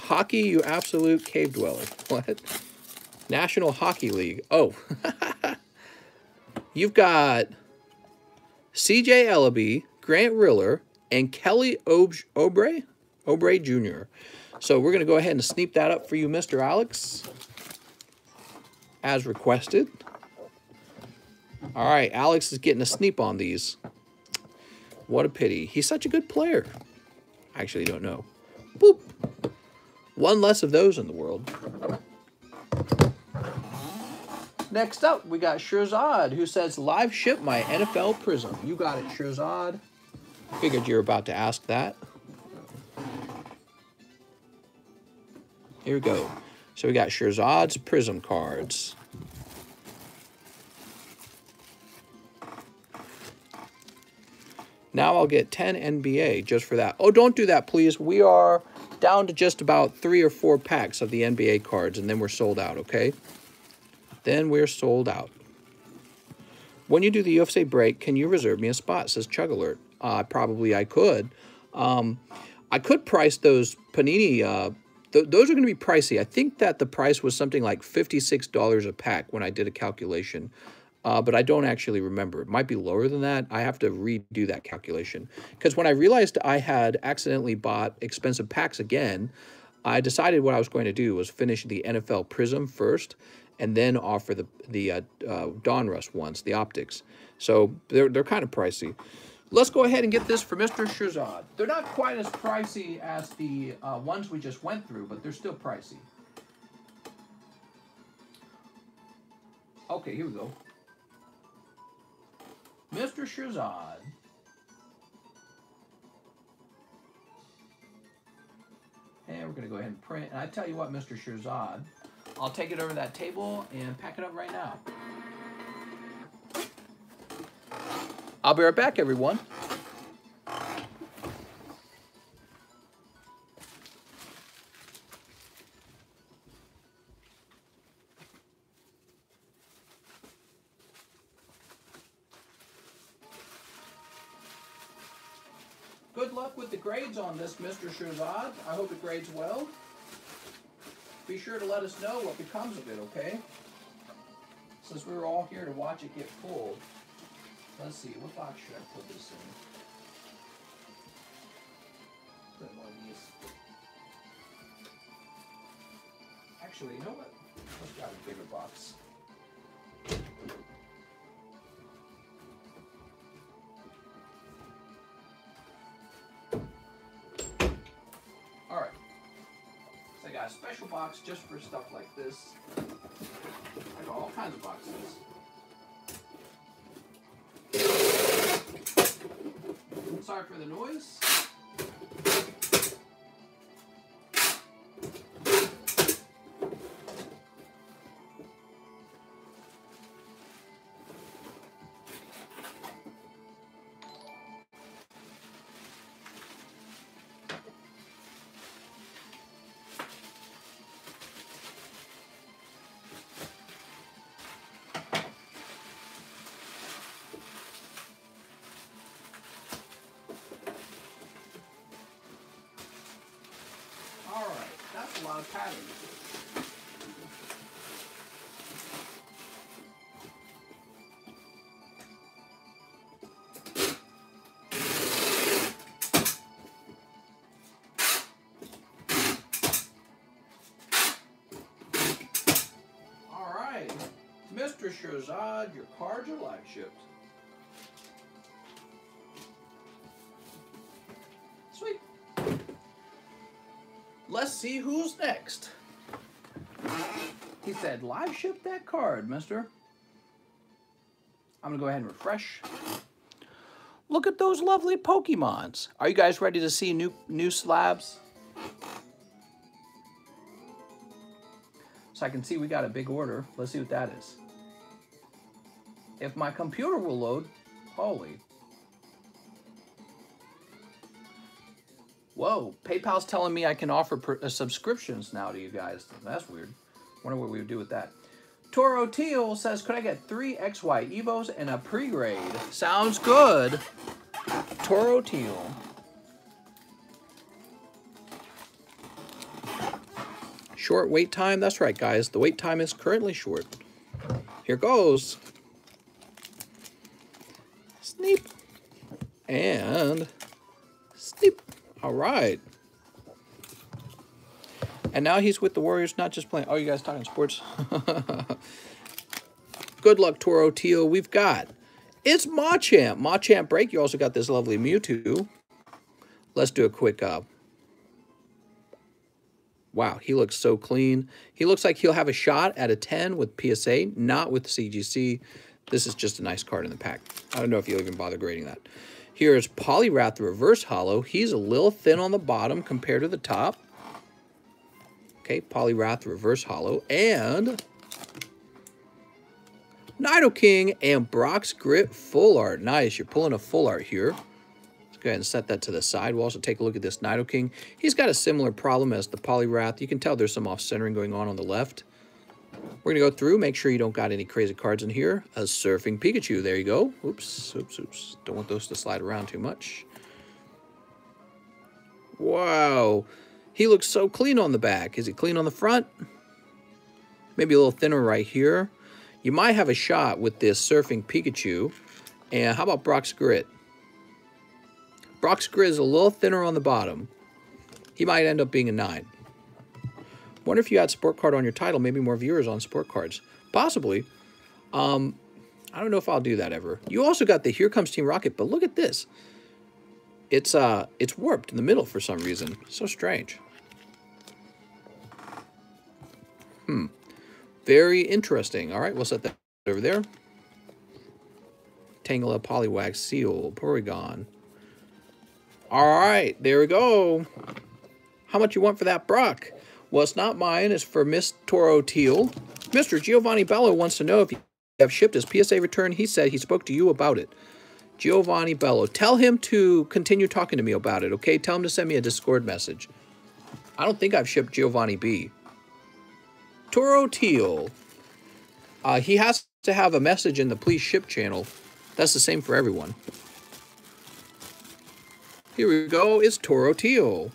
Hockey, you absolute cave dweller. What? National Hockey League. Oh. You've got CJ Elleby, Grant Riller, and Kelly Ob Oubre, Oubre Jr. So we're going to go ahead and sneak that up for you, Mr. Alex, as requested. All right, Alex is getting a sneak on these. What a pity. He's such a good player. I actually don't know. Boop. One less of those in the world. Next up, we got Shirzad, who says, live ship my NFL Prizm. You got it, Shirzad. Figured you were about to ask that. Here we go. So we got Shirzad's Prizm cards. Now I'll get 10 NBA just for that. Oh, don't do that, please. We are down to just about three or four packs of the NBA cards, and then we're sold out, okay? Then we're sold out. When you do the UFC break, can you reserve me a spot, says Chug Alert. Uh, probably I could. Um, I could price those Panini. Uh, th those are going to be pricey. I think that the price was something like $56 a pack when I did a calculation. Uh, but I don't actually remember. It might be lower than that. I have to redo that calculation. Because when I realized I had accidentally bought expensive packs again, I decided what I was going to do was finish the NFL Prizm first and then offer the the uh, uh, ones, the optics. So they're they're kind of pricey. Let's go ahead and get this for Mr. Shirzad. They're not quite as pricey as the uh, ones we just went through, but they're still pricey. Okay, here we go. Mr. Shirzad. And we're going to go ahead and print. And I tell you what, Mr. Shirzad, I'll take it over that table and pack it up right now. I'll be right back, everyone. Good luck with the grades on this, Mr. Shirzad. I hope it grades well. Be sure to let us know what becomes of it, okay? Since we were all here to watch it get pulled. Let's see, what box should I put this in? Put one of these. Actually, you know what? Let's grab a bigger box. Alright. So I got a special box just for stuff like this. I got all kinds of boxes. Sorry for the noise. Patterns. All right, Mr. Shazad, your cards are live shipped. See who's next. He said, live ship that card, mister. I'm going to go ahead and refresh. Look at those lovely Pokemons. Are you guys ready to see new, new slabs? So I can see we got a big order. Let's see what that is. If my computer will load, holy. Whoa, PayPal's telling me I can offer per, uh, subscriptions now to you guys. That's weird. Wonder what we would do with that. Toro Teal says, could I get three XY Evos and a pre-grade? Sounds good. Toro Teal. Short wait time. That's right, guys. The wait time is currently short. Here goes. Sneep. And sneep. All right. And now he's with the Warriors, not just playing. Oh, you guys talking sports? Good luck, Toro Teal. We've got it's Machamp. Machamp break. You also got this lovely Mewtwo. Let's do a quick uh, Wow, he looks so clean. He looks like he'll have a shot at a 10 with PSA, not with CGC. This is just a nice card in the pack. I don't know if you'll even bother grading that. Here's Poliwrath Reverse Holo. He's a little thin on the bottom compared to the top. Okay, Poliwrath Reverse Holo. And Nidoking and Brock's Grit Full Art. Nice, you're pulling a full art here. Let's go ahead and set that to the side. We'll also take a look at this Nidoking. He's got a similar problem as the Poliwrath. You can tell there's some off-centering going on on the left. We're going to go through, make sure you don't got any crazy cards in here. A Surfing Pikachu, there you go. Oops, oops, oops. Don't want those to slide around too much. Wow. He looks so clean on the back. Is he clean on the front? Maybe a little thinner right here. You might have a shot with this Surfing Pikachu. And how about Brock's Grit? Brock's Grit is a little thinner on the bottom. He might end up being a 9. Wonder if you had Sport Card on your title, maybe more viewers on Sport Cards. Possibly. Um, I don't know if I'll do that ever. You also got the Here Comes Team Rocket, but look at this. It's uh, it's warped in the middle for some reason. So strange. Hmm. Very interesting. All right, we'll set that over there. Tangela, Poliwag, Seel, Porygon. All right, there we go. How much you want for that Brock? Well, it's not mine. It's for Miss Toro Teal. Mr. Giovanni Bello wants to know if you have shipped his PSA return. He said he spoke to you about it. Giovanni Bello. Tell him to continue talking to me about it, okay? Tell him to send me a Discord message. I don't think I've shipped Giovanni B. Toro Teal. Uh, he has to have a message in the please ship channel. That's the same for everyone. Here we go. It's Toro Teal.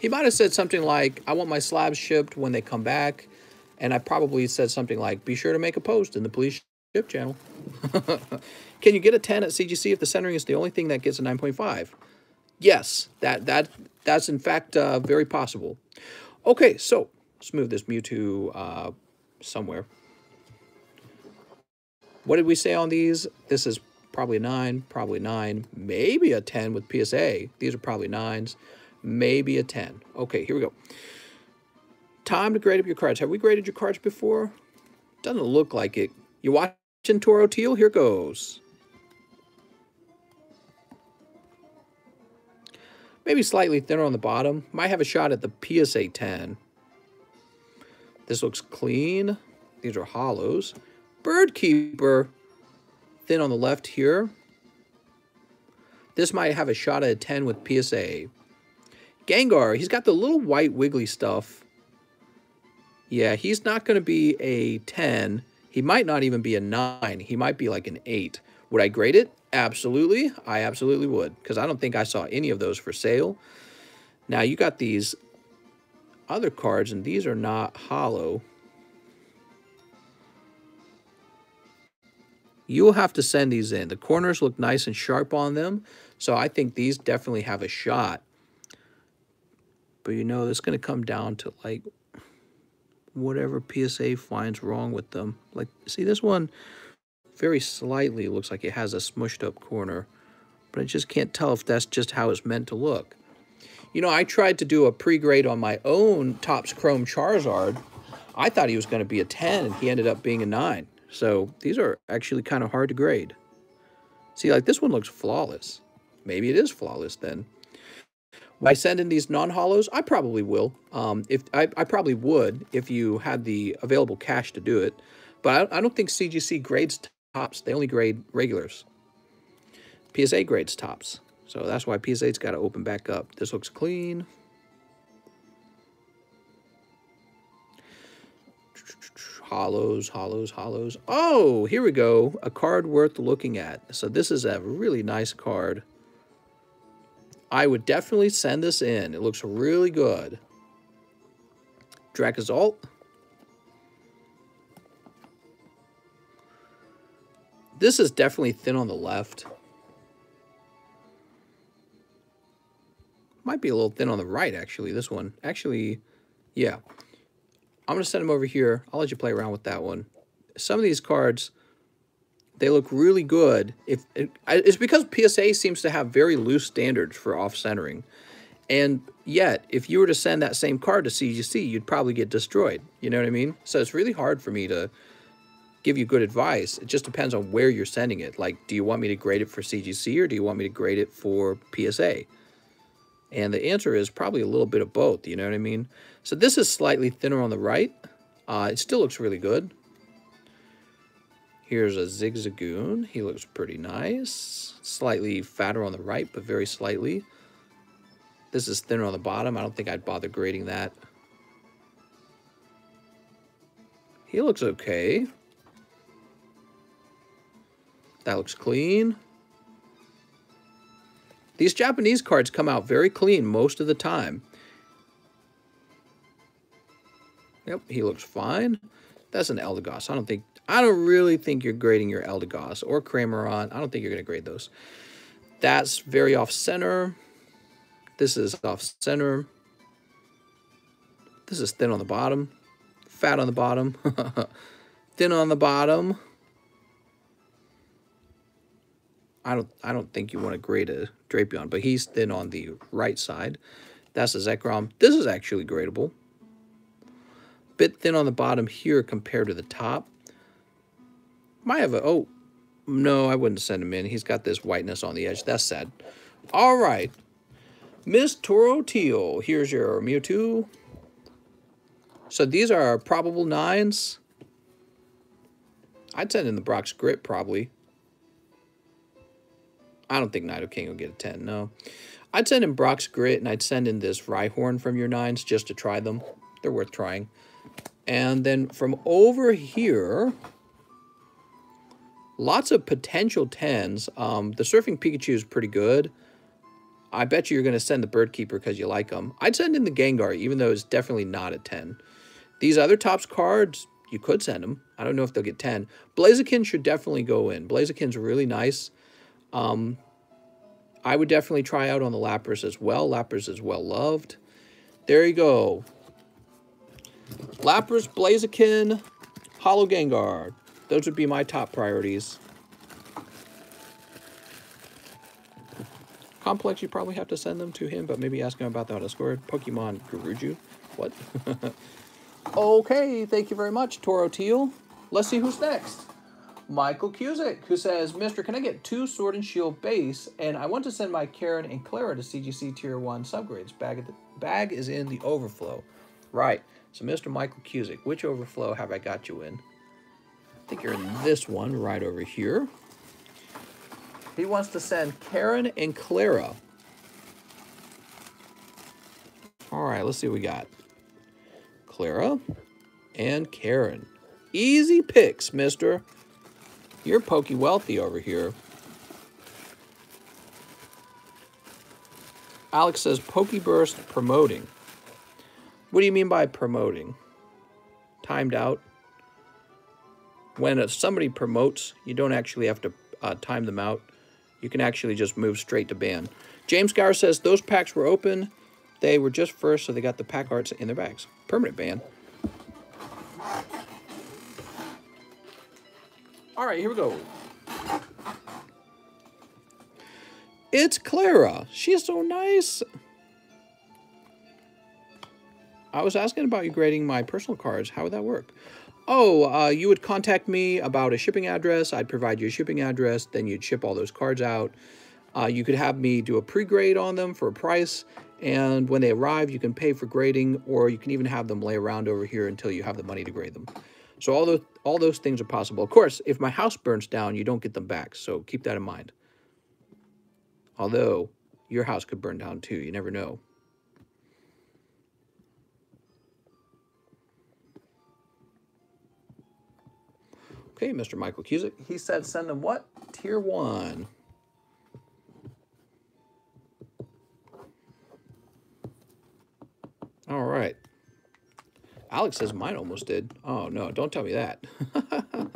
He might have said something like, I want my slabs shipped when they come back. And I probably said something like, be sure to make a post in the police ship channel. Can you get a 10 at CGC if the centering is the only thing that gets a 9.5? Yes, that that that's in fact uh, very possible. Okay, so let's move this Mewtwo uh, somewhere. What did we say on these? This is probably a 9, probably 9, maybe a 10 with PSA. These are probably 9s, maybe a 10. Okay, here we go. Time to grade up your cards. Have we graded your cards before? Doesn't look like it. You watching Toro Teal? Here goes. Maybe slightly thinner on the bottom. Might have a shot at the PSA 10. This looks clean. These are holos. Bird Keeper thin on the left here. This might have a shot at a 10 with PSA. Gengar, he's got the little white wiggly stuff. Yeah, he's not going to be a 10. He might not even be a 9. He might be like an 8. Would I grade it? Absolutely. I absolutely would because I don't think I saw any of those for sale. Now, you got these other cards, and these are not holo. You'll have to send these in. The corners look nice and sharp on them, so I think these definitely have a shot. But you know, it's going to come down to like whatever PSA finds wrong with them. Like, see this one very slightly looks like it has a smushed up corner, but I just can't tell if that's just how it's meant to look. You know, I tried to do a pre-grade on my own Topps Chrome Charizard. I thought he was going to be a 10, and he ended up being a 9. So these are actually kind of hard to grade. See, like this one looks flawless. Maybe it is flawless then. Will I send in these non-holos? I probably will. Um, if I, I, probably would if you had the available cash to do it. But I, I don't think CGC grades Topps. They only grade regulars. PSA grades Topps. So that's why PSA's got to open back up. This looks clean. holos, holos, holos. Oh, here we go. A card worth looking at. So this is a really nice card. I would definitely send this in. It looks really good. Drakazalt. This is definitely thin on the left. Might be a little thin on the right, actually, this one. Actually, yeah. I'm going to send them over here. I'll let you play around with that one. Some of these cards, they look really good. If it, It's because PSA seems to have very loose standards for off-centering. And yet, if you were to send that same card to CGC, you'd probably get destroyed. You know what I mean? So it's really hard for me to give you good advice. It just depends on where you're sending it. Like, do you want me to grade it for CGC or do you want me to grade it for PSA? And the answer is probably a little bit of both, you know what I mean? So this is slightly thinner on the right. Uh, it still looks really good. Here's a Zigzagoon. He looks pretty nice. Slightly fatter on the right, but very slightly. This is thinner on the bottom. I don't think I'd bother grading that. He looks okay. That looks clean. These Japanese cards come out very clean most of the time. Yep, he looks fine. That's an Eldegoss. I don't think, I don't really think you're grading your Eldegoss or Cramorant. I don't think you're going to grade those. That's very off-center. This is off-center. This is thin on the bottom. Fat on the bottom. thin on the bottom. I don't I don't think you want to grade a Drapion, but he's thin on the right side. That's a Zekrom. This is actually gradable. Bit thin on the bottom here compared to the top. Might have a, oh, no, I wouldn't send him in. He's got this whiteness on the edge. That's sad. All right. Miss Toro Teal, here's your Mewtwo. So these are probable nines. I'd send in the Brock's Grit, probably. I don't think Nidoking will get a 10, no. I'd send in Brock's Grit, and I'd send in this Rhyhorn from your 9s just to try them. They're worth trying. And then from over here, lots of potential 10s. Um, the Surfing Pikachu is pretty good. I bet you you're going to send the Bird Keeper because you like them. I'd send in the Gengar, even though it's definitely not a 10. These other Topps cards, you could send them. I don't know if they'll get 10. Blaziken should definitely go in. Blaziken's really nice. Um, I would definitely try out on the Lapras as well. Lapras is well loved. There you go. Lapras, Blaziken, Holo Gengar. Those would be my top priorities. Complex, you probably have to send them to him, but maybe ask him about the Discord. Pokemon Guruju. What? okay, thank you very much, Toro Teal. Let's see who's next. Michael Cusick, who says, Mister, can I get two Sword and Shield base? And I want to send my Karen and Klara to CGC Tier 1 subgrades. Bag, the, bag is in the overflow. Right. So, Mr. Michael Cusick, which overflow have I got you in? Think you're in this one right over here. He wants to send Karen and Klara. All right, let's see what we got. Klara and Karen. Easy picks, mister. You're pokey wealthy over here. Alex says Pokeburst promoting. What do you mean by promoting? Timed out? When somebody promotes, you don't actually have to uh, time them out. You can actually just move straight to ban. James Gower says those packs were open. They were just first, so they got the pack arts in their bags. Permanent ban. All right, here we go. It's Klara. She's so nice. I was asking about you grading my personal cards. How would that work? Oh, uh, you would contact me about a shipping address. I'd provide you a shipping address. Then you'd ship all those cards out. Uh, you could have me do a pre-grade on them for a price. And when they arrive, you can pay for grading, or you can even have them lay around over here until you have the money to grade them. So all those, all those things are possible. Of course, if my house burns down, you don't get them back. So keep that in mind. Although, your house could burn down too. You never know. Okay, Mr. Michael Cusick. He said send them what? Tier 1. All right. Alex says mine almost did. Oh, no, don't tell me that.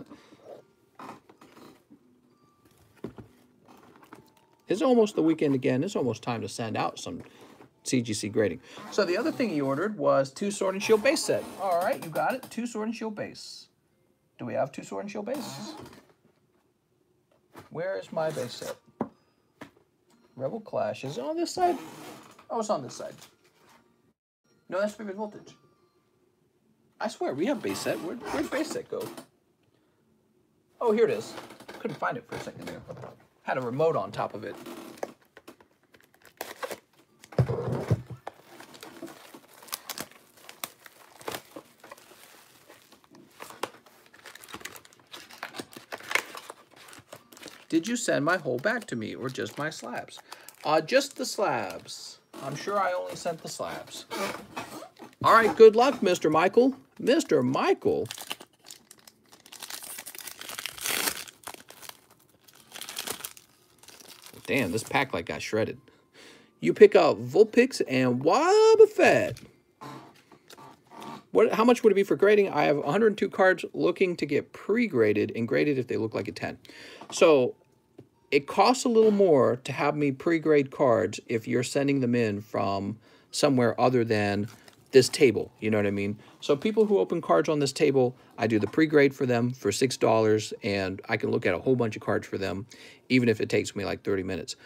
it's almost the weekend again. It's almost time to send out some CGC grading. So the other thing he ordered was two Sword and Shield base set. All right, you got it. Two Sword and Shield base. Do we have two Sword and Shield bases? Where is my base set? Rebel Clash. Is it on this side? Oh, it's on this side. No, that's Vivid Voltage. I swear, we have base set. Where, where'd base set go? Oh, here it is. Couldn't find it for a second there. Had a remote on top of it. Did you send my whole back to me or just my slabs? Uh, just the slabs. I'm sure I only sent the slabs. All right, good luck, Mr. Michael. Mr. Michael? Damn, this pack like got shredded. You pick up Vulpix and Wobbuffet. What, how much would it be for grading? I have 102 cards looking to get pre-graded and graded if they look like a 10. So it costs a little more to have me pre-grade cards if you're sending them in from somewhere other than this table. You know what I mean? So people who open cards on this table, I do the pre-grade for them for $6 and I can look at a whole bunch of cards for them, even if it takes me like 30 minutes.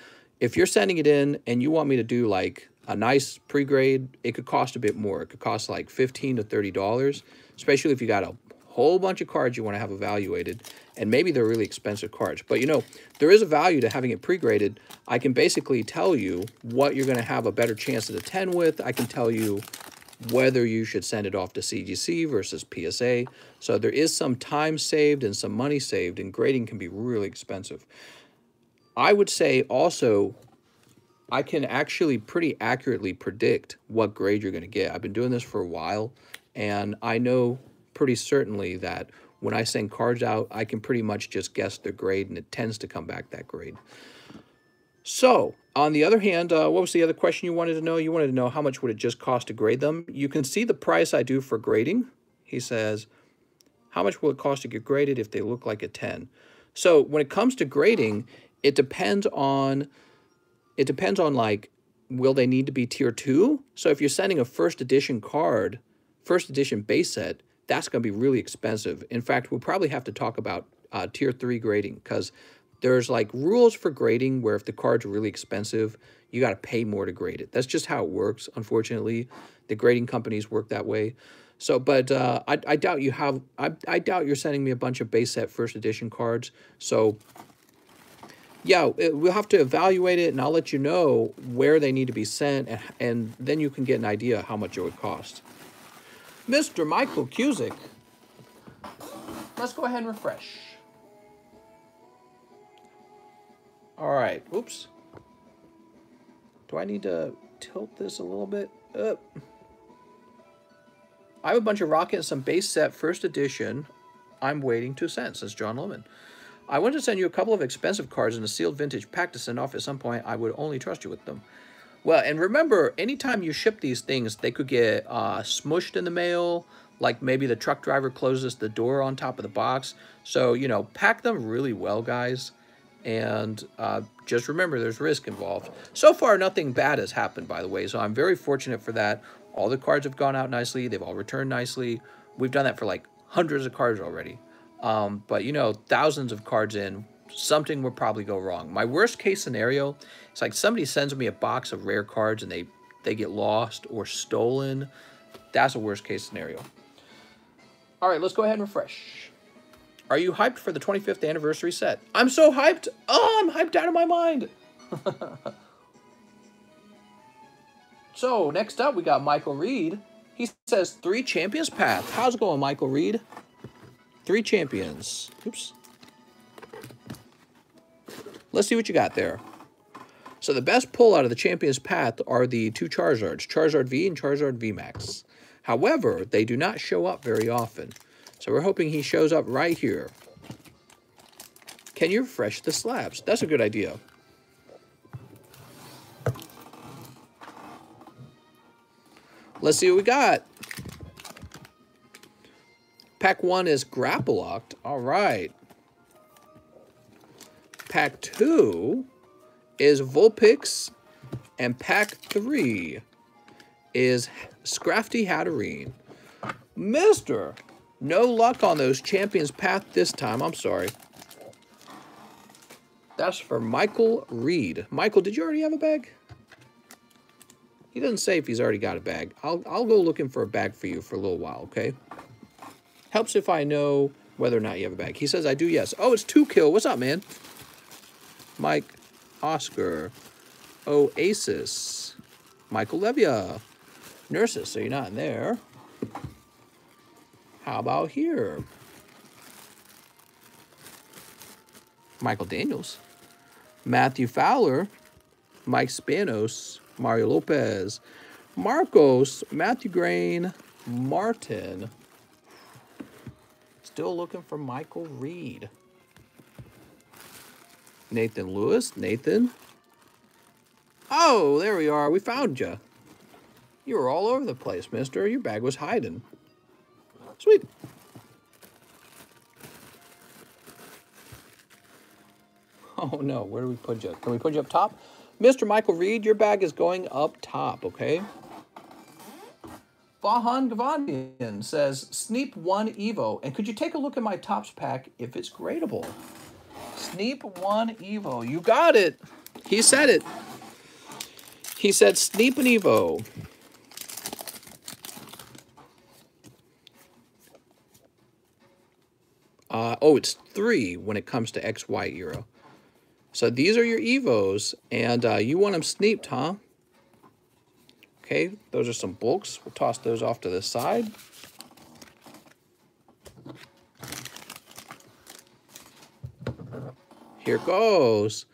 If you're sending it in and you want me to do like a nice pre-grade, it could cost a bit more. It could cost like 15 to $30, especially if you got a whole bunch of cards you want to have evaluated, and maybe they're really expensive cards. But you know, there is a value to having it pre-graded. I can basically tell you what you're going to have a better chance at a 10 with. I can tell you whether you should send it off to CGC versus PSA. So there is some time saved and some money saved, and grading can be really expensive. I would say also, I can actually pretty accurately predict what grade you're going to get. I've been doing this for a while, and I know pretty certainly that when I send cards out, I can pretty much just guess their grade, and it tends to come back that grade. So, on the other hand, uh, what was the other question you wanted to know? You wanted to know how much would it just cost to grade them? You can see the price I do for grading. He says, how much will it cost to get graded if they look like a 10? So, when it comes to grading, it depends on, it depends on like, will they need to be tier 2? So, if you're sending a first edition card, first edition base set, that's going to be really expensive. In fact, we'll probably have to talk about uh, tier three grading because there's like rules for grading where if the card's are really expensive, you got to pay more to grade it. That's just how it works. Unfortunately, the grading companies work that way. So, but uh, I, I doubt you have, I, I doubt you're sending me a bunch of base set first edition cards. So yeah, it, we'll have to evaluate it and I'll let you know where they need to be sent and, and then you can get an idea how much it would cost. Mr. Michael Cusick. Let's go ahead and refresh. All right, oops. Do I need to tilt this a little bit up? I have a bunch of Rocket and some base set first edition. I'm waiting to send, says John Loman. I want to send you a couple of expensive cards in a sealed vintage pack to send off at some point. I would only trust you with them. Well, and remember, anytime you ship these things, they could get uh, smushed in the mail, like maybe the truck driver closes the door on top of the box. So, you know, pack them really well, guys. And uh, just remember, there's risk involved. So far, nothing bad has happened, by the way. So I'm very fortunate for that. All the cards have gone out nicely. They've all returned nicely. We've done that for like hundreds of cards already. Um, but, you know, thousands of cards in, something will probably go wrong. My worst case scenario it's like somebody sends me a box of rare cards and they, they get lost or stolen. That's a worst case scenario. All right, let's go ahead and refresh. Are you hyped for the 25th anniversary set? I'm so hyped. Oh, I'm hyped out of my mind. so, next up, we got Michael Reed. He says, three champions path. How's it going, Michael Reed? Three champions. Oops. Let's see what you got there. So the best pull out of the Champion's Path are the two Charizards, Charizard V and Charizard V Max. However, they do not show up very often. So we're hoping he shows up right here. Can you refresh the slabs? That's a good idea. Let's see what we got. Pack one is grapple locked. All right. Pack two is Vulpix. And pack three is Scrafty Hatterene. Mister, no luck on those Champions Path this time. I'm sorry. That's for Michael Reed. Michael, did you already have a bag? He doesn't say if he's already got a bag. I'll, I'll go looking for a bag for you for a little while, okay? Helps if I know whether or not you have a bag. He says, I do, yes. Oh, it's two kill. What's up, man? Mike, Oscar, Oasis, Michael Levia, Nurses, so you're not in there. How about here? Michael Daniels, Matthew Fowler, Mike Spanos, Mario Lopez, Marcos, Matthew Grain, Martin. Still looking for Michael Reed. Nathan Lewis, Nathan. Oh, there we are. We found you. You were all over the place, mister. Your bag was hiding. Sweet. Oh no, where do we put you? Can we put you up top? Mr. Michael Reed, your bag is going up top, okay? Vahan Gavandian says, Sneap 1 Evo, and could you take a look at my Topps pack if it's gradable? Sneap 1 Evo, you got it. He said it. He said Sneap an Evo. Uh, oh, it's three when it comes to XY Euro. So these are your Evos, and uh, you want them sneaped, huh? Okay, those are some bulks. We'll toss those off to the side. Here goes.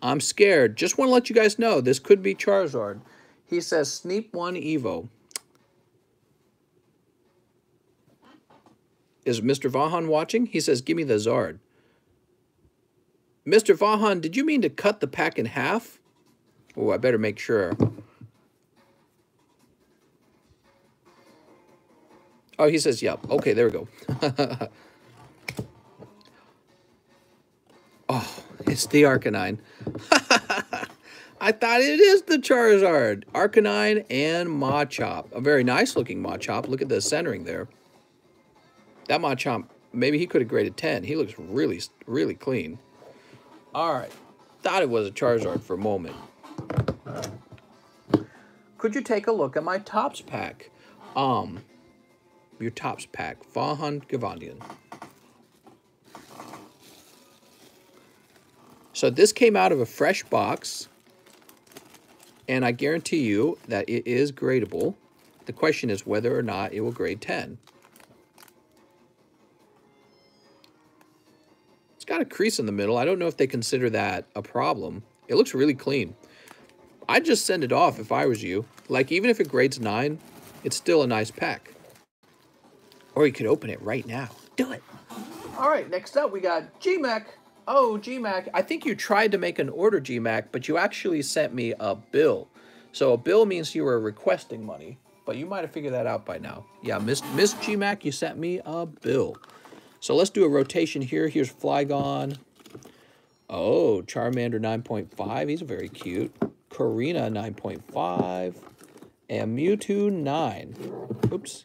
I'm scared. Just want to let you guys know, this could be Charizard. He says, Sneap 1 Evo. Is Mr. Vahan watching? He says, give me the Zard. Mr. Vahan, did you mean to cut the pack in half? Oh, I better make sure. Oh, he says, yep. Okay, there we go. oh, it's the Arcanine. I thought it is the Charizard. Arcanine and Machop. A very nice looking Machop. Look at the centering there. That Machop, maybe he could have graded 10. He looks really, really clean. All right. Thought it was a Charizard for a moment. Could you take a look at my Topps pack? Um, your Topps pack. Vahan Gavandian. So this came out of a fresh box. And I guarantee you that it is gradable. The question is whether or not it will grade 10. It's got a crease in the middle. I don't know if they consider that a problem. It looks really clean. I'd just send it off if I was you. Like, even if it grades 9, it's still a nice pack. Or you could open it right now. Do it. All right, next up we got GMAC. Oh, GMAC. I think you tried to make an order, GMAC, but you actually sent me a bill. So a bill means you were requesting money, but you might have figured that out by now. Yeah, Miss, Miss GMAC, you sent me a bill. So let's do a rotation here. Here's Flygon. Oh, Charmander 9.5. He's very cute. Korrina 9.5. And Mewtwo 9. Oops.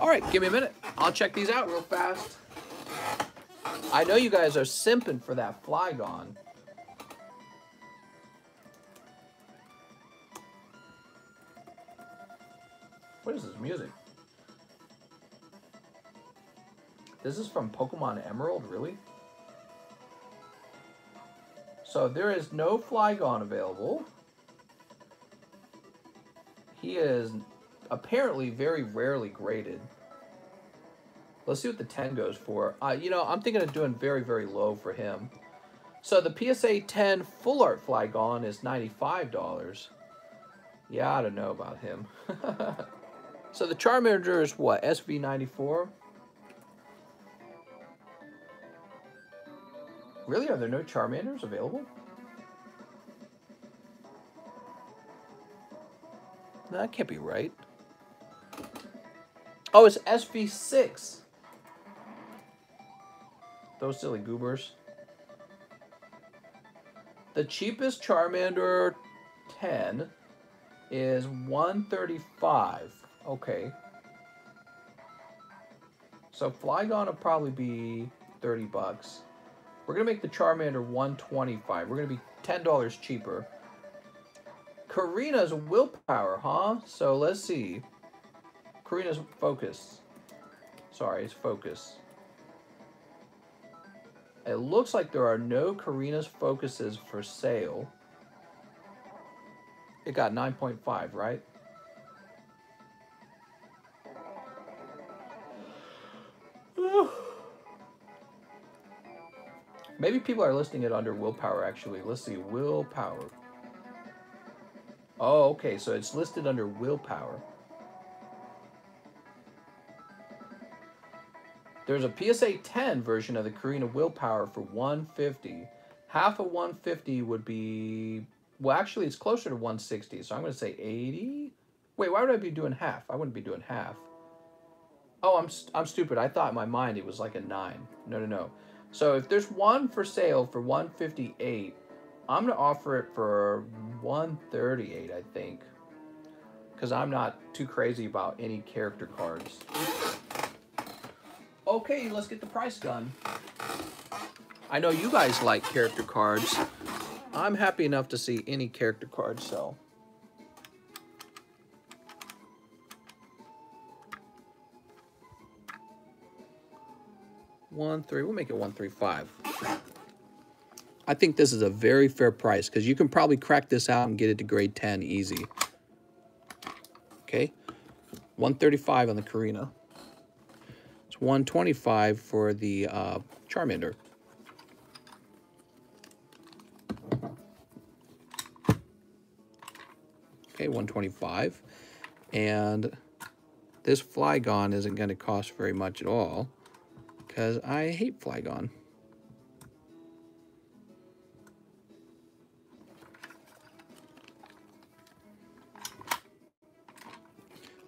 All right, give me a minute. I'll check these out real fast. I know you guys are simping for that Flygon. What is this music? This is from Pokemon Emerald, really? So there is no Flygon available. He is apparently very rarely graded. Let's see what the 10 goes for. Uh, you know, I'm thinking of doing very, very low for him. So the PSA 10 Full Art Flygon is $95. Yeah, I don't know about him. So the Charmander is what? SV94? Really? Are there no Charmanders available? That can't be right. Oh, it's SV6. Those silly goobers. The cheapest Charmander 10 is 135. Okay. So Flygon will probably be 30 bucks. We're going to make the Charmander 125. We're going to be $10 cheaper. Korrina's willpower, huh? So let's see. Korrina's focus. Sorry, it's focus. It looks like there are no Korrina's focuses for sale. It got 9.5, right? Maybe people are listing it under willpower, actually. Let's see, willpower. Oh, okay, so it's listed under willpower. There's a PSA 10 version of the Korrina Willpower for 150. Half of 150 would be, well, actually, it's closer to 160, so I'm going to say 80. Wait, why would I be doing half? I wouldn't be doing half. Oh, I'm, I'm stupid. I thought in my mind it was like a 9. No, no, no. So if there's one for sale for 158, I'm going to offer it for 138, I think. Because I'm not too crazy about any character cards. Okay, let's get the price gun. I know you guys like character cards. I'm happy enough to see any character card sell. One, three, we'll make it one, three, five. I think this is a very fair price because you can probably crack this out and get it to grade 10 easy. Okay, 135 on the Korrina. 125 for the uh, Charmander. Okay, 125. And this Flygon isn't going to cost very much at all because I hate Flygon.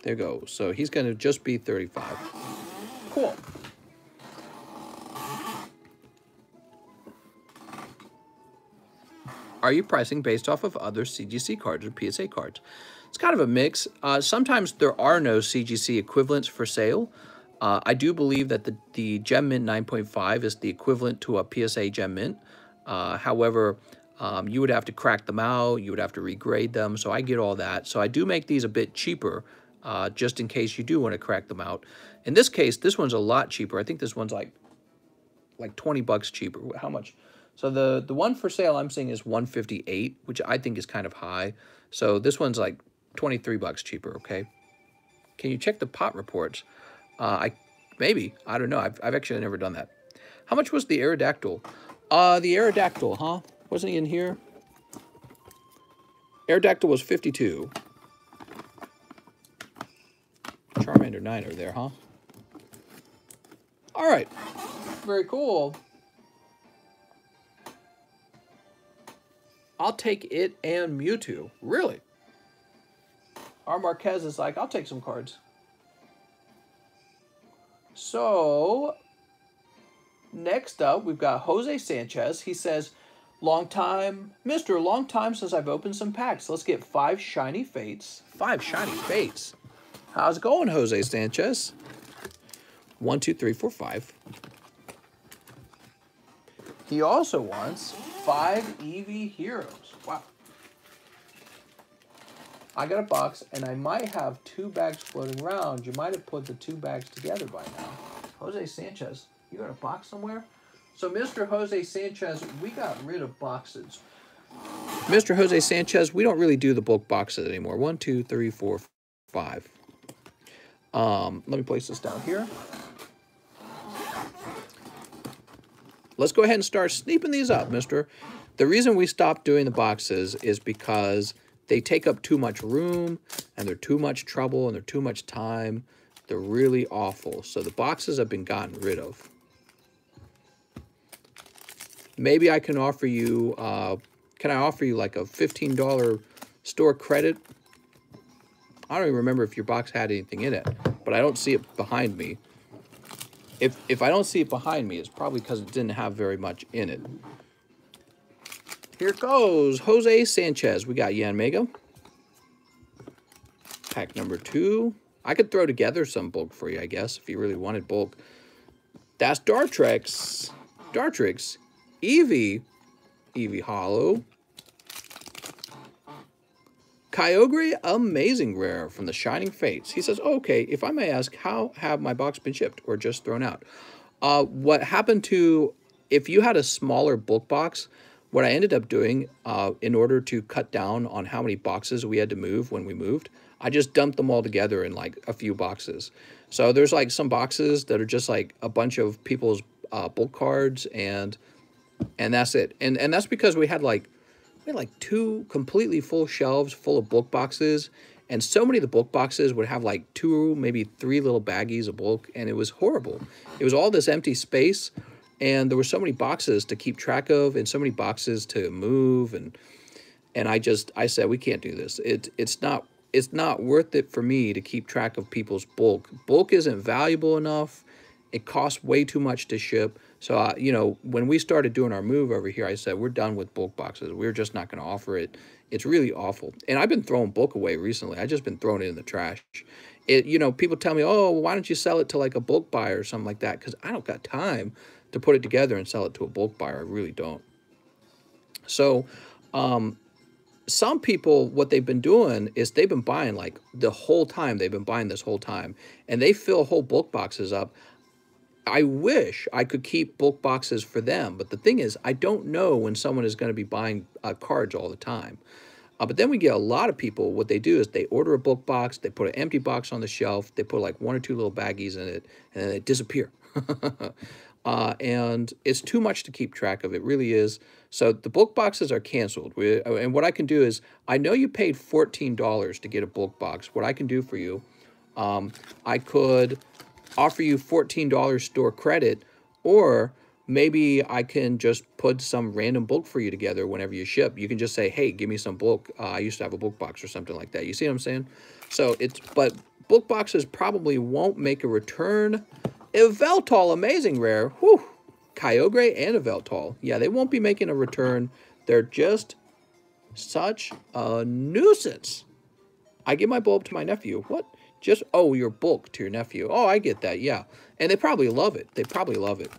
There you go. So he's going to just be 35. Cool. Are you pricing based off of other CGC cards or PSA cards? It's kind of a mix. Uh, sometimes there are no CGC equivalents for sale. Uh, I do believe that the, the Gem Mint 9.5 is the equivalent to a PSA Gem Mint. Uh, however, um, you would have to crack them out. You would have to regrade them. So I get all that. So I do make these a bit cheaper uh, just in case you do want to crack them out. In this case, this one's a lot cheaper. I think this one's like like 20 bucks cheaper. How much? So the, the one for sale I'm seeing is 158, which I think is kind of high. So this one's like 23 bucks cheaper, okay? Can you check the pop reports? Uh, I Maybe. I don't know. I've, I've actually never done that. How much was the Aerodactyl? Uh, the Aerodactyl, huh? Wasn't he in here? Aerodactyl was 52. Charmander 9 are there, huh? All right. Very cool. I'll take it and Mewtwo. Really? Our Marquez is like, I'll take some cards. So, next up, we've got Jose Sanchez. He says, long time, Mister, long time since I've opened some packs. Let's get five shiny fates. Five shiny fates. How's it going, Jose Sanchez? One, two, three, four, five. He also wants five Eevee heroes. Wow. I got a box, and I might have two bags floating around. You might have put the two bags together by now. Jose Sanchez, you got a box somewhere? So, Mr. Jose Sanchez, we got rid of boxes. Mr. Jose Sanchez, we don't really do the bulk boxes anymore. One, two, three, four, five. Um, let me place this down here. Let's go ahead and start sneeping these up, mister. The reason we stopped doing the boxes is because they take up too much room and they're too much trouble and they're too much time. They're really awful. So the boxes have been gotten rid of. Maybe I can offer you, uh, can I offer you like a $15 store credit I don't even remember if your box had anything in it, but I don't see it behind me. If, if I don't see it behind me, it's probably because it didn't have very much in it. Here goes Jose Sanchez. We got Yanmega. Pack number two. I could throw together some bulk for you, I guess, if you really wanted bulk. That's Dartrix. Dartrix. Eevee. Eevee Holo. Kyogre Amazing Rare from the Shining Fates. He says, okay, if I may ask, how have my box been shipped or just thrown out? Uh, what happened to, if you had a smaller book box, what I ended up doing uh, in order to cut down on how many boxes we had to move when we moved, I just dumped them all together in like a few boxes. So there's like some boxes that are just like a bunch of people's uh, book cards and and that's it. And and that's because we had like we had like two completely full shelves full of book boxes and so many of the book boxes would have like two maybe three little baggies of bulk. and it was horrible. It was all this empty space and there were so many boxes to keep track of and so many boxes to move and and I just I said we can't do this. It it's not it's not worth it for me to keep track of people's bulk. Bulk isn't valuable enough. It costs way too much to ship. So, uh, you know, when we started doing our move over here, I said, we're done with bulk boxes. We're just not going to offer it. It's really awful. And I've been throwing bulk away recently. i just been throwing it in the trash. It, you know, people tell me, oh, why don't you sell it to like a bulk buyer or something like that? Because I don't got time to put it together and sell it to a bulk buyer. I really don't. So, um, some people, what they've been doing is they've been buying like the whole time. They've been buying this whole time. And they fill whole bulk boxes up. I wish I could keep bulk boxes for them. But the thing is, I don't know when someone is going to be buying uh, cards all the time. Uh, but then we get a lot of people, what they do is they order a book box, they put an empty box on the shelf, they put like one or two little baggies in it, and then they disappear. uh, and it's too much to keep track of. It really is. So the book boxes are canceled. We, and what I can do is, I know you paid $14 to get a book box. What I can do for you, um, I could offer you $14 store credit, or maybe I can just put some random book for you together whenever you ship. You can just say, hey, give me some book. Uh, I used to have a book box or something like that. You see what I'm saying? So it's, but book boxes probably won't make a return. Yveltal, amazing rare. Whew. Kyogre and Yveltal. Yeah, they won't be making a return. They're just such a nuisance. I give my bulb to my nephew. What? Just, oh, your bulk to your nephew. Oh, I get that, yeah. And they probably love it. They probably love it.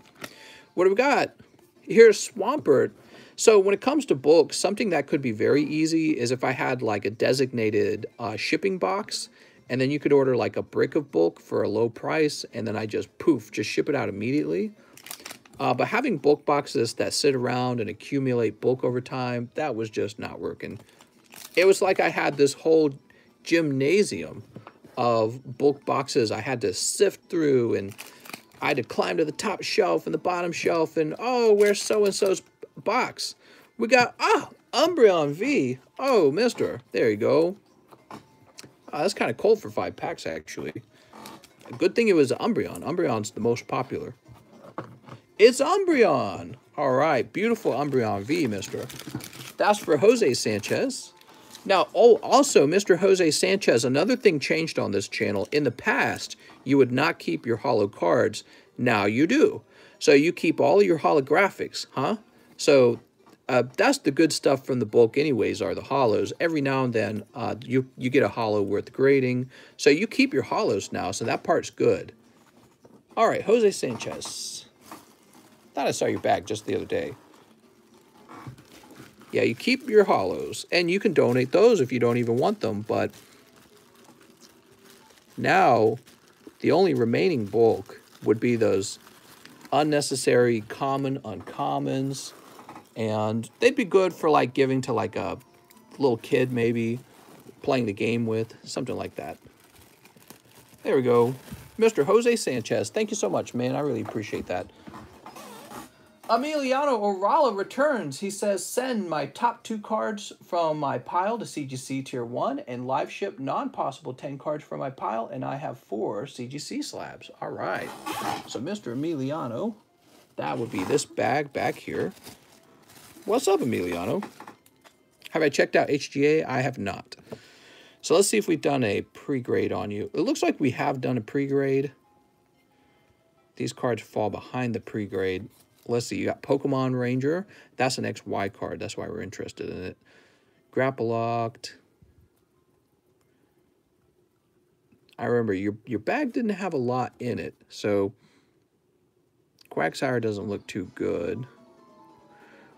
What do we got? Here's Swampert. So when it comes to bulk, something that could be very easy is if I had like a designated uh, shipping box and then you could order like a brick of bulk for a low price and then I just poof, just ship it out immediately. Uh, but having bulk boxes that sit around and accumulate bulk over time, that was just not working. It was like I had this whole gymnasium of bulk boxes I had to sift through and I had to climb to the top shelf and the bottom shelf and oh, where's so-and-so's box? We got, ah, Umbreon V. Oh, mister. There you go. Oh, that's kind of cold for five packs, actually. Good thing it was Umbreon. Umbreon's the most popular. It's Umbreon. All right, beautiful Umbreon V, mister. That's for Jose Sanchez. Now, oh, also, Mr. Jose Sanchez, another thing changed on this channel. In the past, you would not keep your holo cards. Now you do. So you keep all your holographics, huh? So uh, that's the good stuff from the bulk anyways, are the holos. Every now and then, uh, you, you get a holo worth grading. So you keep your holos now, so that part's good. All right, Jose Sanchez. Thought I saw your bag just the other day. Yeah, you keep your holos, and you can donate those if you don't even want them, but now the only remaining bulk would be those unnecessary common uncommons, and they'd be good for like giving to like a little kid maybe, playing the game with, something like that. There we go. Mr. Jose Sanchez, thank you so much, man. I really appreciate that. Emiliano Orala returns. He says, send my top two cards from my pile to CGC Tier 1 and live ship non-possible 10 cards from my pile, and I have four CGC slabs. All right. So, Mr. Emiliano, that would be this bag back here. What's up, Emiliano? Have I checked out HGA? I have not. So let's see if we've done a pre-grade on you. It looks like we have done a pre-grade. These cards fall behind the pre-grade. Let's see, you got Pokemon Ranger. That's an XY card. That's why we're interested in it. Grapploct. I remember your, your bag didn't have a lot in it, so Quagsire doesn't look too good.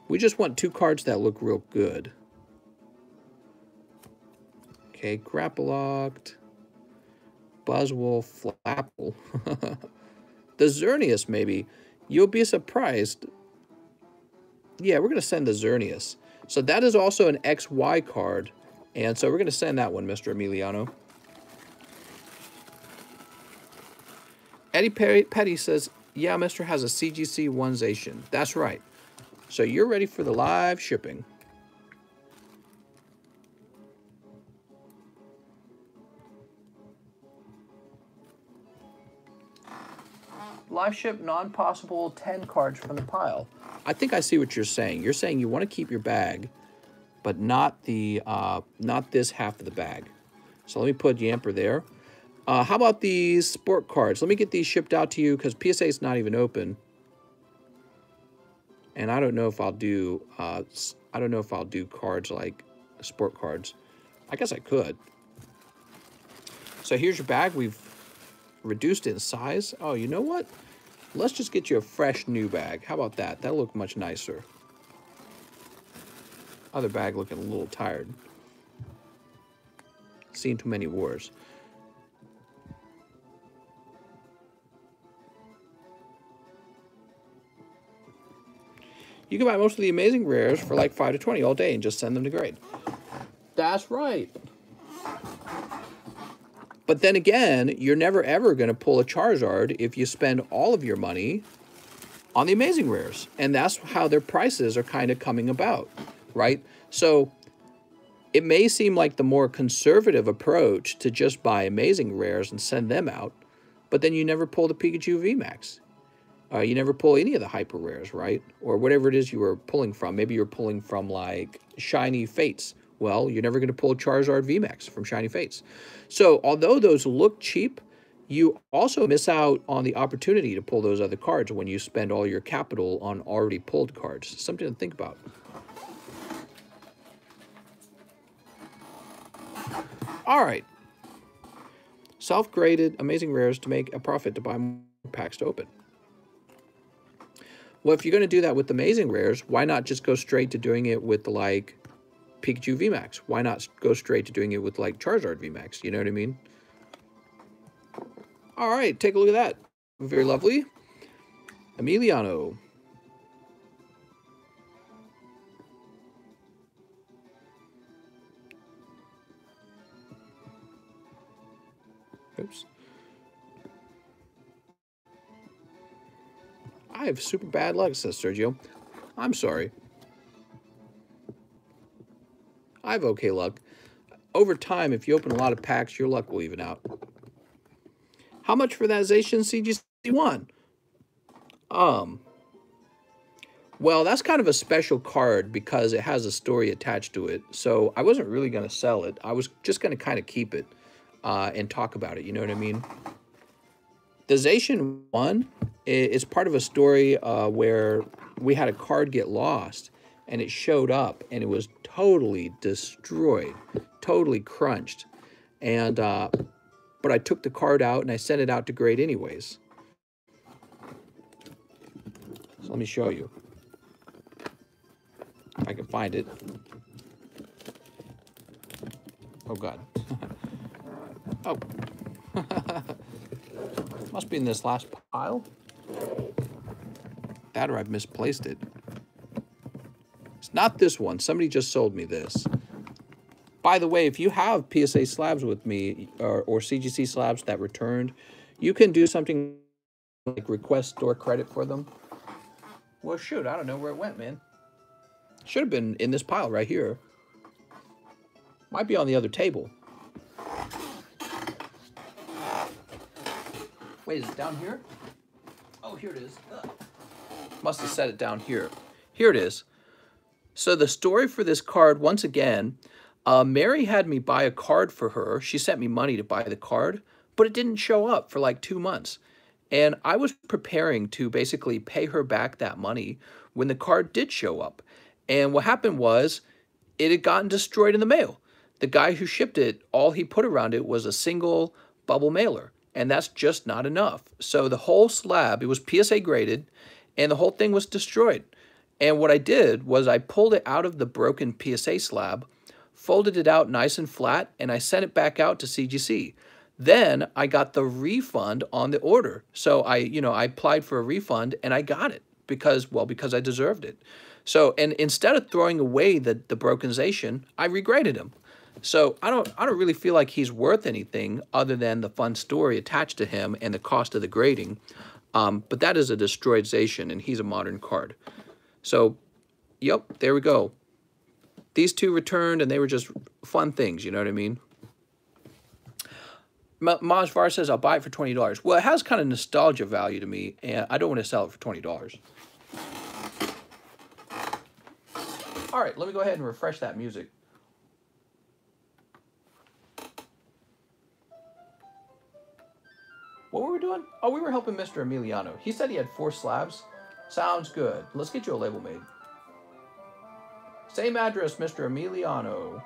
We just want two cards that look real good. Okay, Grapploct. Buzzwole, Flapple. the Xerneas, maybe. You'll be surprised. Yeah, we're going to send the Xerneas. So that is also an XY card. And so we're going to send that one, Mr. Emiliano. Eddie Perry, Petty says, yeah, Mr. has a CGC one-zation. That's right. So you're ready for the live shipping. Live ship non-possible 10 cards from the pile. I think I see what you're saying. You're saying you want to keep your bag, but not the uh, not this half of the bag. So let me put Yamper there. Uh, how about these sport cards? Let me get these shipped out to you because PSA is not even open. And I don't know if I'll do, uh, I don't know if I'll do cards like sport cards. I guess I could. So here's your bag. We've reduced in size. Oh, you know what? Let's just get you a fresh new bag. How about that? That'll look much nicer. Other bag looking a little tired. Seen too many wars. You can buy most of the amazing rares for like 5 to 20 all day and just send them to grade. That's right. But then again, you're never ever going to pull a Charizard if you spend all of your money on the amazing rares. And that's how their prices are kind of coming about, right? So it may seem like the more conservative approach to just buy amazing rares and send them out, but then you never pull the Pikachu VMAX. Uh, you never pull any of the hyper rares, right? Or whatever it is you were pulling from. Maybe you're pulling from like shiny fates. Well, you're never going to pull Charizard VMAX from shiny fates. So although those look cheap, you also miss out on the opportunity to pull those other cards when you spend all your capital on already pulled cards. Something to think about. All right. Self-graded amazing rares to make a profit to buy more packs to open. Well, if you're going to do that with amazing rares, why not just go straight to doing it with like Pikachu VMAX. Why not go straight to doing it with like Charizard VMAX? You know what I mean? All right, take a look at that. Very lovely. Emiliano. Oops. I have super bad luck, says Sergio. I'm sorry. I have okay luck. Over time, if you open a lot of packs, your luck will even out. How much for that Zacian CGC1? Um, well, that's kind of a special card because it has a story attached to it. So I wasn't really going to sell it. I was just going to kind of keep it uh, and talk about it. You know what I mean? The Zacian 1 is part of a story uh, where we had a card get lost and it showed up and it was totally destroyed, totally crunched. And, uh, but I took the card out and I sent it out to grade anyways. So let me show you. If I can find it. Oh, God. oh. Must be in this last pile. That or I've misplaced it. Not this one. Somebody just sold me this. By the way, if you have PSA slabs with me or, or CGC slabs that returned, you can do something like request store credit for them. Well, shoot, I don't know where it went, man. Should have been in this pile right here. Might be on the other table. Wait, is it down here? Oh, here it is. Ugh. Must have set it down here. Here it is. So the story for this card, once again, Uh, Mary had me buy a card for her. She sent me money to buy the card, but it didn't show up for like two months. And I was preparing to basically pay her back that money when the card did show up. And what happened was it had gotten destroyed in the mail. The guy who shipped it, all he put around it was a single bubble mailer, and that's just not enough. So the whole slab, it was PSA graded, and the whole thing was destroyed. And what I did was I pulled it out of the broken PSA slab, folded it out nice and flat, and I sent it back out to CGC. Then I got the refund on the order. So I, you know, I applied for a refund and I got it because, well, because I deserved it. So, and instead of throwing away the, the brokenization, I regraded him. So I don't, I don't really feel like he's worth anything other than the fun story attached to him and the cost of the grading. Um, but that is a destroyed Zacian, and he's a modern card. So, yep, there we go. These two returned, and they were just fun things, you know what I mean? Majvar says, I'll buy it for $20. Well, it has kind of nostalgia value to me, and I don't want to sell it for $20. All right, let me go ahead and refresh that music. What were we doing? Oh, we were helping Mr. Emiliano. He said he had four slabs. Sounds good. Let's get you a label made. Same address, Mr. Emiliano.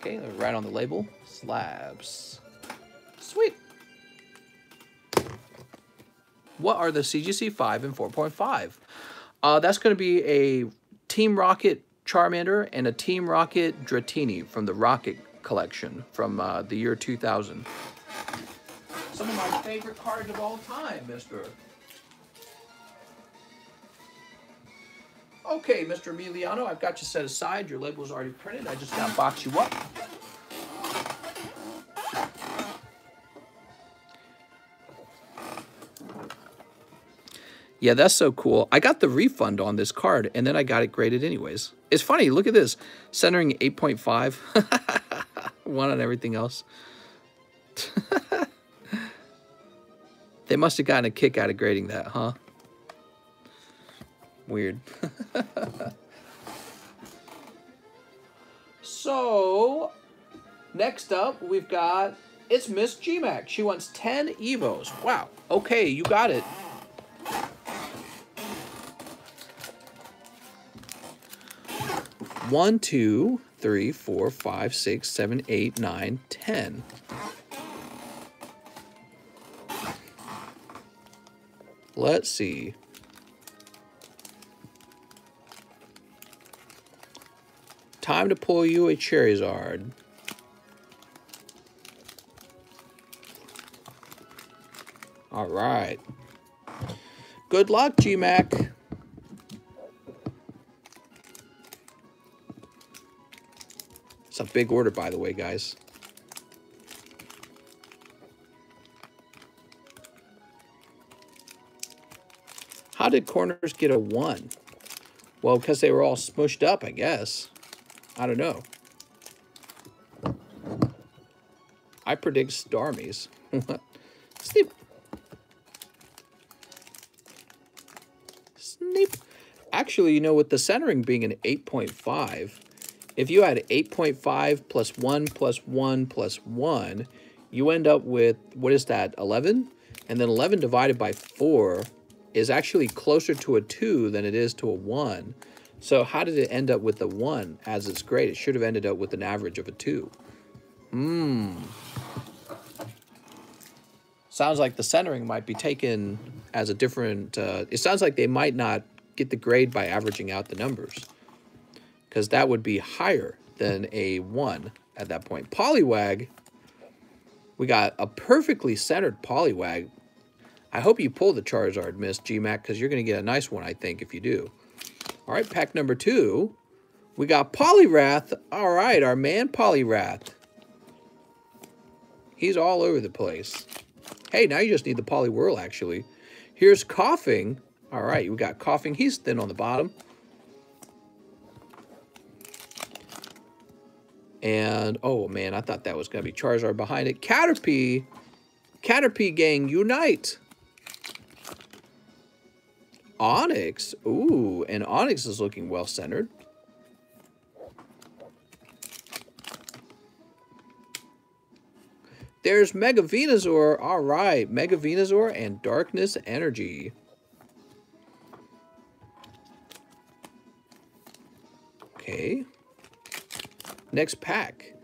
Okay, right on the label. Slabs. Sweet. What are the CGC 5 and 4.5? Uh, that's going to be a Team Rocket Charmander and a Team Rocket Dratini from the Rocket collection from uh, the year 2000. Some of my favorite cards of all time, mister. Okay, Mr. Emiliano, I've got you set aside. Your label's already printed. I just got to box you up. Yeah, that's so cool. I got the refund on this card, and then I got it graded anyways. It's funny. Look at this. Centering 8.5. One on everything else. they must have gotten a kick out of grading that, huh? Weird. so, next up, we've got... It's Miss GMAC. She wants 10 Evos. Wow. Okay, you got it. One, two, three, four, five, six, seven, eight, nine, ten. Let's see. Time to pull you a Charizard. All right. Good luck, GMAC. It's a big order, by the way, guys. How did corners get a 1? Well, because they were all smushed up, I guess. I don't know. I predict Starmies. Sneep. Sneep. Actually, you know, with the centering being an 8.5, if you had 8.5 plus 1 plus 1 plus 1, you end up with, what is that, 11? And then 11 divided by 4 is actually closer to a 2 than it is to a 1. So how did it end up with a 1 as its grade? It should have ended up with an average of a 2. Hmm. Sounds like the centering might be taken as a different... Uh, it sounds like they might not get the grade by averaging out the numbers because that would be higher than a 1 at that point. Poliwag, we got a perfectly centered Poliwag. I hope you pull the Charizard, Miss GMAC, because you're going to get a nice one, I think, if you do. All right, pack number two. We got Poliwrath. All right, our man Poliwrath. He's all over the place. Hey, now you just need the Poliwhirl, actually. Here's Koffing. All right, we got Koffing. He's thin on the bottom. And, oh man, I thought that was going to be Charizard behind it. Caterpie! Caterpie gang, unite! Onix. Ooh, and Onix is looking well-centered. There's Mega Venusaur. All right, Mega Venusaur and Darkness Energy. Okay. Next pack.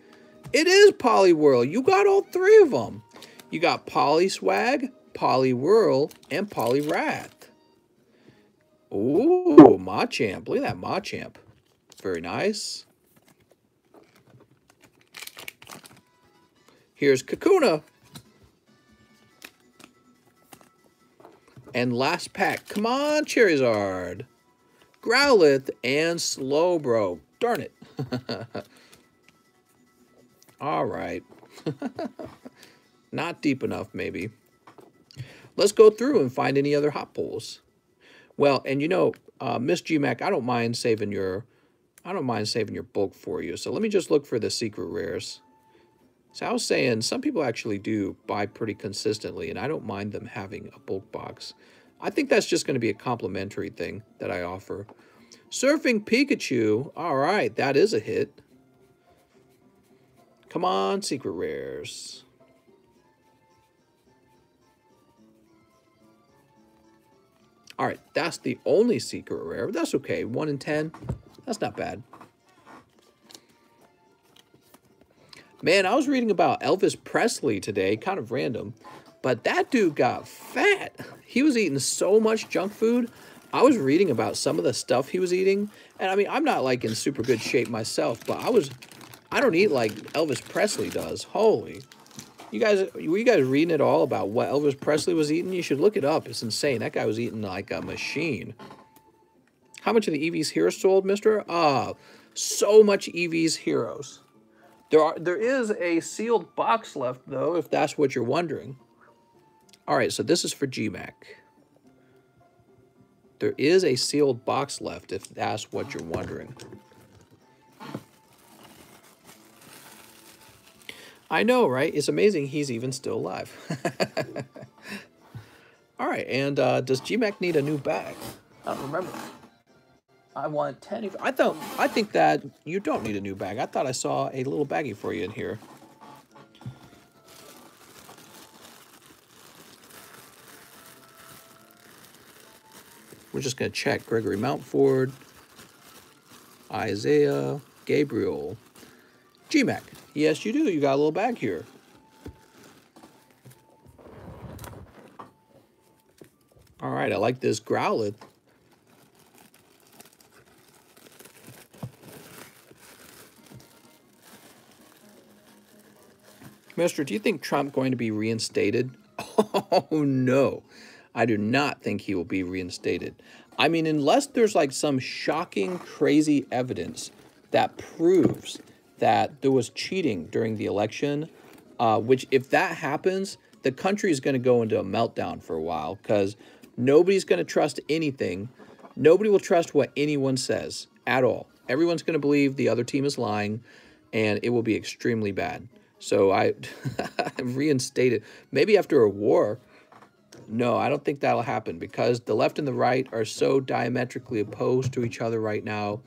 It is Poliwhirl. You got all three of them. You got Poliwag, Poliwhirl, and Poliwrath. Ooh, Machamp. Look at that Machamp. Very nice. Here's Kakuna. And last pack. Come on, Charizard. Growlithe and Slowbro. Darn it. All right. Not deep enough, maybe. Let's go through and find any other hot pools. Well, and you know, uh, Miss GMAC, I don't mind saving your, I don't mind saving your bulk for you. So let me just look for the secret rares. So I was saying, some people actually do buy pretty consistently, and I don't mind them having a bulk box. I think that's just going to be a complimentary thing that I offer. Surfing Pikachu. All right, that is a hit. Come on, secret rares. All right, that's the only secret rare. That's okay. 1 in 10. That's not bad. Man, I was reading about Elvis Presley today, kind of random, but that dude got fat. He was eating so much junk food. I was reading about some of the stuff he was eating, and I mean, I'm not like in super good shape myself, but I was, I don't eat like Elvis Presley does. Holy, you guys, were you guys reading at all about what Elvis Presley was eating? You should look it up. It's insane. That guy was eating like a machine. How much of the Eevee's Heroes sold, Mister? Ah, so much Eevee's Heroes. There are there is a sealed box left though, if that's what you're wondering. All right, so this is for GMAC. There is a sealed box left if that's what you're wondering. I know, right? It's amazing he's even still alive. All right, and uh, does GMAC need a new bag? I don't remember. I want 10. I thought I think that you don't need a new bag. I thought I saw a little baggie for you in here. We're just going to check Gregory Mountford, Isaiah, Gabriel, GMAC. Yes, you do. You got a little bag here. All right, I like this Growlithe. Mister, do you think Trump going to be reinstated? Oh, no. I do not think he will be reinstated. I mean, unless there's like some shocking, crazy evidence that proves that there was cheating during the election, uh, which if that happens, the country is going to go into a meltdown for a while because nobody's going to trust anything. Nobody will trust what anyone says at all. Everyone's going to believe the other team is lying, and it will be extremely bad. So I reinstated. Maybe after a war. No, I don't think that'll happen because the left and the right are so diametrically opposed to each other right now.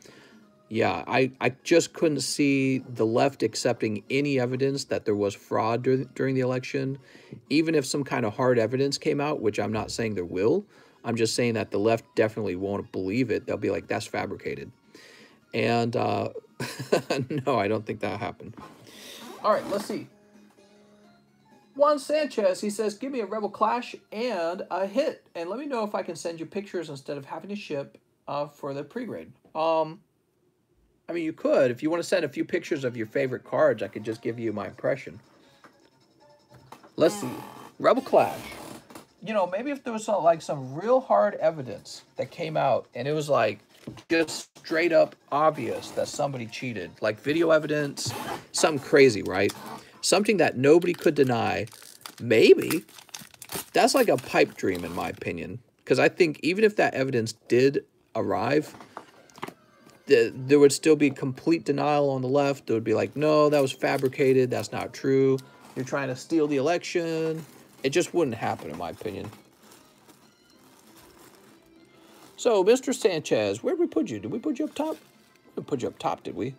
Yeah, I, I just couldn't see the left accepting any evidence that there was fraud dur during the election. Even if some kind of hard evidence came out, which I'm not saying there will, I'm just saying that the left definitely won't believe it. They'll be like, that's fabricated. And uh, no, I don't think that happened. All right, let's see. Juan Sanchez, he says, give me a Rebel Clash and a hit. And let me know if I can send you pictures instead of having to ship uh, for the pre-grade. Um, I mean, you could. If you want to send a few pictures of your favorite cards, I could just give you my impression. Let's see. Rebel Clash. You know, maybe if there was some, like some real hard evidence that came out and it was like, just straight up obvious that somebody cheated, like video evidence, something crazy, right? Something that nobody could deny. Maybe. That's like a pipe dream, in my opinion. Because I think even if that evidence did arrive, the, there would still be complete denial on the left. There would be like, no, that was fabricated. That's not true. You're trying to steal the election. It just wouldn't happen, in my opinion. So, Mr. Sanchez, where did we put you? Did we put you up top? We put you up top, did we?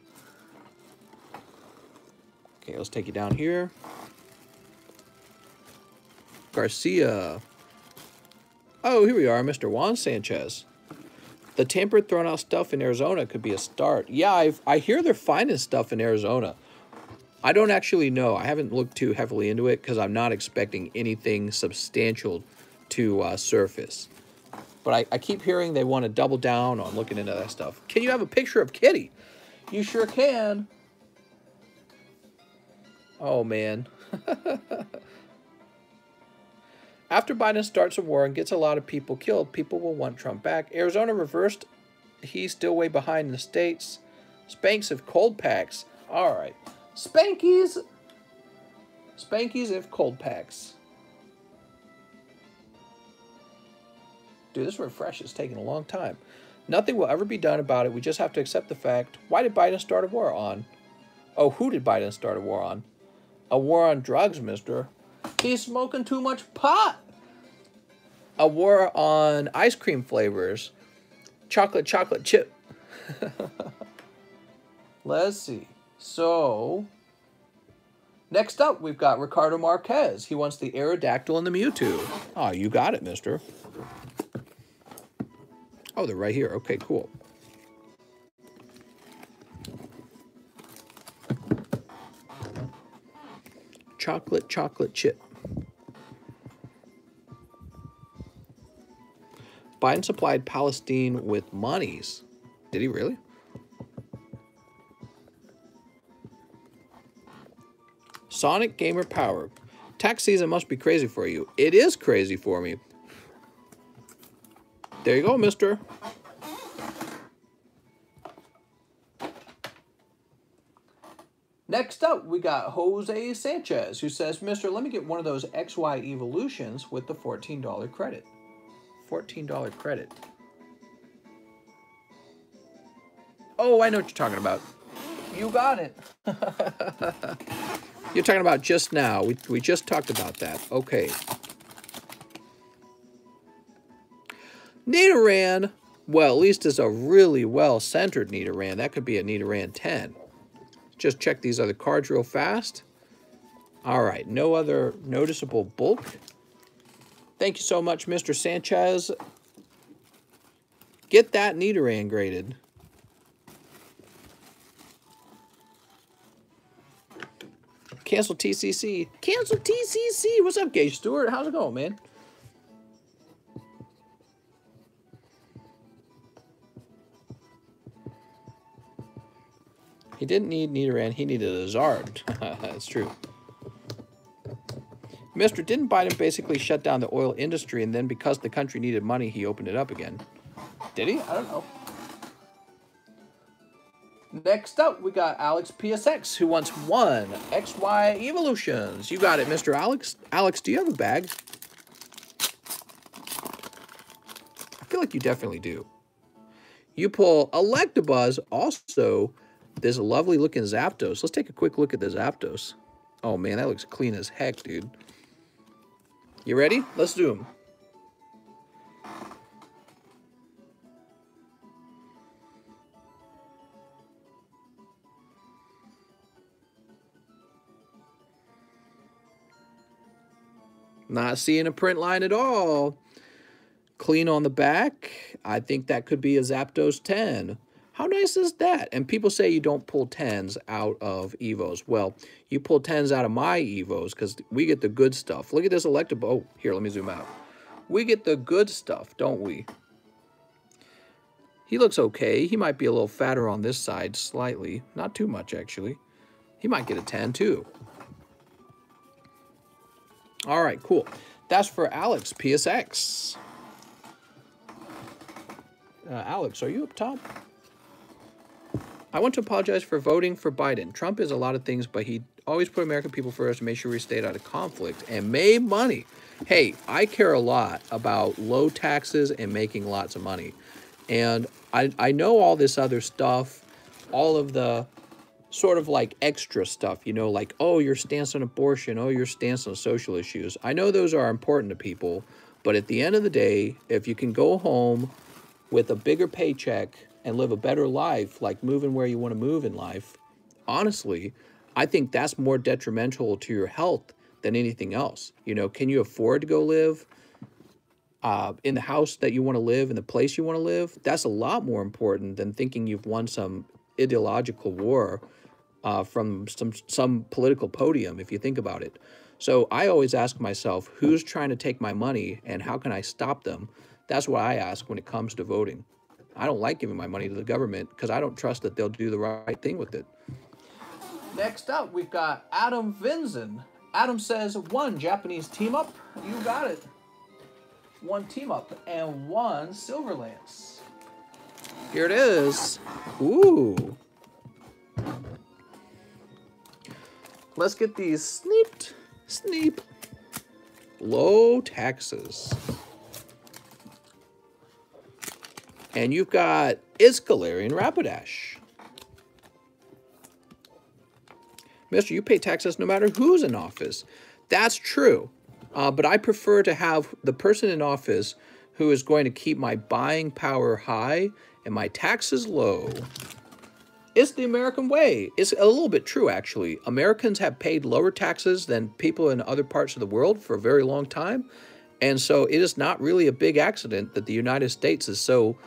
Okay, let's take you down here. Garcia. Oh, here we are, Mr. Juan Sanchez. The tampered thrown out stuff in Arizona could be a start. Yeah, I've, I hear they're finding stuff in Arizona. I don't actually know. I haven't looked too heavily into it because I'm not expecting anything substantial to uh, surface. But I, I keep hearing they want to double down on looking into that stuff. Can you have a picture of Kitty? You sure can. Oh, man. After Biden starts a war and gets a lot of people killed, people will want Trump back. Arizona reversed. He's still way behind in the states. Spanks of cold packs. All right. Spankies. Spankies if cold packs. Dude, this refresh is taking a long time. Nothing will ever be done about it. We just have to accept the fact. Why did Biden start a war on? Oh, who did Biden start a war on? A war on drugs, mister. He's smoking too much pot. A war on ice cream flavors. Chocolate, chocolate chip. Let's see. So, next up, we've got Ricardo Marquez. He wants the Aerodactyl and the Mewtwo. Oh, you got it, mister. Oh, they're right here. Okay, cool. Chocolate, chocolate chip. Biden supplied Palestine with monies. Did he really? Sonic Gamer Power. Tax season must be crazy for you. It is crazy for me. There you go, mister. Next up, we got Jose Sanchez, who says, Mister, let me get one of those XY evolutions with the $14 credit. $14 credit. Oh, I know what you're talking about. You got it. you're talking about just now. We, we just talked about that. Okay. Nidoran, well, at least it's a really well-centered Nidoran. That could be a Nidoran 10. Just check these other cards real fast. All right, no other noticeable bulk. Thank you so much, Mr. Sanchez. Get that Nidoran graded. Cancel TCC. Cancel TCC. What's up, Gage Stewart? How's it going, man? Didn't need Nidoran, he needed a Zard. That's true. Mister, didn't Biden basically shut down the oil industry and then because the country needed money, he opened it up again? Did he? I don't know. Next up, we got Alex PSX, who wants one XY Evolutions. You got it, Mr. Alex. Alex, do you have a bag? I feel like you definitely do. You pull Electabuzz, also there's a lovely looking Zapdos. Let's take a quick look at the Zapdos. Oh man, that looks clean as heck, dude. You ready? Let's do them. Not seeing a print line at all. Clean on the back. I think that could be a Zapdos 10. How nice is that? And people say you don't pull 10s out of Evos. Well, you pull 10s out of my Evos because we get the good stuff. Look at this Electabuzz. Oh, here, let me zoom out. We get the good stuff, don't we? He looks okay. He might be a little fatter on this side, slightly. Not too much, actually. He might get a 10, too. All right, cool. That's for Alex, PSX. Uh, Alex, are you up top? I want to apologize for voting for Biden. Trump is a lot of things, but he always put American people first and made sure we stayed out of conflict and made money. Hey, I care a lot about low taxes and making lots of money. And I, I know all this other stuff, all of the sort of like extra stuff, you know, like, oh, your stance on abortion, oh, your stance on social issues. I know those are important to people, but at the end of the day, if you can go home with a bigger paycheck and live a better life, like moving where you want to move in life, honestly, I think that's more detrimental to your health than anything else. You know, can you afford to go live uh, in the house that you want to live, in the place you want to live? That's a lot more important than thinking you've won some ideological war uh, from some some political podium. If you think about it, so I always ask myself, who's trying to take my money, and how can I stop them? That's what I ask when it comes to voting. I don't like giving my money to the government because I don't trust that they'll do the right thing with it. Next up, we've got Adam Vinzen. Adam says, one Japanese team up. You got it. One team up and one Silver Lance. Here it is. Ooh. Let's get these sneeped. Sneep. Low taxes. And you've got Iscalarian Rapidash. Mister, you pay taxes no matter who's in office. That's true. Uh, but I prefer to have the person in office who is going to keep my buying power high and my taxes low. It's the American way. It's a little bit true, actually. Americans have paid lower taxes than people in other parts of the world for a very long time. And so it is not really a big accident that the United States is so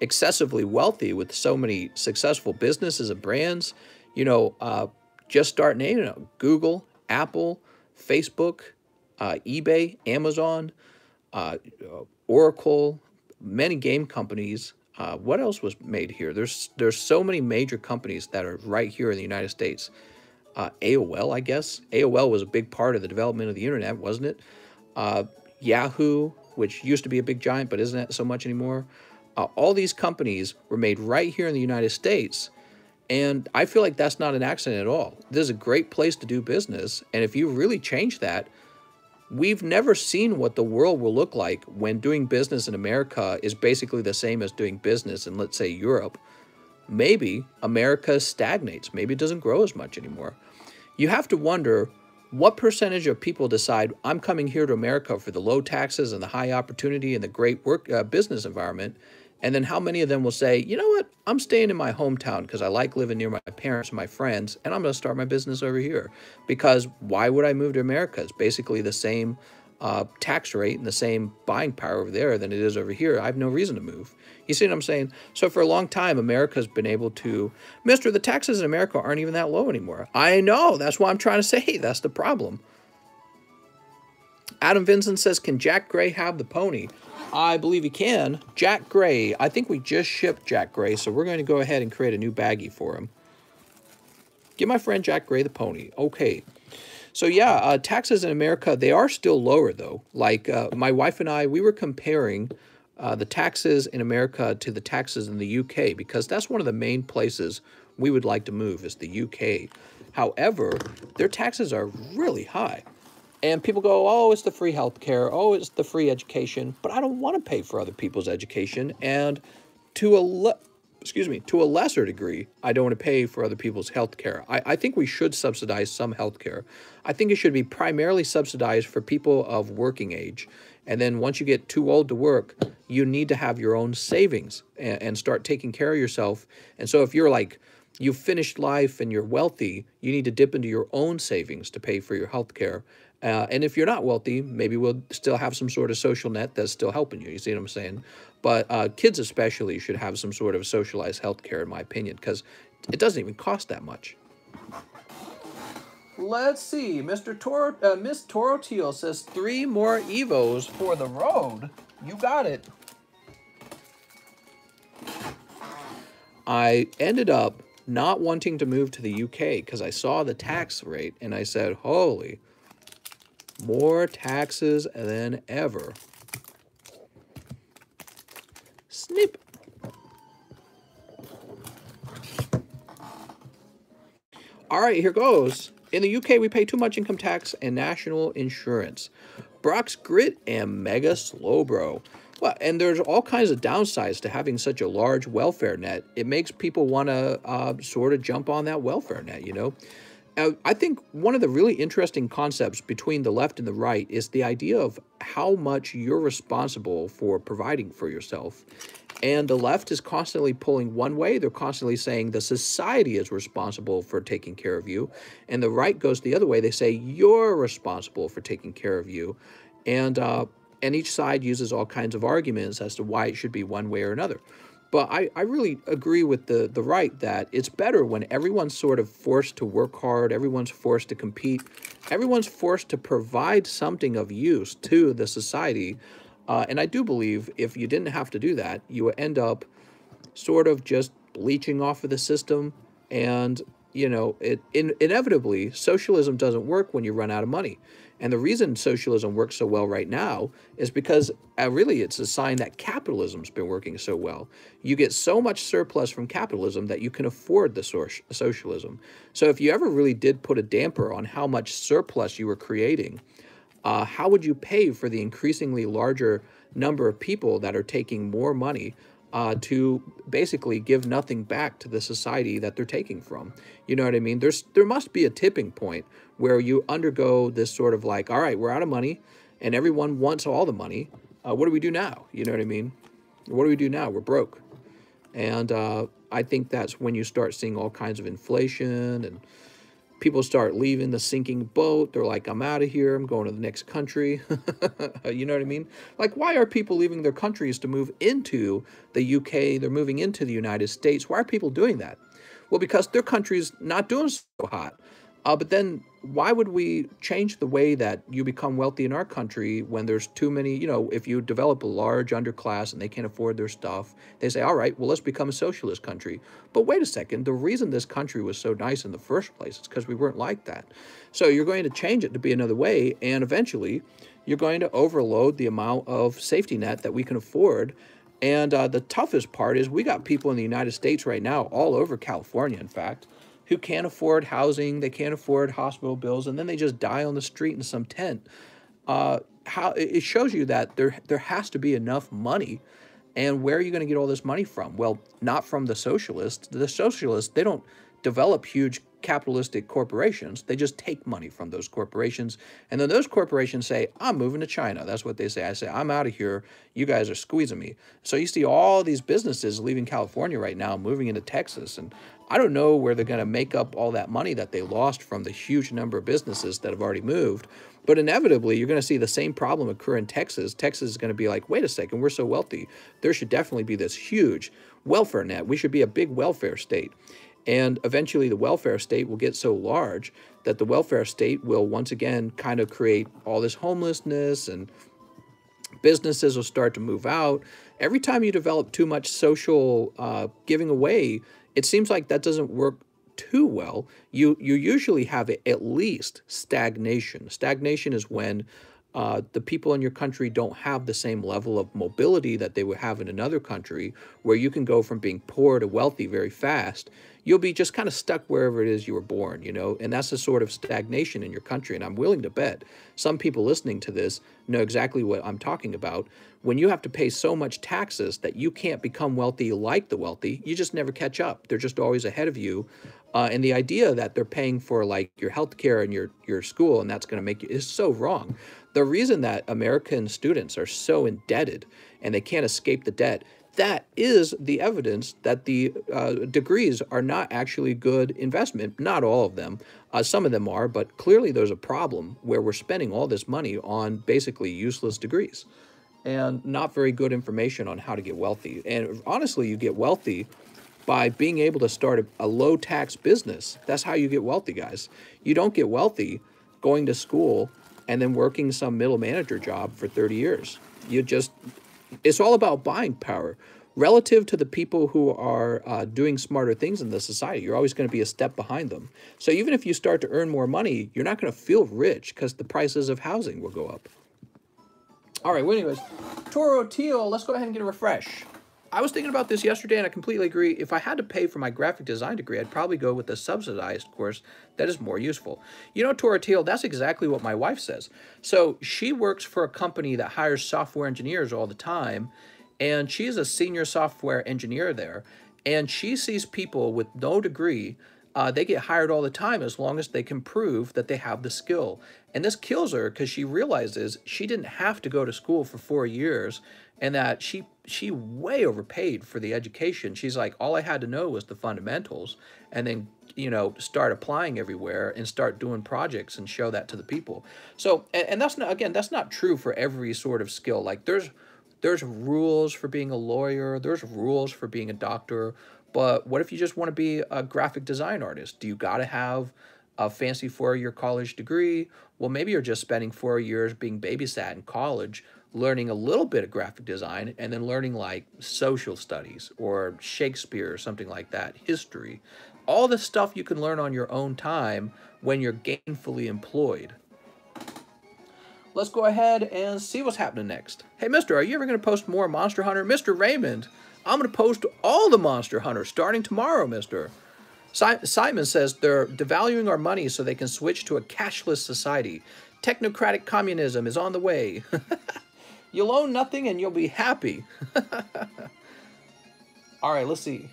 excessively wealthy with so many successful businesses and brands. You know, uh, just start naming them Google, Apple, Facebook, uh, eBay, Amazon, uh, Oracle, many game companies. Uh, what else was made here? There's there's so many major companies that are right here in the United States. Uh, AOL, I guess. AOL was a big part of the development of the internet, wasn't it? Uh, Yahoo, which used to be a big giant, but isn't so much anymore. Uh, all these companies were made right here in the United States. And I feel like that's not an accident at all. This is a great place to do business. And if you really change that, we've never seen what the world will look like when doing business in America is basically the same as doing business in, let's say, Europe. Maybe America stagnates. Maybe it doesn't grow as much anymore. You have to wonder what percentage of people decide I'm coming here to America for the low taxes and the high opportunity and the great work uh, business environment, and then how many of them will say, you know what, I'm staying in my hometown because I like living near my parents and my friends, and I'm going to start my business over here. Because why would I move to America? It's basically the same uh, tax rate and the same buying power over there than it is over here. I have no reason to move. You see what I'm saying? So for a long time, America's been able to, Mister, the taxes in America aren't even that low anymore. I know. That's why I'm trying to say. That's the problem. Adam Vincent says, can Jack Gray have the pony? I believe he can. Jack Gray. I think we just shipped Jack Gray, so we're going to go ahead and create a new baggie for him. Give my friend Jack Gray the pony. Okay. So yeah, uh, taxes in America, they are still lower though. Like uh, my wife and I, we were comparing uh, the taxes in America to the taxes in the UK because that's one of the main places we would like to move is the UK. However, their taxes are really high. And people go, oh, it's the free health care. Oh, it's the free education. But I don't want to pay for other people's education. And to a, excuse me, to a lesser degree, I don't want to pay for other people's health care. I, I think we should subsidize some health care. I think it should be primarily subsidized for people of working age. And then once you get too old to work, you need to have your own savings and, and start taking care of yourself. And so if you're like, you've finished life and you're wealthy, you need to dip into your own savings to pay for your health care. Uh, and if you're not wealthy, maybe we'll still have some sort of social net that's still helping you. You see what I'm saying? But uh, kids especially should have some sort of socialized health care, in my opinion, because it doesn't even cost that much. Let's see. Mr. Tor uh, Miss Toro Teal says three more Evos for the road. You got it. I ended up not wanting to move to the UK because I saw the tax rate and I said, holy, more taxes than ever. Snip. All right, here goes. In the UK, we pay too much income tax and national insurance. Brock's Grit and Mega Slowbro. Well, and there's all kinds of downsides to having such a large welfare net. It makes people want to uh, sort of jump on that welfare net, you know? Uh, I think one of the really interesting concepts between the left and the right is the idea of how much you're responsible for providing for yourself. And the left is constantly pulling one way. They're constantly saying the society is responsible for taking care of you. And the right goes the other way. They say you're responsible for taking care of you. And uh, and each side uses all kinds of arguments as to why it should be one way or another. But I, I really agree with the, the right that it's better when everyone's sort of forced to work hard, everyone's forced to compete, everyone's forced to provide something of use to the society. Uh, and I do believe if you didn't have to do that, you would end up sort of just bleaching off of the system. And, you know, it in, inevitably, socialism doesn't work when you run out of money. And the reason socialism works so well right now is because uh, really it's a sign that capitalism's been working so well. You get so much surplus from capitalism that you can afford the socialism. So if you ever really did put a damper on how much surplus you were creating, uh, how would you pay for the increasingly larger number of people that are taking more money uh, to basically give nothing back to the society that they're taking from. You know what I mean? There's there must be a tipping point where you undergo this sort of like, all right, we're out of money, and everyone wants all the money. Uh, what do we do now? You know what I mean? What do we do now? We're broke, and uh, I think that's when you start seeing all kinds of inflation and people start leaving the sinking boat. They're like, I'm out of here. I'm going to the next country. you know what I mean? Like, why are people leaving their countries to move into the UK? They're moving into the United States. Why are people doing that? Well, because their country's not doing so hot. Uh, but then why would we change the way that you become wealthy in our country when there's too many, you know, if you develop a large underclass and they can't afford their stuff, they say, all right, well, let's become a socialist country. But wait a second, the reason this country was so nice in the first place is because we weren't like that. So you're going to change it to be another way, and eventually you're going to overload the amount of safety net that we can afford. And uh, the toughest part is we got people in the United States right now, all over California, in fact, who can't afford housing, they can't afford hospital bills, and then they just die on the street in some tent. Uh, how it shows you that there there has to be enough money, and where are you going to get all this money from? Well, not from the socialists. The socialists they don't develop huge capitalistic corporations. They just take money from those corporations. And then those corporations say, I'm moving to China. That's what they say. I say, I'm out of here. You guys are squeezing me. So you see all these businesses leaving California right now, moving into Texas. And I don't know where they're going to make up all that money that they lost from the huge number of businesses that have already moved. But inevitably, you're going to see the same problem occur in Texas. Texas is going to be like, wait a second, we're so wealthy. There should definitely be this huge welfare net. We should be a big welfare state. And eventually, the welfare state will get so large that the welfare state will once again kind of create all this homelessness and businesses will start to move out. Every time you develop too much social uh, giving away, it seems like that doesn't work too well. You you usually have at least stagnation. Stagnation is when uh, the people in your country don't have the same level of mobility that they would have in another country, where you can go from being poor to wealthy very fast. You'll be just kind of stuck wherever it is you were born, you know, and that's a sort of stagnation in your country. And I'm willing to bet some people listening to this know exactly what I'm talking about. When you have to pay so much taxes that you can't become wealthy like the wealthy, you just never catch up. They're just always ahead of you. Uh, and the idea that they're paying for like your health care and your, your school and that's going to make you is so wrong. The reason that American students are so indebted and they can't escape the debt, that is the evidence that the uh, degrees are not actually good investment. Not all of them. Uh, some of them are, but clearly there's a problem where we're spending all this money on basically useless degrees and not very good information on how to get wealthy. And honestly, you get wealthy by being able to start a, a low tax business. That's how you get wealthy, guys. You don't get wealthy going to school and then working some middle manager job for 30 years. You just, it's all about buying power. Relative to the people who are uh, doing smarter things in the society, you're always going to be a step behind them. So even if you start to earn more money, you're not going to feel rich because the prices of housing will go up. All right, well, anyways, Toro Teal, let's go ahead and get a refresh. I was thinking about this yesterday and I completely agree. If I had to pay for my graphic design degree, I'd probably go with a subsidized course that is more useful. You know, Tora Teal, that's exactly what my wife says. So she works for a company that hires software engineers all the time, and she's a senior software engineer there. And she sees people with no degree uh, they get hired all the time as long as they can prove that they have the skill. And this kills her because she realizes she didn't have to go to school for four years and that she she way overpaid for the education. She's like, all I had to know was the fundamentals and then, you know, start applying everywhere and start doing projects and show that to the people. So, and, and that's not, again, that's not true for every sort of skill. Like there's, there's rules for being a lawyer. There's rules for being a doctor. But what if you just want to be a graphic design artist? Do you got to have a fancy four-year college degree? Well, maybe you're just spending four years being babysat in college, learning a little bit of graphic design, and then learning like social studies or Shakespeare or something like that, history. All the stuff you can learn on your own time when you're gainfully employed. Let's go ahead and see what's happening next. Hey, mister, are you ever going to post more Monster Hunter? Mr. Raymond, I'm going to post all the Monster Hunter starting tomorrow, mister. Simon says they're devaluing our money so they can switch to a cashless society. Technocratic communism is on the way. you'll own nothing and you'll be happy. all right, let's see.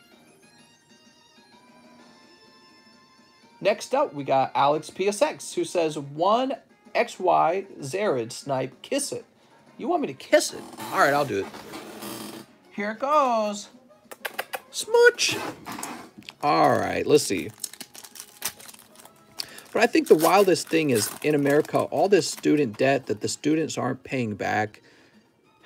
Next up, we got Alex PSX, who says, one XY Zard snipe, kiss it. You want me to kiss it? All right, I'll do it. Here it goes. Smooch. All right, let's see. But I think the wildest thing is in America, all this student debt that the students aren't paying back.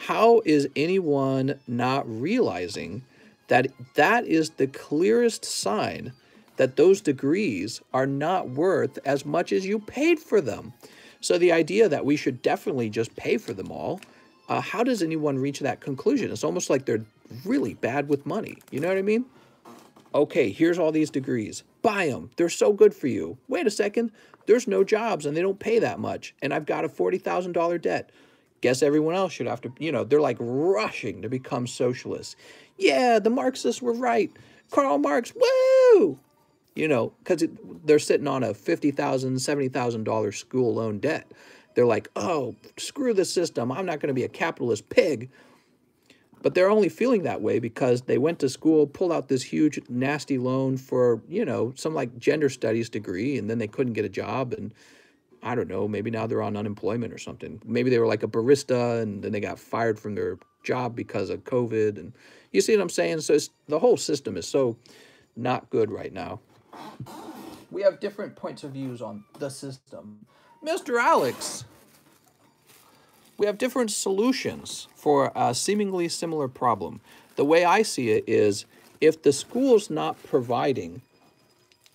How is anyone not realizing that that is the clearest sign that those degrees are not worth as much as you paid for them? So the idea that we should definitely just pay for them all uh, how does anyone reach that conclusion? It's almost like they're really bad with money. You know what I mean? Okay, here's all these degrees. Buy them. They're so good for you. Wait a second. There's no jobs and they don't pay that much. And I've got a $40,000 debt. Guess everyone else should have to, you know, they're like rushing to become socialists. Yeah, the Marxists were right. Karl Marx, woo! You know, because they're sitting on a $50,000, $70,000 school loan debt. They're like, oh, screw the system. I'm not going to be a capitalist pig. But they're only feeling that way because they went to school, pulled out this huge, nasty loan for, you know, some like gender studies degree, and then they couldn't get a job. And I don't know, maybe now they're on unemployment or something. Maybe they were like a barista and then they got fired from their job because of COVID. And you see what I'm saying? So the whole system is so not good right now. We have different points of views on the system. Mr. Alex, we have different solutions for a seemingly similar problem. The way I see it is if the school's not providing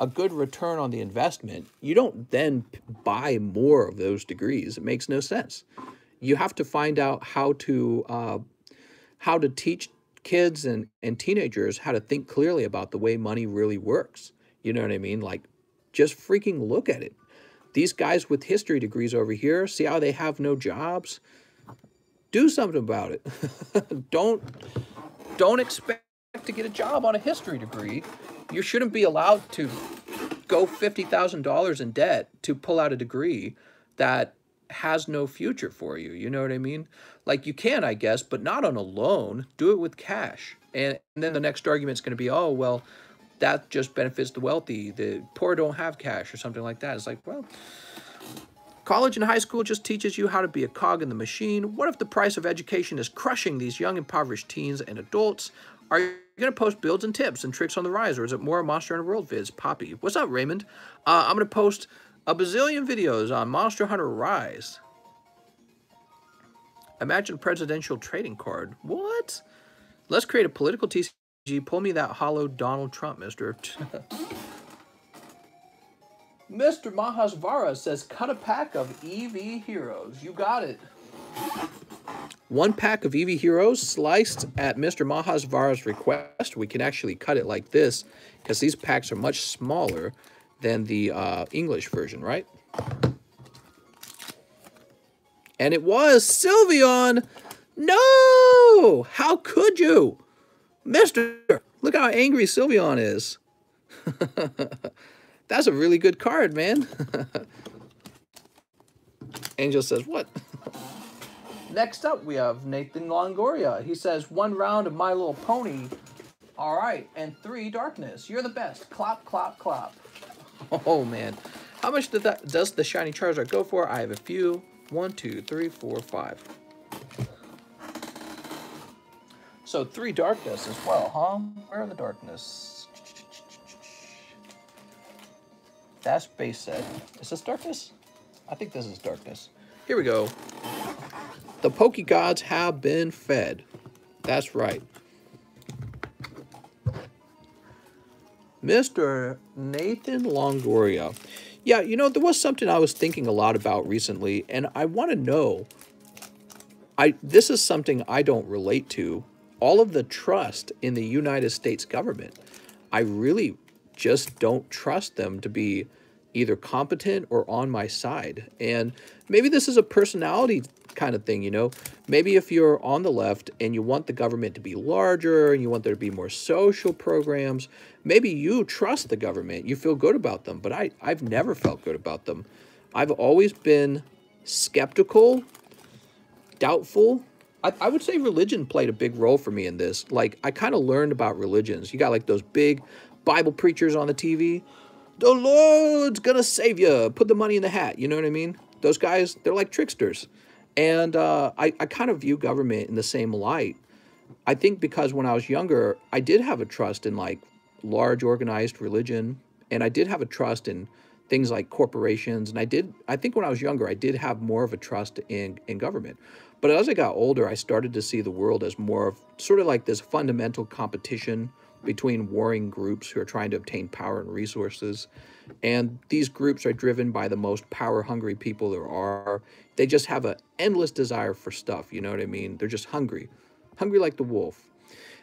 a good return on the investment, you don't then buy more of those degrees. It makes no sense. You have to find out how to uh, how to teach kids and, and teenagers how to think clearly about the way money really works. You know what I mean? Like, just freaking look at it. These guys with history degrees over here, see how they have no jobs? Do something about it. don't don't expect to get a job on a history degree. You shouldn't be allowed to go $50,000 in debt to pull out a degree that has no future for you. You know what I mean? Like you can, I guess, but not on a loan. Do it with cash. And, and then the next argument is going to be, oh, well, that just benefits the wealthy. The poor don't have cash or something like that. It's like, well, college and high school just teaches you how to be a cog in the machine. What if the price of education is crushing these young impoverished teens and adults? Are you going to post builds and tips and tricks on the rise, or is it more Monster Hunter World vids? Poppy. What's up, Raymond? Uh, I'm going to post a bazillion videos on Monster Hunter Rise. Imagine presidential trading card. What? Let's create a political TCG. Pull me that holo Donald Trump, mister. Mr. Mahasvara says, cut a pack of Eevee Heroes. You got it. One pack of Eevee Heroes sliced at Mr. Mahasvara's request. We can actually cut it like this because these packs are much smaller than the uh, English version, right? And it was Sylveon. No! How could you? Mister, look how angry Sylveon is. That's a really good card, man. Angel says, what? Next up, we have Nathan Longoria. He says, one round of My Little Pony. All right, and three darkness. You're the best. Clap, clap, clap. Oh, man. How much did that, does the Shiny Charizard go for? I have a few. One, two, three, four, five. So three darkness as well, huh? Where are the darkness? That's base set. Is this darkness? I think this is darkness. Here we go. The Poke Gods have been fed. That's right. Mr. Nathan Longoria. Yeah, you know, there was something I was thinking a lot about recently, and I want to know. I This is something I don't relate to. All of the trust in the United States government. I really just don't trust them to be either competent or on my side. And maybe this is a personality kind of thing, you know? Maybe if you're on the left and you want the government to be larger and you want there to be more social programs, maybe you trust the government. You feel good about them, but I, I've never felt good about them. I've always been skeptical, doubtful. I, I would say religion played a big role for me in this. Like, I kind of learned about religions. You got like those big Bible preachers on the TV the Lord's gonna save you. Put the money in the hat. You know what I mean? Those guys, they're like tricksters. And uh, I, I kind of view government in the same light. I think because when I was younger, I did have a trust in like large organized religion, and I did have a trust in things like corporations. And I did, I think when I was younger, I did have more of a trust in, in government. But as I got older, I started to see the world as more of sort of like this fundamental competition between warring groups who are trying to obtain power and resources. And these groups are driven by the most power hungry people there are. They just have an endless desire for stuff. You know what I mean? They're just hungry, hungry like the wolf.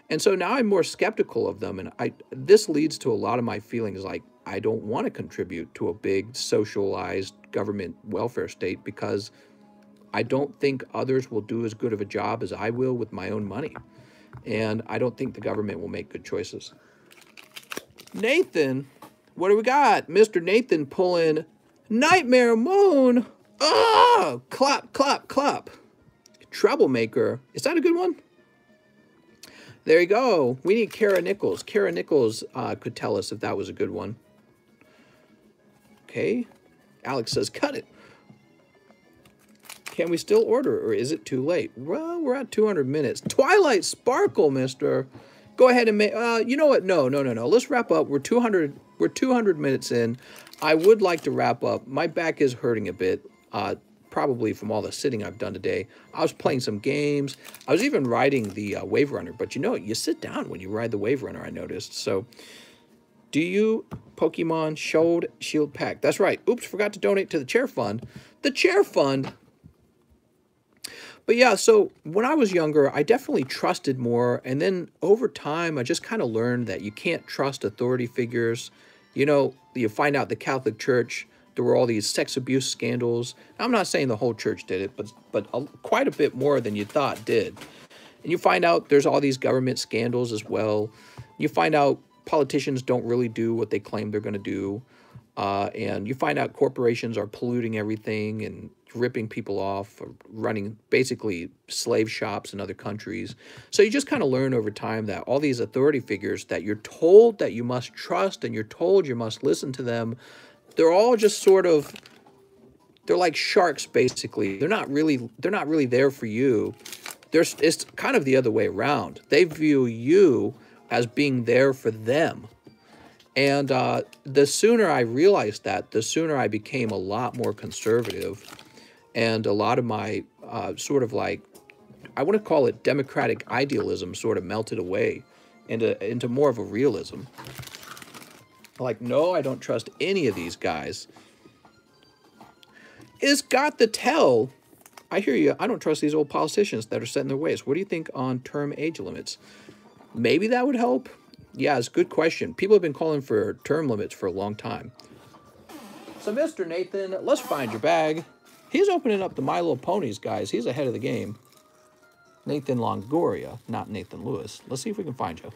And so now I'm more skeptical of them. And I this leads to a lot of my feelings like I don't want to contribute to a big socialized government welfare state because I don't think others will do as good of a job as I will with my own money. And I don't think the government will make good choices. Nathan, what do we got? Mr. Nathan pulling Nightmare Moon. Oh, clap, clap, clap. Troublemaker. Is that a good one? There you go. We need Kara Nichols. Kara Nichols uh, could tell us if that was a good one. Okay. Alex says, cut it. Can we still order, or is it too late? Well, we're at 200 minutes. Twilight Sparkle, mister. Go ahead and make, uh, you know what? No, no, no, no. Let's wrap up. We're 200, we're 200 minutes in. I would like to wrap up. My back is hurting a bit, uh, probably from all the sitting I've done today. I was playing some games. I was even riding the uh, Wave Runner, but you know, you sit down when you ride the Wave Runner, I noticed. So, do you Pokemon Shield Shield Pack? That's right. Oops, forgot to donate to the Chair Fund. The Chair Fund but yeah, so when I was younger, I definitely trusted more. And then over time, I just kind of learned that you can't trust authority figures. You know, you find out the Catholic Church, there were all these sex abuse scandals. I'm not saying the whole church did it, but, but a, quite a bit more than you thought did. And you find out there's all these government scandals as well. You find out politicians don't really do what they claim they're going to do. Uh, and you find out corporations are polluting everything and ripping people off, running basically slave shops in other countries. So you just kind of learn over time that all these authority figures that you're told that you must trust and you're told you must listen to them, they're all just sort of they're like sharks basically. They're not really they're not really there for you. There's it's kind of the other way around. They view you as being there for them. And uh, the sooner I realized that, the sooner I became a lot more conservative and a lot of my uh, sort of like I want to call it democratic idealism sort of melted away into into more of a realism. Like, no, I don't trust any of these guys. Is got the tell. I hear you. I don't trust these old politicians that are set in their ways. What do you think on term age limits? Maybe that would help. Yeah, it's a good question. People have been calling for term limits for a long time. So, Mr. Nathan, let's find your bag. He's opening up the My Little Ponies, guys. He's ahead of the game. Nathan Longoria, not Nathan Lewis. Let's see if we can find you.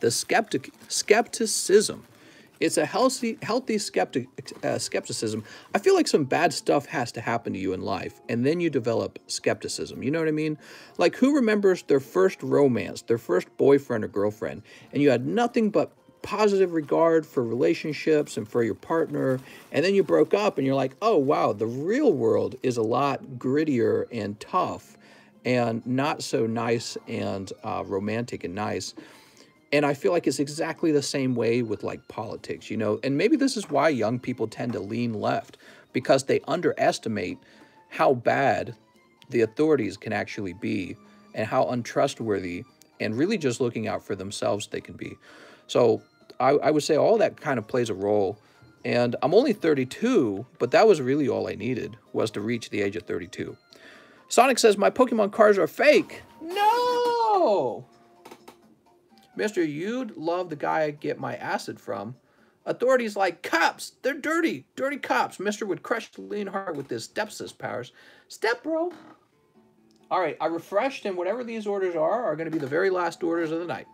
The skeptic skepticism. It's a healthy healthy skeptic uh, skepticism. I feel like some bad stuff has to happen to you in life, and then you develop skepticism. You know what I mean? Like who remembers their first romance, their first boyfriend or girlfriend, and you had nothing but positive regard for relationships and for your partner and then you broke up and you're like oh wow the real world is a lot grittier and tough and not so nice and uh, romantic and nice and i feel like it's exactly the same way with like politics you know and maybe this is why young people tend to lean left because they underestimate how bad the authorities can actually be and how untrustworthy and really just looking out for themselves they can be so I, I would say all that kind of plays a role. And I'm only 32, but that was really all I needed was to reach the age of 32. Sonic says my Pokemon cards are fake. No! Mister, you'd love the guy I get my acid from. Authorities like cops. They're dirty. Dirty cops. Mister would crush Leonhart with his stepsis powers. Step, bro. All right, I refreshed, and whatever these orders are, are going to be the very last orders of the night.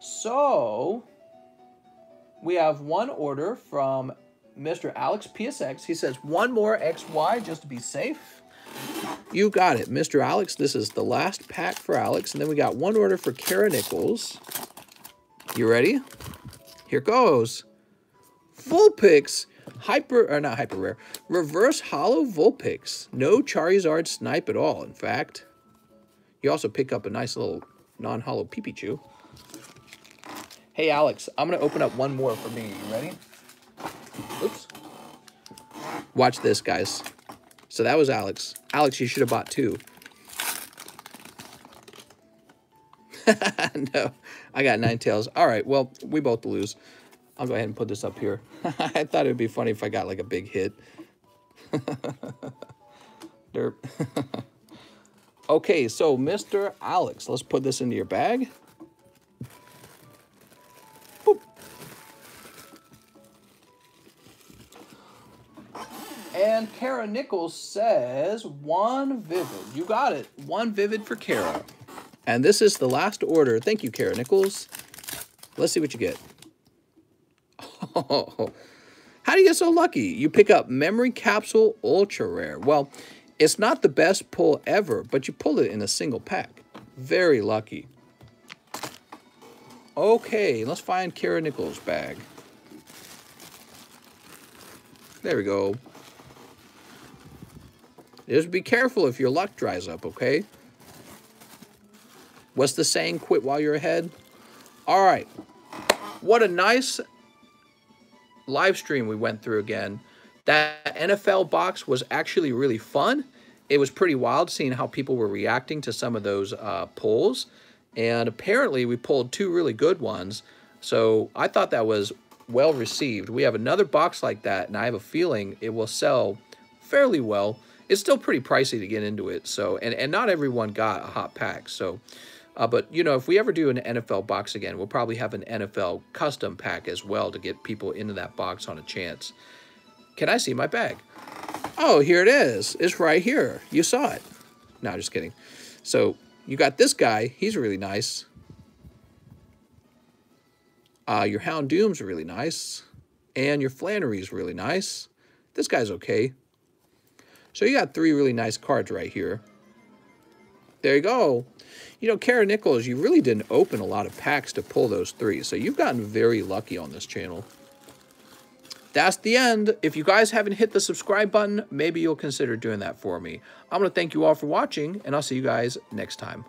So we have one order from Mr. Alex PSX. He says one more XY just to be safe. You got it, Mr. Alex. This is the last pack for Alex. And then we got one order for Kara Nichols. You ready? Here goes. Vulpix. Hyper, or not hyper rare. Reverse holo Vulpix. No Charizard snipe at all, in fact. You also pick up a nice little non-holo Pipichu. Hey, Alex, I'm going to open up one more for me. You ready? Oops. Watch this, guys. So that was Alex. Alex, you should have bought two. no, I got Ninetales. All right, well, we both lose. I'll go ahead and put this up here. I thought it would be funny if I got like a big hit. Derp. okay, so Mr. Alex, let's put this into your bag. And Kara Nichols says one vivid. You got it. One vivid for Kara. And this is the last order. Thank you, Kara Nichols. Let's see what you get. Oh, how do you get so lucky? You pick up Memory Capsule Ultra Rare. Well, it's not the best pull ever, but you pulled it in a single pack. Very lucky. Okay, let's find Kara Nichols' bag. There we go. Just be careful if your luck dries up, okay? What's the saying? Quit while you're ahead? All right. What a nice live stream we went through again. That NFL box was actually really fun. It was pretty wild seeing how people were reacting to some of those uh, polls. And apparently we pulled two really good ones. So I thought that was well received. We have another box like that, and I have a feeling it will sell fairly well it's still pretty pricey to get into it. So, and, and not everyone got a hot pack. So, uh, but, you know, if we ever do an NFL box again, we'll probably have an NFL custom pack as well to get people into that box on a chance. Can I see my bag? Oh, here it is. It's right here. You saw it. No, just kidding. So you got this guy. He's really nice. Uh, your Houndoom's really nice. And your Flannery's really nice. This guy's okay. So you got three really nice cards right here. There you go. You know, Kara Nichols, you really didn't open a lot of packs to pull those three. So you've gotten very lucky on this channel. That's the end. If you guys haven't hit the subscribe button, maybe you'll consider doing that for me. I'm going to thank you all for watching, and I'll see you guys next time.